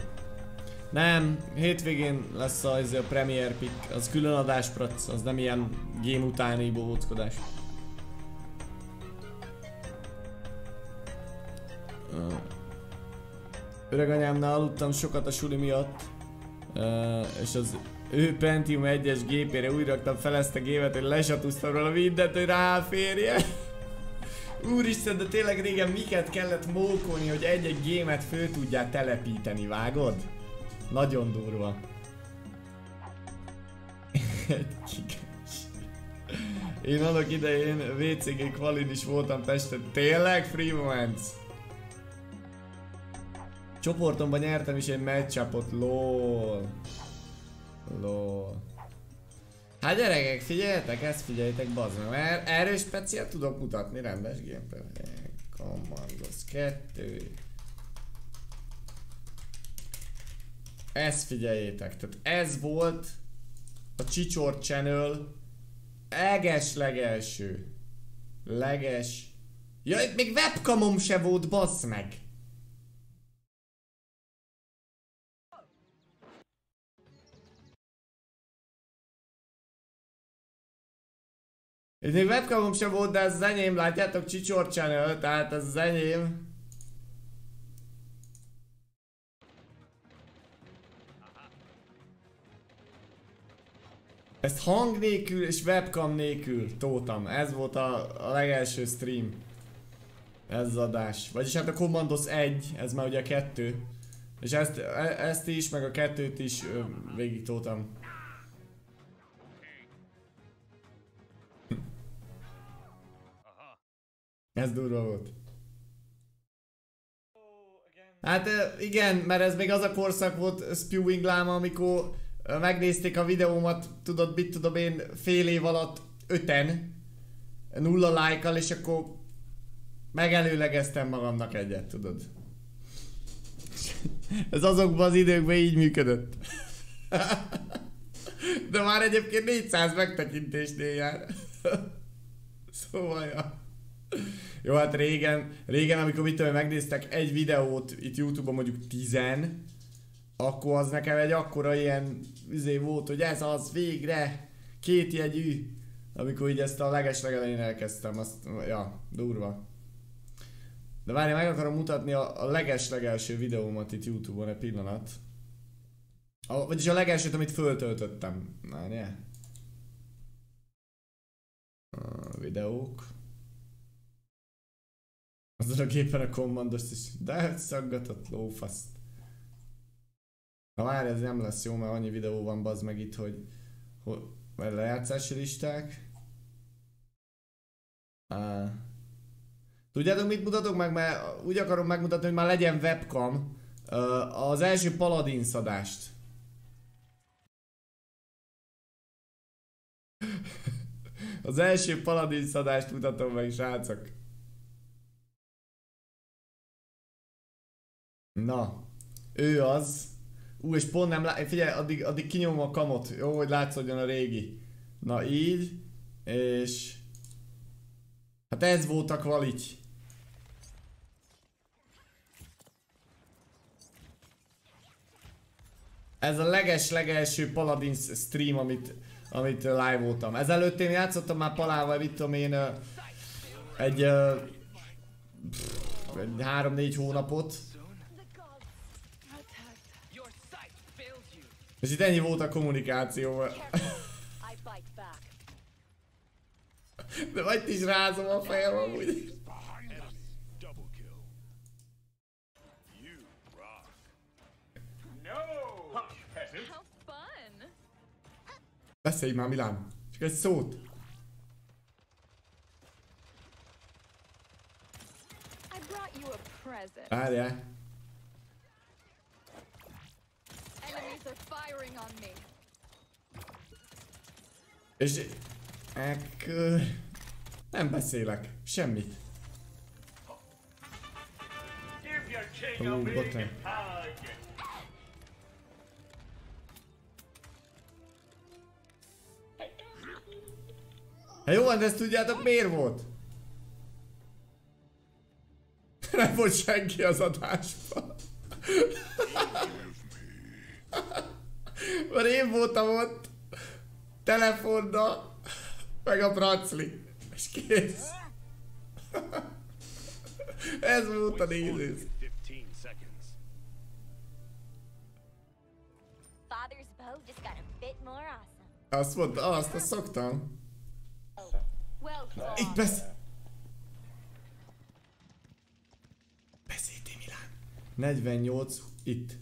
Nem, hétvégén lesz az a Premier Pick, az külön adás az nem ilyen game utáni bohóckodás. Öreganyámnál aludtam sokat a suli miatt, Uh, és az ő Pentium 1-es gépére úgy raktam fel ezt a gépet, hogy lesatúztam róla mindent, hogy ráférje. Úristen, de tényleg régen miket kellett mókolni, hogy egy-egy gémet föl tudják telepíteni, vágod? Nagyon durva. Én annak idején WCG Qualin is voltam Pesten. Tényleg? Free moments? Csoportomban nyertem is egy matchupot, lol. Lol. Hát gyerekek, figyeljetek, ezt figyeljétek, bazd meg, mert erről speciál tudok mutatni rendes gameplay. Commandos 2. Ezt figyeljétek, tehát ez volt a Csicsor Channel eges legelső. Leges. Ja, itt még webkamom se volt, bassz meg! Itt még webkamom se volt, de ez az enyém, látjátok, Csicsor Channel, tehát ez az enyém. Ezt hang nélkül és webcam nélkül toltam. Ez volt a, a legelső stream. Ez az adás. Vagyis hát a Commandos 1, ez már ugye a kettő. És ezt, e, ezt is, meg a kettőt is ö, végig toltam. Ez durva volt. Hát igen, mert ez még az a korszak volt Spewing Láma, amikor megnézték a videómat, tudod, mit tudom én, fél év alatt öten, nulla lájkal, és akkor megelőlegeztem magamnak egyet, tudod. Ez azokban az időkben így működött. De már egyébként 400 megtekintésnél jár. Szóval, ja. Jó, hát régen, régen, amikor mit tudom, megnéztek egy videót itt Youtube-on mondjuk 10 akkor az nekem egy akkora ilyen üzé volt, hogy ez az végre, két jegyű, amikor így ezt a leges legelején elkezdtem, azt, ja, durva. De várj, meg akarom mutatni a, a leges-legelső videómat itt Youtube-on egy pillanat. A, vagyis a legelsőt, amit föltöltöttem. Várj. Videók. Azon a gépen a kommandost is. De szaggatott lófaszt. Na már ez nem lesz jó, mert annyi videó van bazd meg itt, hogy, hogy lejátszási listák. Ah. Tudjátok mit mutatok meg? Mert úgy akarom megmutatni, hogy már legyen webcam. Uh, az első Paladin szadást. az első Paladin szadást mutatom meg, srácok. Na, ő az. Ú, és pont nem lá... Figyelj, addig, addig kinyomom a kamot. Jó, hogy látszódjon a régi. Na, így. És... Hát ez volt a kvalics. Ez a leges-legelső Paladin stream, amit, amit live voltam. Ezelőtt én játszottam már Palával, mit tudom én, egy, egy három-négy hónapot. És itt ennyi volt a kommunikáció. De vagy is rázom a fejem amúgy. Beszélj már Milán. Csak egy szót. Várjál. Enemies are firing on me. És... Ekkor... Nem beszélek. Semmit. Ó, botán. Hát jó, de ezt tudjátok miért volt? Nem volt senki az adásban. Mert én voltam ott telefonnal, meg a bracli. És kész. Ez volt a nézés. 15 seconds. Father's bow just got a bit more awesome. Azt mondta, azt, azt szoktam. Itt besz... Beszélti Milán. 48, itt.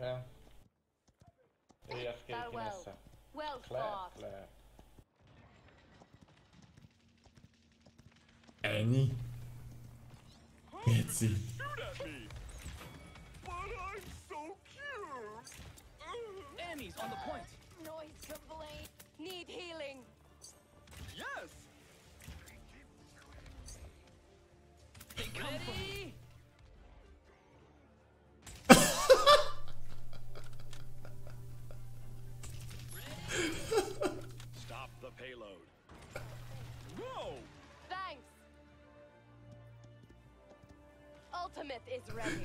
Ja. EFK Farewell. kinesse. Well Claire, fought. Claire. Ennyi. Geci. Enemies on the point. Noise complaint. Need healing. Yes. They come for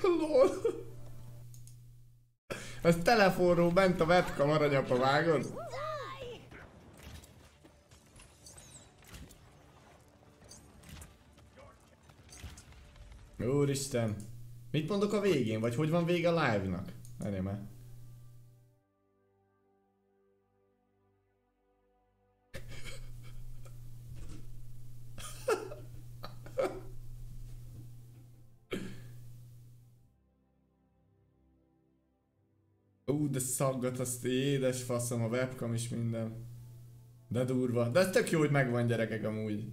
Lol. Ez telefonról ment a webcam aranyapa, vágod? Úristen. Mit mondok a végén? Vagy hogy van vége a live-nak? Várjál már. De szaggat azt édes faszom a webcam is minden. De durva. De ez tök jó, hogy megvan gyerekek amúgy.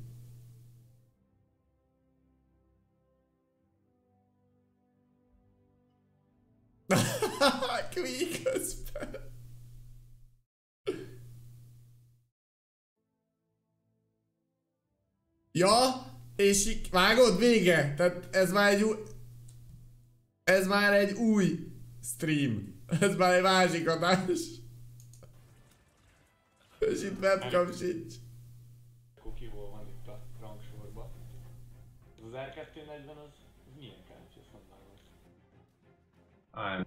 Kvik közben. Ja, és így vágod vége. Tehát ez már egy új... Ez már egy új stream. Ez már egy másik adás. És itt webcam sincs. Hol van itt a rangsorban? Ez az R240 az, az milyen kártya, meg.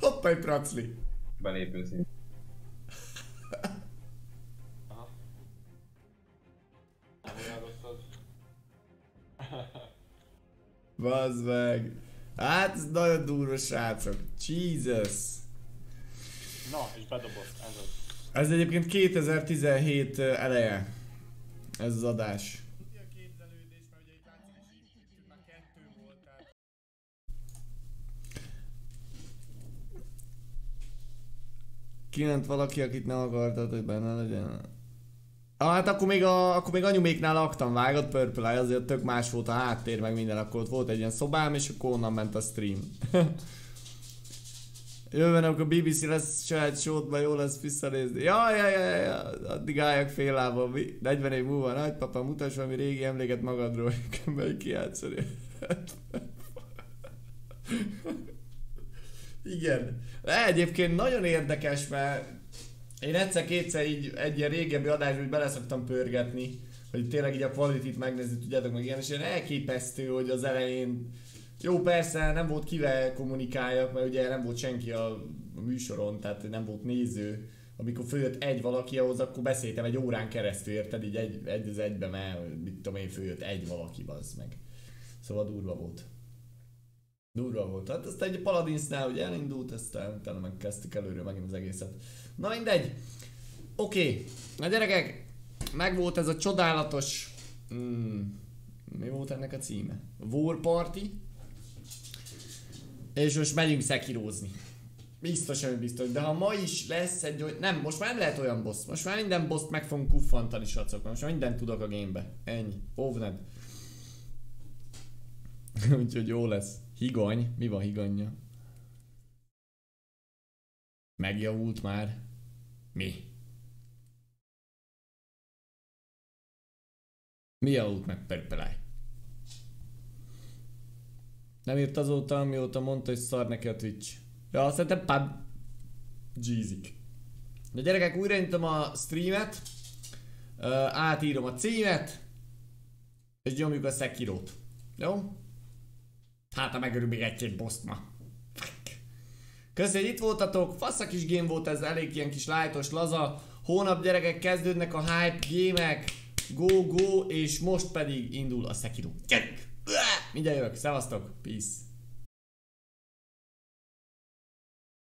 Hoppá, egy pracli. Belépő szint. Aha. Nem olyan rossz az. Bazd meg. Hát ez nagyon durva srácok. Jesus. Na, és bedobott, ez az. Ez egyébként 2017 eleje. Ez az adás. Kiment valaki, akit nem akartad, hogy benne legyen. Ah, hát akkor még, a, akkor még anyuméknál laktam, vágott Purple Eye, azért tök más volt a háttér, meg minden, akkor ott volt egy ilyen szobám, és akkor onnan ment a stream. Jövőben, amikor BBC lesz saját showtban, jó lesz visszanézni. Ja, ja, ja, ja, addig álljak fél lábon. Mi? 40 év múlva, nagypapa, mutass valami régi emléket magadról, melyik kijátszani. Igen. De egyébként nagyon érdekes, mert én egyszer-kétszer így egy ilyen régebbi adásban így beleszoktam pörgetni, hogy tényleg így a quality megnézni tudjátok meg ilyen, és ilyen elképesztő, hogy az elején jó, persze nem volt kivel kommunikáljak, mert ugye nem volt senki a műsoron, tehát nem volt néző. Amikor följött egy valaki ahhoz, akkor beszéltem egy órán keresztül, érted? Így egy, egy az egybe, mert mit tudom én, följött egy valaki, az meg. Szóval durva volt. Durva volt. Hát aztán egy Paladinsnál ugye elindult, aztán utána meg kezdtük előre megint az egészet. Na mindegy. Oké. Okay. Na gyerekek, meg volt ez a csodálatos... Mm, mi volt ennek a címe? War Party. És most megyünk szekirózni. Biztos, hogy biztos. De ha ma is lesz egy olyan... Nem, most már nem lehet olyan boss. Most már minden boss meg fogunk kuffantani, sacok. Most már mindent tudok a gamebe. Ennyi. Óvned. Úgyhogy jó lesz. Higany. Mi van higanya? Megjavult már. Mi? Mi javult meg Perpelej? Nem írt azóta, amióta mondta, hogy szar neki a Twitch. Ja, szerintem pub... Jeezik. De gyerekek, újraindítom a streamet. Uh, átírom a címet. És nyomjuk a Sekirót. Jó? Hát, ha megörül még egy-két boszt ma. Köszönjük, hogy itt voltatok. Fasz a kis game volt ez, elég ilyen kis lájtos, laza. Hónap gyerekek, kezdődnek a hype gémek. Go, go, és most pedig indul a Sekiro. Gyerünk! Mindjárt jövök, szevasztok, peace.